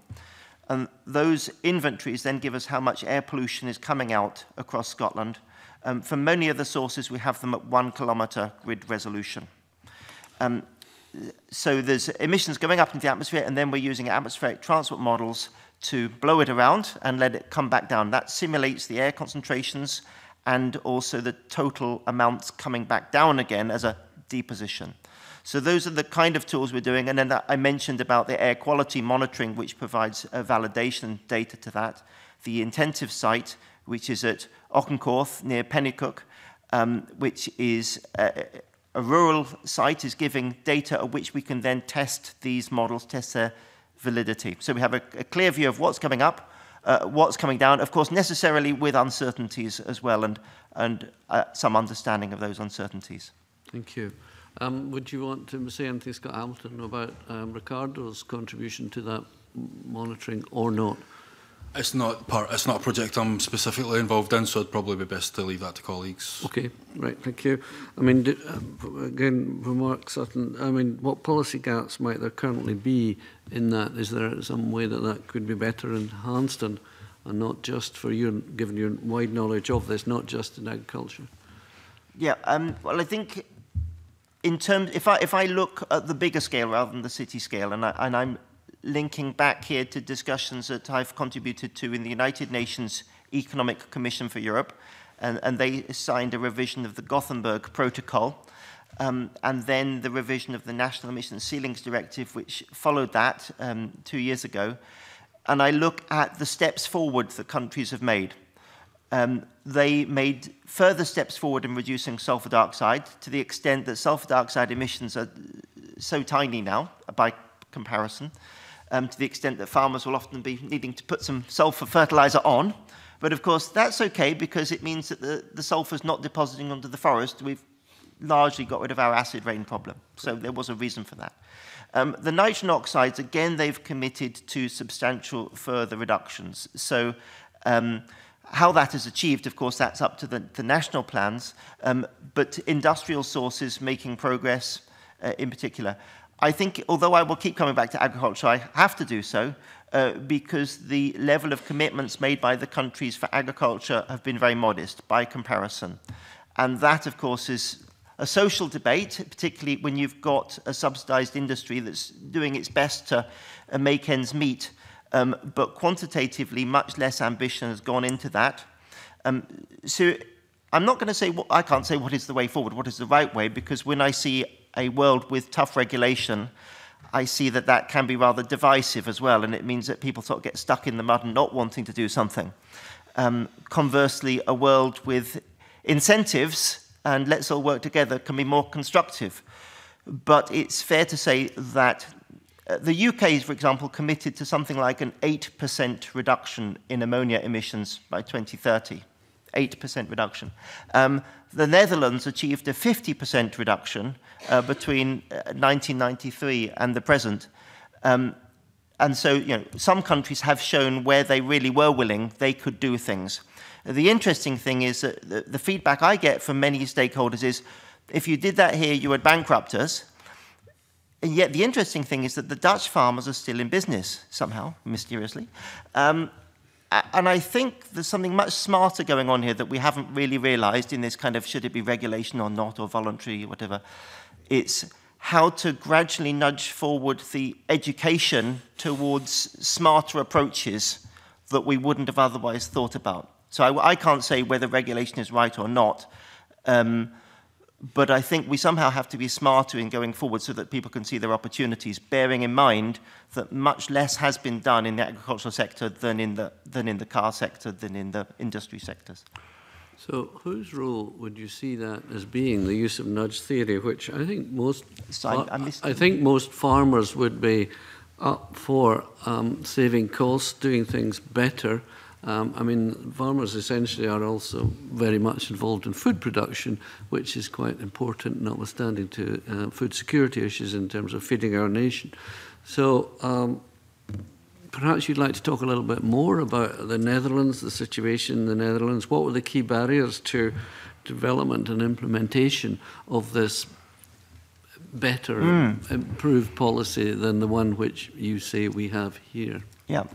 And those inventories then give us how much air pollution is coming out across Scotland. Um, for many of the sources, we have them at one kilometre grid resolution. Um, so there's emissions going up into the atmosphere, and then we're using atmospheric transport models to blow it around and let it come back down. That simulates the air concentrations and also the total amounts coming back down again as a deposition. So those are the kind of tools we're doing. And then I mentioned about the air quality monitoring, which provides uh, validation data to that. The intensive site, which is at Ockenkorth near Pennycook, um, which is a, uh, a rural site, is giving data at which we can then test these models, test their validity. So we have a, a clear view of what's coming up, uh, what's coming down, of course, necessarily with uncertainties as well and, and uh, some understanding of those uncertainties. Thank you. Um, would you want to say anything, Scott Hamilton, about um, Ricardo's contribution to that monitoring or not? It's not part. It's not a project I'm specifically involved in, so it'd probably be best to leave that to colleagues. Okay, right. Thank you. I mean, uh, again, for Mark Sutton. I mean, what policy gaps might there currently be in that? Is there some way that that could be better enhanced, and, and not just for you, given your wide knowledge of this, not just in agriculture? Yeah. Um, well, I think in terms, if I if I look at the bigger scale rather than the city scale, and I, and I'm linking back here to discussions that I've contributed to in the United Nations Economic Commission for Europe, and, and they signed a revision of the Gothenburg Protocol, um, and then the revision of the National Emission Ceilings Directive, which followed that um, two years ago. And I look at the steps forward that countries have made. Um, they made further steps forward in reducing sulfur dioxide to the extent that sulfur dioxide emissions are so tiny now by comparison um, to the extent that farmers will often be needing to put some sulfur fertilizer on. But of course, that's okay because it means that the, the is not depositing onto the forest. We've largely got rid of our acid rain problem. So there was a reason for that. Um, the nitrogen oxides, again, they've committed to substantial further reductions. So um, how that is achieved, of course, that's up to the, the national plans, um, but industrial sources making progress uh, in particular. I think, although I will keep coming back to agriculture, I have to do so uh, because the level of commitments made by the countries for agriculture have been very modest by comparison. And that, of course, is a social debate, particularly when you've got a subsidized industry that's doing its best to uh, make ends meet. Um, but quantitatively, much less ambition has gone into that. Um, so I'm not going to say, what, I can't say what is the way forward, what is the right way, because when I see a world with tough regulation, I see that that can be rather divisive as well, and it means that people sort of get stuck in the mud and not wanting to do something. Um, conversely, a world with incentives and let's all work together can be more constructive. But it's fair to say that uh, the UK is, for example, committed to something like an 8% reduction in ammonia emissions by 2030. 8% reduction. Um, the Netherlands achieved a 50% reduction uh, between 1993 uh, and the present. Um, and so, you know, some countries have shown where they really were willing, they could do things. The interesting thing is that the, the feedback I get from many stakeholders is, if you did that here, you would bankrupt us. And yet the interesting thing is that the Dutch farmers are still in business somehow, mysteriously. Um, and I think there's something much smarter going on here that we haven't really realized in this kind of should it be regulation or not, or voluntary, whatever. It's how to gradually nudge forward the education towards smarter approaches that we wouldn't have otherwise thought about. So I, I can't say whether regulation is right or not. Um, but I think we somehow have to be smarter in going forward so that people can see their opportunities, bearing in mind that much less has been done in the agricultural sector than in the, than in the car sector, than in the industry sectors. So whose role would you see that as being the use of nudge theory, which I think most so I, I think most farmers would be up for um, saving costs, doing things better, Um, I mean, farmers essentially are also very much involved in food production, which is quite important, notwithstanding to uh, food security issues in terms of feeding our nation. So um, perhaps you'd like to talk a little bit more about the Netherlands, the situation in the Netherlands. What were the key barriers to development and implementation of this better, mm. improved policy than the one which you say we have here? Yeah.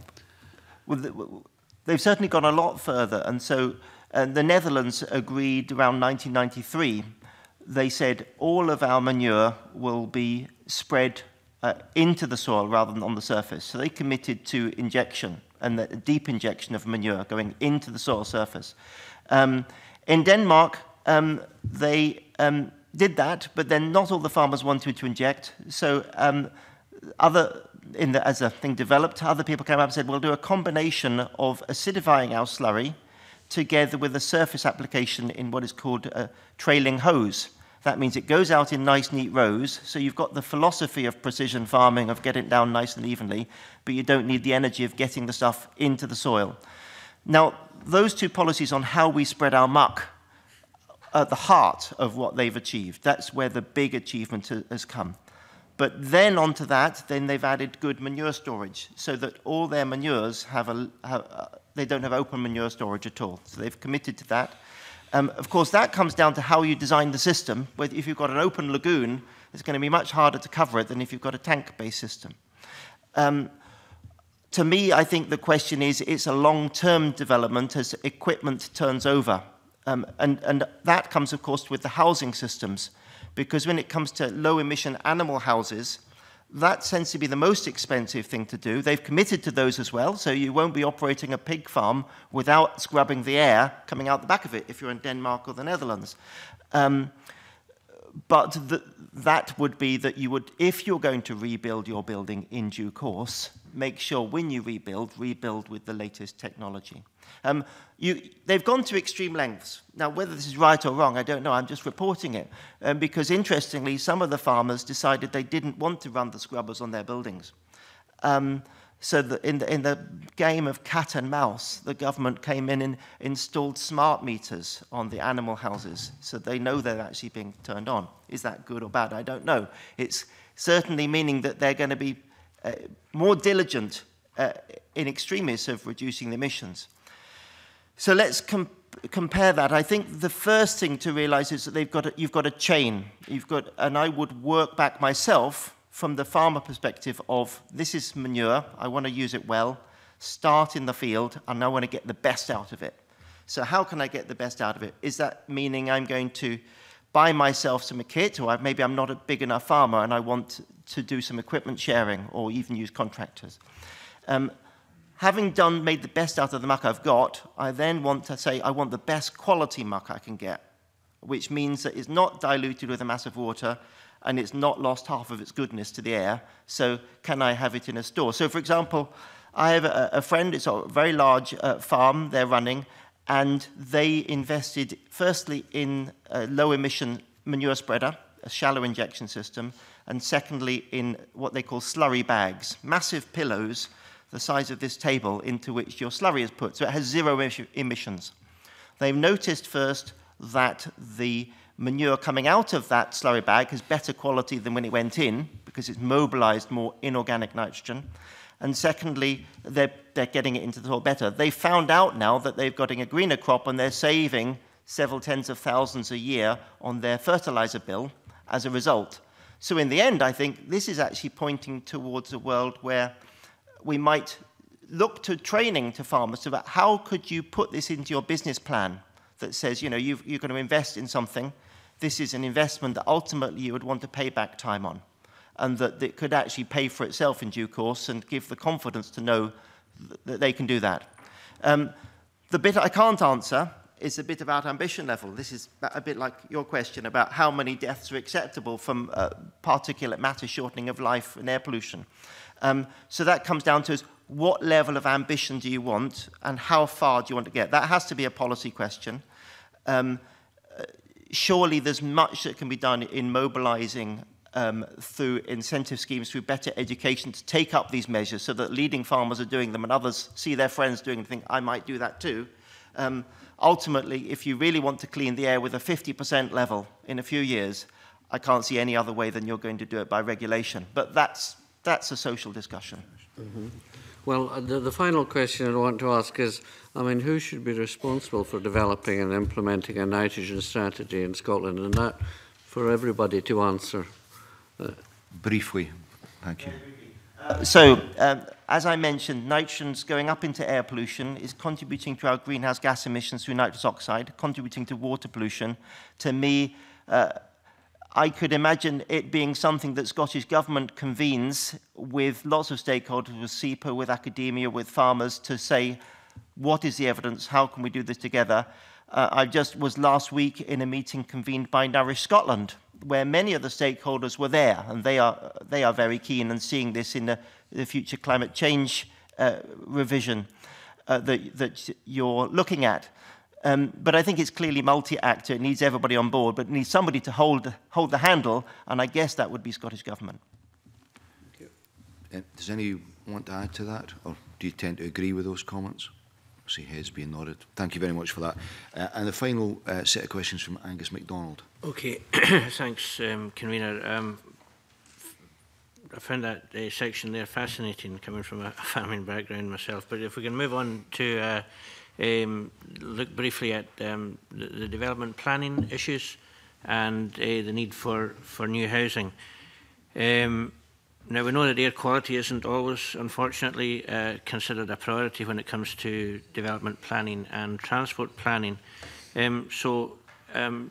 Well, the, well They've certainly gone a lot further, and so the Netherlands agreed around 1993. They said all of our manure will be spread uh, into the soil rather than on the surface. So they committed to injection and the deep injection of manure going into the soil surface. Um, in Denmark, um, they um, did that, but then not all the farmers wanted to inject. So um, other in the, as a thing developed, other people came up and said, we'll do a combination of acidifying our slurry together with a surface application in what is called a trailing hose. That means it goes out in nice, neat rows, so you've got the philosophy of precision farming, of getting it down nice and evenly, but you don't need the energy of getting the stuff into the soil. Now, those two policies on how we spread our muck at the heart of what they've achieved. That's where the big achievement has come. But then onto that, then they've added good manure storage so that all their manures have a, have, uh, they don't have open manure storage at all. So they've committed to that. Um, of course, that comes down to how you design the system. If you've got an open lagoon, it's going to be much harder to cover it than if you've got a tank-based system. Um, to me, I think the question is, it's a long-term development as equipment turns over. Um, and, and that comes, of course, with the housing systems. because when it comes to low emission animal houses, that tends to be the most expensive thing to do. They've committed to those as well, so you won't be operating a pig farm without scrubbing the air coming out the back of it if you're in Denmark or the Netherlands. Um, but the, that would be that you would, if you're going to rebuild your building in due course, make sure when you rebuild, rebuild with the latest technology. Um, you, they've gone to extreme lengths. Now, whether this is right or wrong, I don't know. I'm just reporting it. Um, because, interestingly, some of the farmers decided they didn't want to run the scrubbers on their buildings. Um, So the, in, the, in the game of cat and mouse, the government came in and installed smart meters on the animal houses. So they know they're actually being turned on. Is that good or bad? I don't know. It's certainly meaning that they're going to be uh, more diligent uh, in extremis of reducing the emissions. So let's compare compare that, I think the first thing to realize is that they've got a, you've got a chain. You've got, and I would work back myself from the farmer perspective of this is manure, I want to use it well, start in the field, and I want to get the best out of it. So how can I get the best out of it? Is that meaning I'm going to buy myself some kit, or maybe I'm not a big enough farmer and I want to do some equipment sharing or even use contractors? Um, having done, made the best out of the muck I've got, I then want to say I want the best quality muck I can get, which means that it's not diluted with a mass of water, and it's not lost half of its goodness to the air, so can I have it in a store? So, for example, I have a, a friend, it's a very large uh, farm they're running, and they invested firstly in a low emission manure spreader, a shallow injection system, and secondly in what they call slurry bags, massive pillows the size of this table into which your slurry is put, so it has zero emissions. They've noticed first that the manure coming out of that slurry bag has better quality than when it went in because it's mobilized more inorganic nitrogen. And secondly, they're, they're getting it into the soil better. They found out now that they've got a greener crop and they're saving several tens of thousands a year on their fertilizer bill as a result. So in the end, I think this is actually pointing towards a world where we might look to training to farmers about how could you put this into your business plan that says, you know, you are going to invest in something, this is an investment that ultimately you would want to pay back time on and that it could actually pay for itself in due course and give the confidence to know that they can do that. Um, the bit I can't answer is a bit about ambition level. This is a bit like your question about how many deaths are acceptable from uh, particulate matter shortening of life and air pollution. Um, so that comes down to is what level of ambition do you want and how far do you want to get? That has to be a policy question. Um, surely there's much that can be done in mobilizing um, through incentive schemes, through better education to take up these measures so that leading farmers are doing them and others see their friends doing and think, I might do that too. Um, ultimately, if you really want to clean the air with a 50% level in a few years, I can't see any other way than you're going to do it by regulation. But that's, that's a social discussion. Mm -hmm. Well, uh, the, the final question I want to ask is, I mean, who should be responsible for developing and implementing a nitrogen strategy in Scotland? And that for everybody to answer. Uh, Briefly, thank you. Uh, so, um, as I mentioned, nitrogen's going up into air pollution is contributing to our greenhouse gas emissions through nitrous oxide, contributing to water pollution. To me, uh, I could imagine it being something that Scottish Government convenes with lots of stakeholders, with SEPA, with academia, with farmers, to say, what is the evidence? How can we do this together? Uh, I just was last week in a meeting convened by Nourish Scotland, where many of the stakeholders were there, and they are, they are very keen on seeing this in the, the future climate change uh, revision uh, that, that you're looking at. Um, but I think it's clearly multi-actor. It needs everybody on board, but it needs somebody to hold, hold the handle, and I guess that would be Scottish Government. Uh, does anyone want to add to that, or do you tend to agree with those comments? I see heads being nodded. Thank you very much for that. Uh, and the final uh, set of questions from Angus MacDonald. Okay, thanks, um, convener. Um, I found that uh, section there fascinating, coming from a farming background myself. But if we can move on to uh, um, look briefly at um, the, the development planning issues and uh, the need for, for new housing. Um, now, we know that air quality isn't always, unfortunately, uh, considered a priority when it comes to development planning and transport planning. Um, so, um,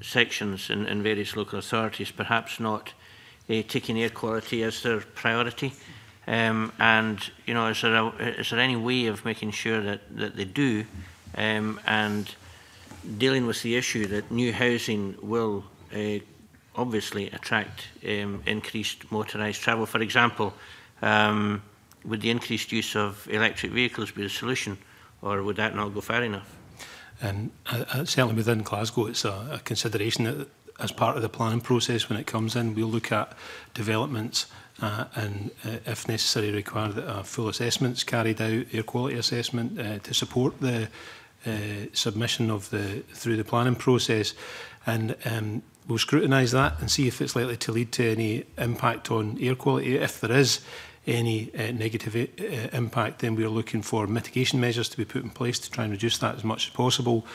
sections in, in various local authorities perhaps not uh, taking air quality as their priority. Um, and, you know, is there, a, is there any way of making sure that, that they do um, and dealing with the issue that new housing will uh, obviously attract um, increased motorised travel. For example, um, would the increased use of electric vehicles be the solution, or would that not go far enough? Um, uh, certainly within Glasgow, it's a, a consideration that as part of the planning process when it comes in, we'll look at developments uh, and uh, if necessary require that a full assessment's carried out, air quality assessment uh, to support the uh, submission of the through the planning process and um, we'll scrutinise that and see if it's likely to lead to any impact on air quality. If there is any uh, negative uh, impact, then we're looking for mitigation measures to be put in place to try and reduce that as much as possible.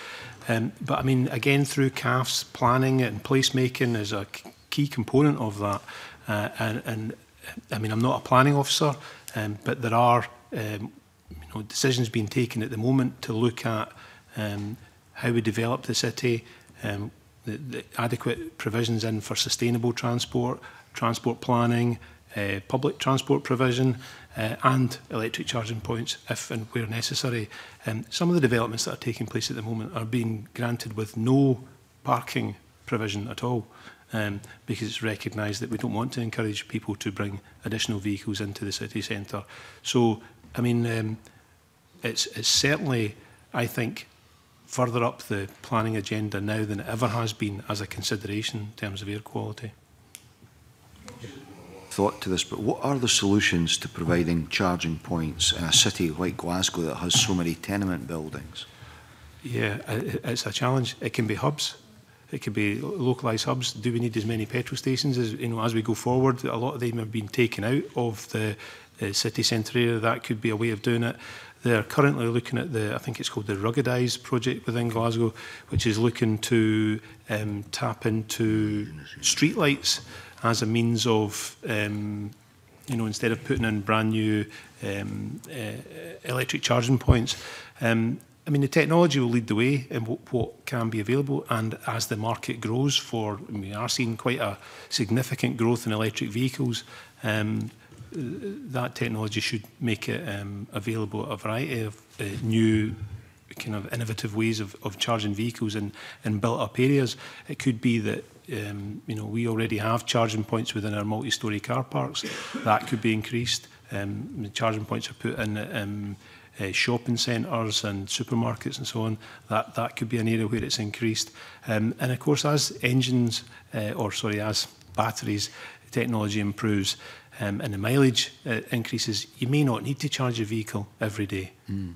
Um, but I mean, again, through CAFs, planning and placemaking is a key component of that. Uh, and, and I mean, I'm not a planning officer, um, but there are um, you know, decisions being taken at the moment to look at um, how we develop the city, um, the, the adequate provisions in for sustainable transport, transport planning, uh, public transport provision uh, and electric charging points if and where necessary. Um, some of the developments that are taking place at the moment are being granted with no parking provision at all um, because it's recognised that we don't want to encourage people to bring additional vehicles into the city centre. So, I mean, um, it's, it's certainly, I think, further up the planning agenda now than it ever has been as a consideration in terms of air quality. Thought to this, but what are the solutions to providing charging points in a city like Glasgow that has so many tenement buildings? Yeah, it's a challenge. It can be hubs. It could be localised hubs. Do we need as many petrol stations as you know as we go forward? A lot of them have been taken out of the, the city centre area. That could be a way of doing it. They are currently looking at the, I think it's called the Ruggedized project within Glasgow, which is looking to um, tap into streetlights as a means of, um, you know, instead of putting in brand new um, uh, electric charging points. Um, I mean, the technology will lead the way in what, what can be available, and as the market grows for, I mean, we are seeing quite a significant growth in electric vehicles. Um, that technology should make it um, available a variety of uh, new kind of innovative ways of, of charging vehicles in, in built-up areas. It could be that um, you know we already have charging points within our multi-storey car parks. That could be increased. Um, the charging points are put in um, uh, shopping centres and supermarkets and so on. That that could be an area where it's increased. Um, and of course, as engines uh, or sorry, as batteries technology improves, um, and the mileage uh, increases, you may not need to charge your vehicle every day. Mm.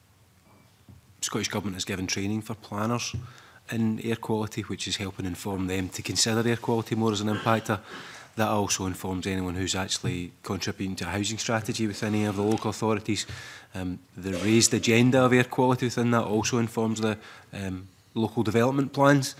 Scottish Government has given training for planners. Mm in air quality, which is helping inform them to consider air quality more as an impactor. That also informs anyone who's actually contributing to a housing strategy within any of the local authorities. Um, the raised agenda of air quality within that also informs the um, local development plans.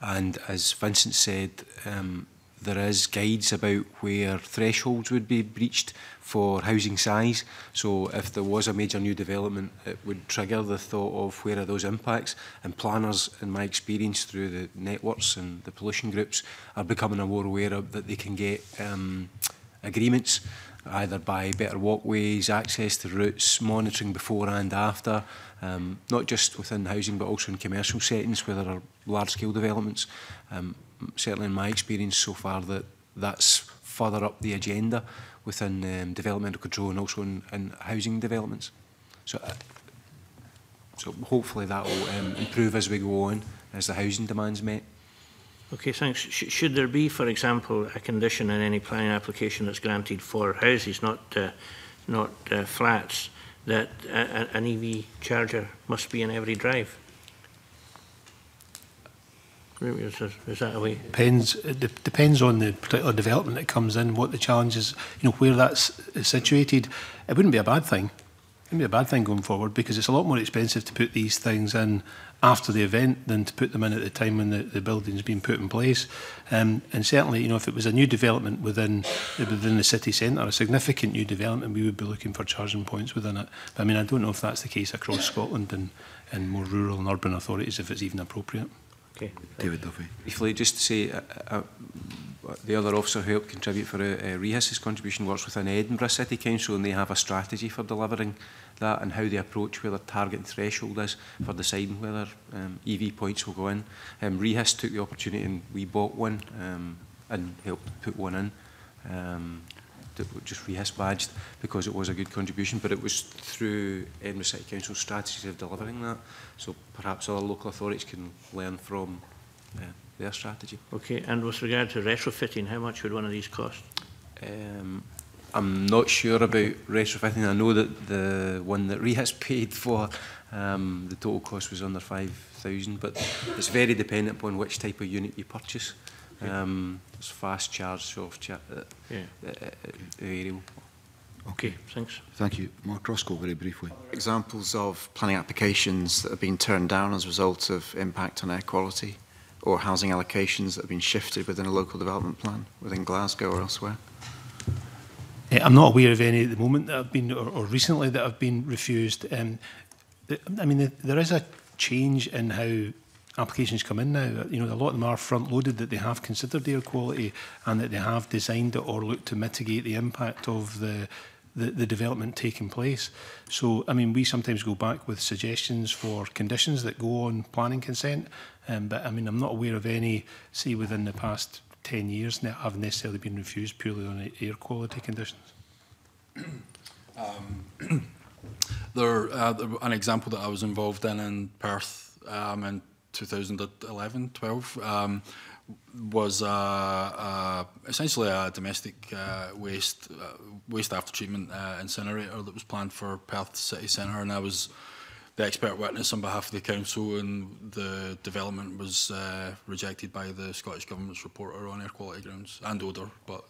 And as Vincent said, um, there is guides about where thresholds would be breached for housing size. So if there was a major new development, it would trigger the thought of where are those impacts. And planners, in my experience through the networks and the pollution groups, are becoming more aware of that they can get um, agreements either by better walkways, access to routes, monitoring before and after, um, not just within housing but also in commercial settings where there are large-scale developments. Um, certainly in my experience so far, that that's further up the agenda within um, developmental control and also in, in housing developments. So, uh, so hopefully that will um, improve as we go on, as the housing demand's met. Okay, thanks. Sh should there be, for example, a condition in any planning application that's granted for houses, not uh, not uh, flats, that a, a, an EV charger must be in every drive? Is, is that a way? Depends. It de depends on the particular development that comes in, what the challenges, you know, where that's situated. It wouldn't be a bad thing. It wouldn't be a bad thing going forward because it's a lot more expensive to put these things in after the event than to put them in at the time when the, the building's been put in place. Um, and certainly, you know, if it was a new development within within the city centre, a significant new development, we would be looking for charging points within it. But I mean, I don't know if that's the case across Scotland and, and more rural and urban authorities, if it's even appropriate. Okay. David Duffy. Briefly, just to say, uh, uh, uh, the other officer who helped contribute for uh, uh, Rehis, contribution works within Edinburgh City Council and they have a strategy for delivering that and how they approach where their target and threshold is for deciding whether um, EV points will go in. Um, Rehis took the opportunity and we bought one um, and helped put one in. Um, that were just re-badged because it was a good contribution, but it was through Edinburgh City Council's strategies of delivering that. So perhaps other local authorities can learn from uh, their strategy. Okay, and with regard to retrofitting, how much would one of these cost? Um, I'm not sure about retrofitting. I know that the one that Rhea's paid for, um, the total cost was under 5,000, but it's very dependent upon which type of unit you purchase. Um, it's fast charge, soft charge, uh, yeah. uh, uh, Okay, thanks. Thank you. Mark Roscoe, very briefly. Examples of planning applications that have been turned down as a result of impact on air quality or housing allocations that have been shifted within a local development plan within Glasgow or elsewhere? Eh, I'm not aware of any at the moment that have been, or, or recently that have been refused. Um, I mean, there is a change in how applications come in now, uh, you know, a lot of them are front-loaded that they have considered air quality and that they have designed it or looked to mitigate the impact of the the, the development taking place. So, I mean, we sometimes go back with suggestions for conditions that go on planning consent, um, but I mean, I'm not aware of any, say, within the past 10 years that have necessarily been refused purely on air quality conditions. um, there, uh, an example that I was involved in in Perth um, and 2011, 12, um, was uh, uh, essentially a domestic uh, waste uh, waste after treatment uh, incinerator that was planned for Perth city centre, and I was the expert witness on behalf of the council, and the development was uh, rejected by the Scottish government's reporter on air quality grounds and odour. But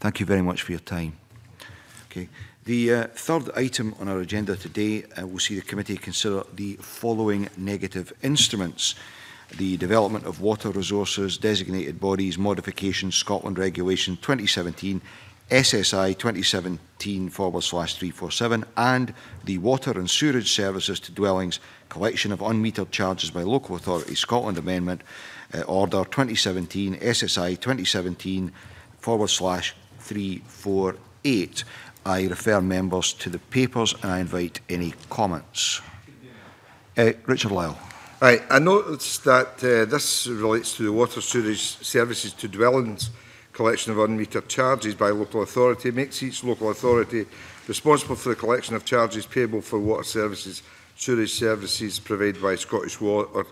thank you very much for your time. Okay. The uh, third item on our agenda today uh, will see the committee consider the following negative instruments. The development of water resources, designated bodies, modification, Scotland Regulation 2017, SSI 2017 forward slash 347, and the water and sewerage services to dwellings, collection of unmetered charges by local authority Scotland Amendment uh, Order 2017, SSI 2017 forward slash 348. I refer members to the papers and I invite any comments. Uh, Richard Lyle. Right, I noticed that uh, this relates to the water sewage services to dwellings collection of unmetered charges by local authority makes each local authority responsible for the collection of charges payable for water services, sewage services provided by Scottish Water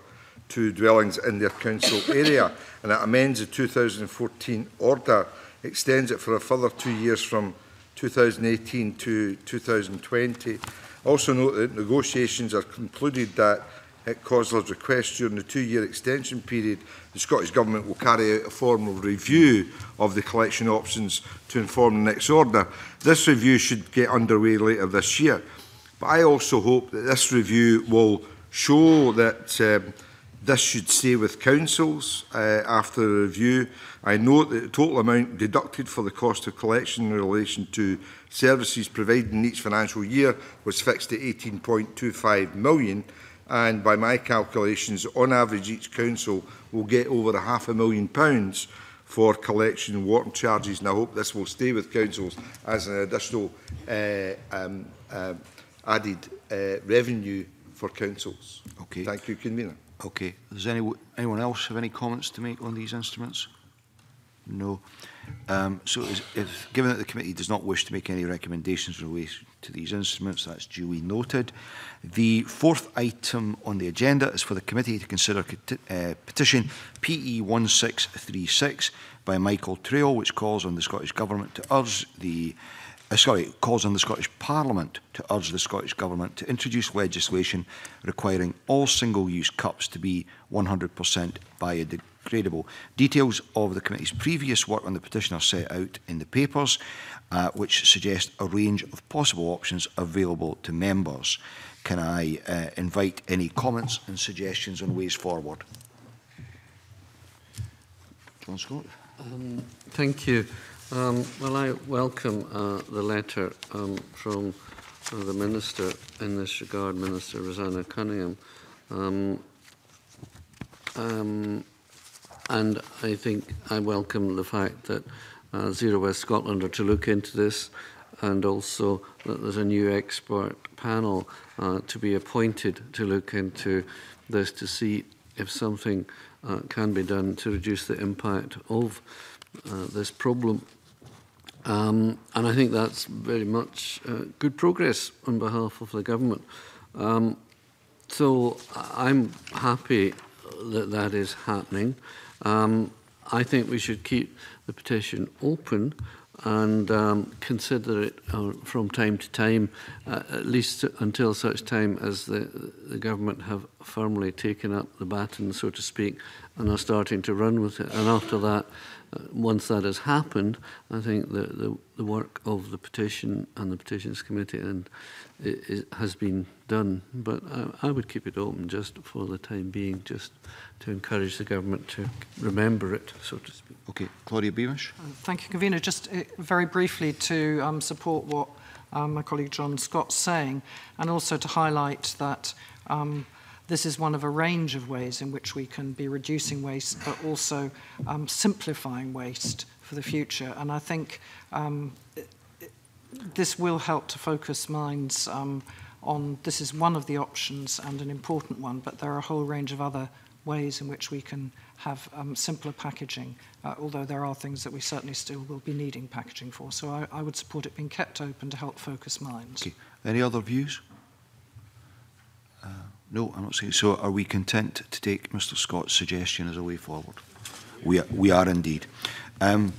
to dwellings in their council area. And it amends the 2014 order, extends it for a further two years from 2018 to 2020. Also note that negotiations are concluded that at Cosler's request during the two-year extension period, the Scottish Government will carry out a formal review of the collection options to inform the next order. This review should get underway later this year. But I also hope that this review will show that um, This should stay with councils uh, after a review. I note that the total amount deducted for the cost of collection in relation to services provided in each financial year was fixed at 18.25 million and by my calculations on average each council will get over a half a million pounds for collection and water charges and I hope this will stay with councils as an additional uh, um, uh, added uh, revenue for councils. Okay. Thank you, Convener. Okay. Does any, anyone else have any comments to make on these instruments? No. Um, so is, if, given that the committee does not wish to make any recommendations in relation to these instruments, that's duly noted. The fourth item on the agenda is for the committee to consider uh, petition PE 1636 by Michael Trail, which calls on the Scottish Government to urge the uh, uh, sorry, calls on the Scottish Parliament to urge the Scottish Government to introduce legislation requiring all single-use cups to be 100% biodegradable. Details of the committee's previous work on the petition are set out in the papers, uh, which suggest a range of possible options available to members. Can I uh, invite any comments and suggestions on ways forward? John Scott. Um, thank you. Um, well, I welcome uh, the letter um, from uh, the Minister in this regard, Minister Rosanna Cunningham. Um, um, and I think I welcome the fact that uh, Zero West Scotland are to look into this and also that there's a new expert panel uh, to be appointed to look into this to see if something uh, can be done to reduce the impact of uh, this problem. Um, and I think that's very much uh, good progress on behalf of the government. Um, so I'm happy that that is happening. Um, I think we should keep the petition open and um, consider it uh, from time to time, uh, at least until such time as the, the government have firmly taken up the baton, so to speak, and are starting to run with it. And after that, Uh, once that has happened, I think the, the, the work of the petition and the petitions committee and it, it has been done. But I, I would keep it open just for the time being, just to encourage the government to remember it, so to speak. Okay, Claudia Beamish. Uh, thank you, convener. Just uh, very briefly to um, support what um, my colleague John Scott's saying, and also to highlight that. Um, this is one of a range of ways in which we can be reducing waste, but also um, simplifying waste for the future. And I think um, this will help to focus minds um, on this is one of the options and an important one, but there are a whole range of other ways in which we can have um, simpler packaging, uh, although there are things that we certainly still will be needing packaging for. So I, I would support it being kept open to help focus minds. Okay. Any other views? Uh, No, I'm not saying. So are we content to take Mr Scott's suggestion as a way forward? We are, we are indeed. Um,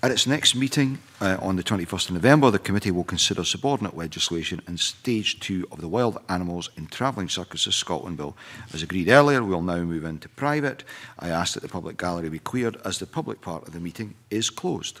at its next meeting uh, on the 21st of November, the committee will consider subordinate legislation and stage two of the Wild Animals in Travelling Circuses Scotland Bill. As agreed earlier, we'll now move into private. I ask that the public gallery be cleared as the public part of the meeting is closed.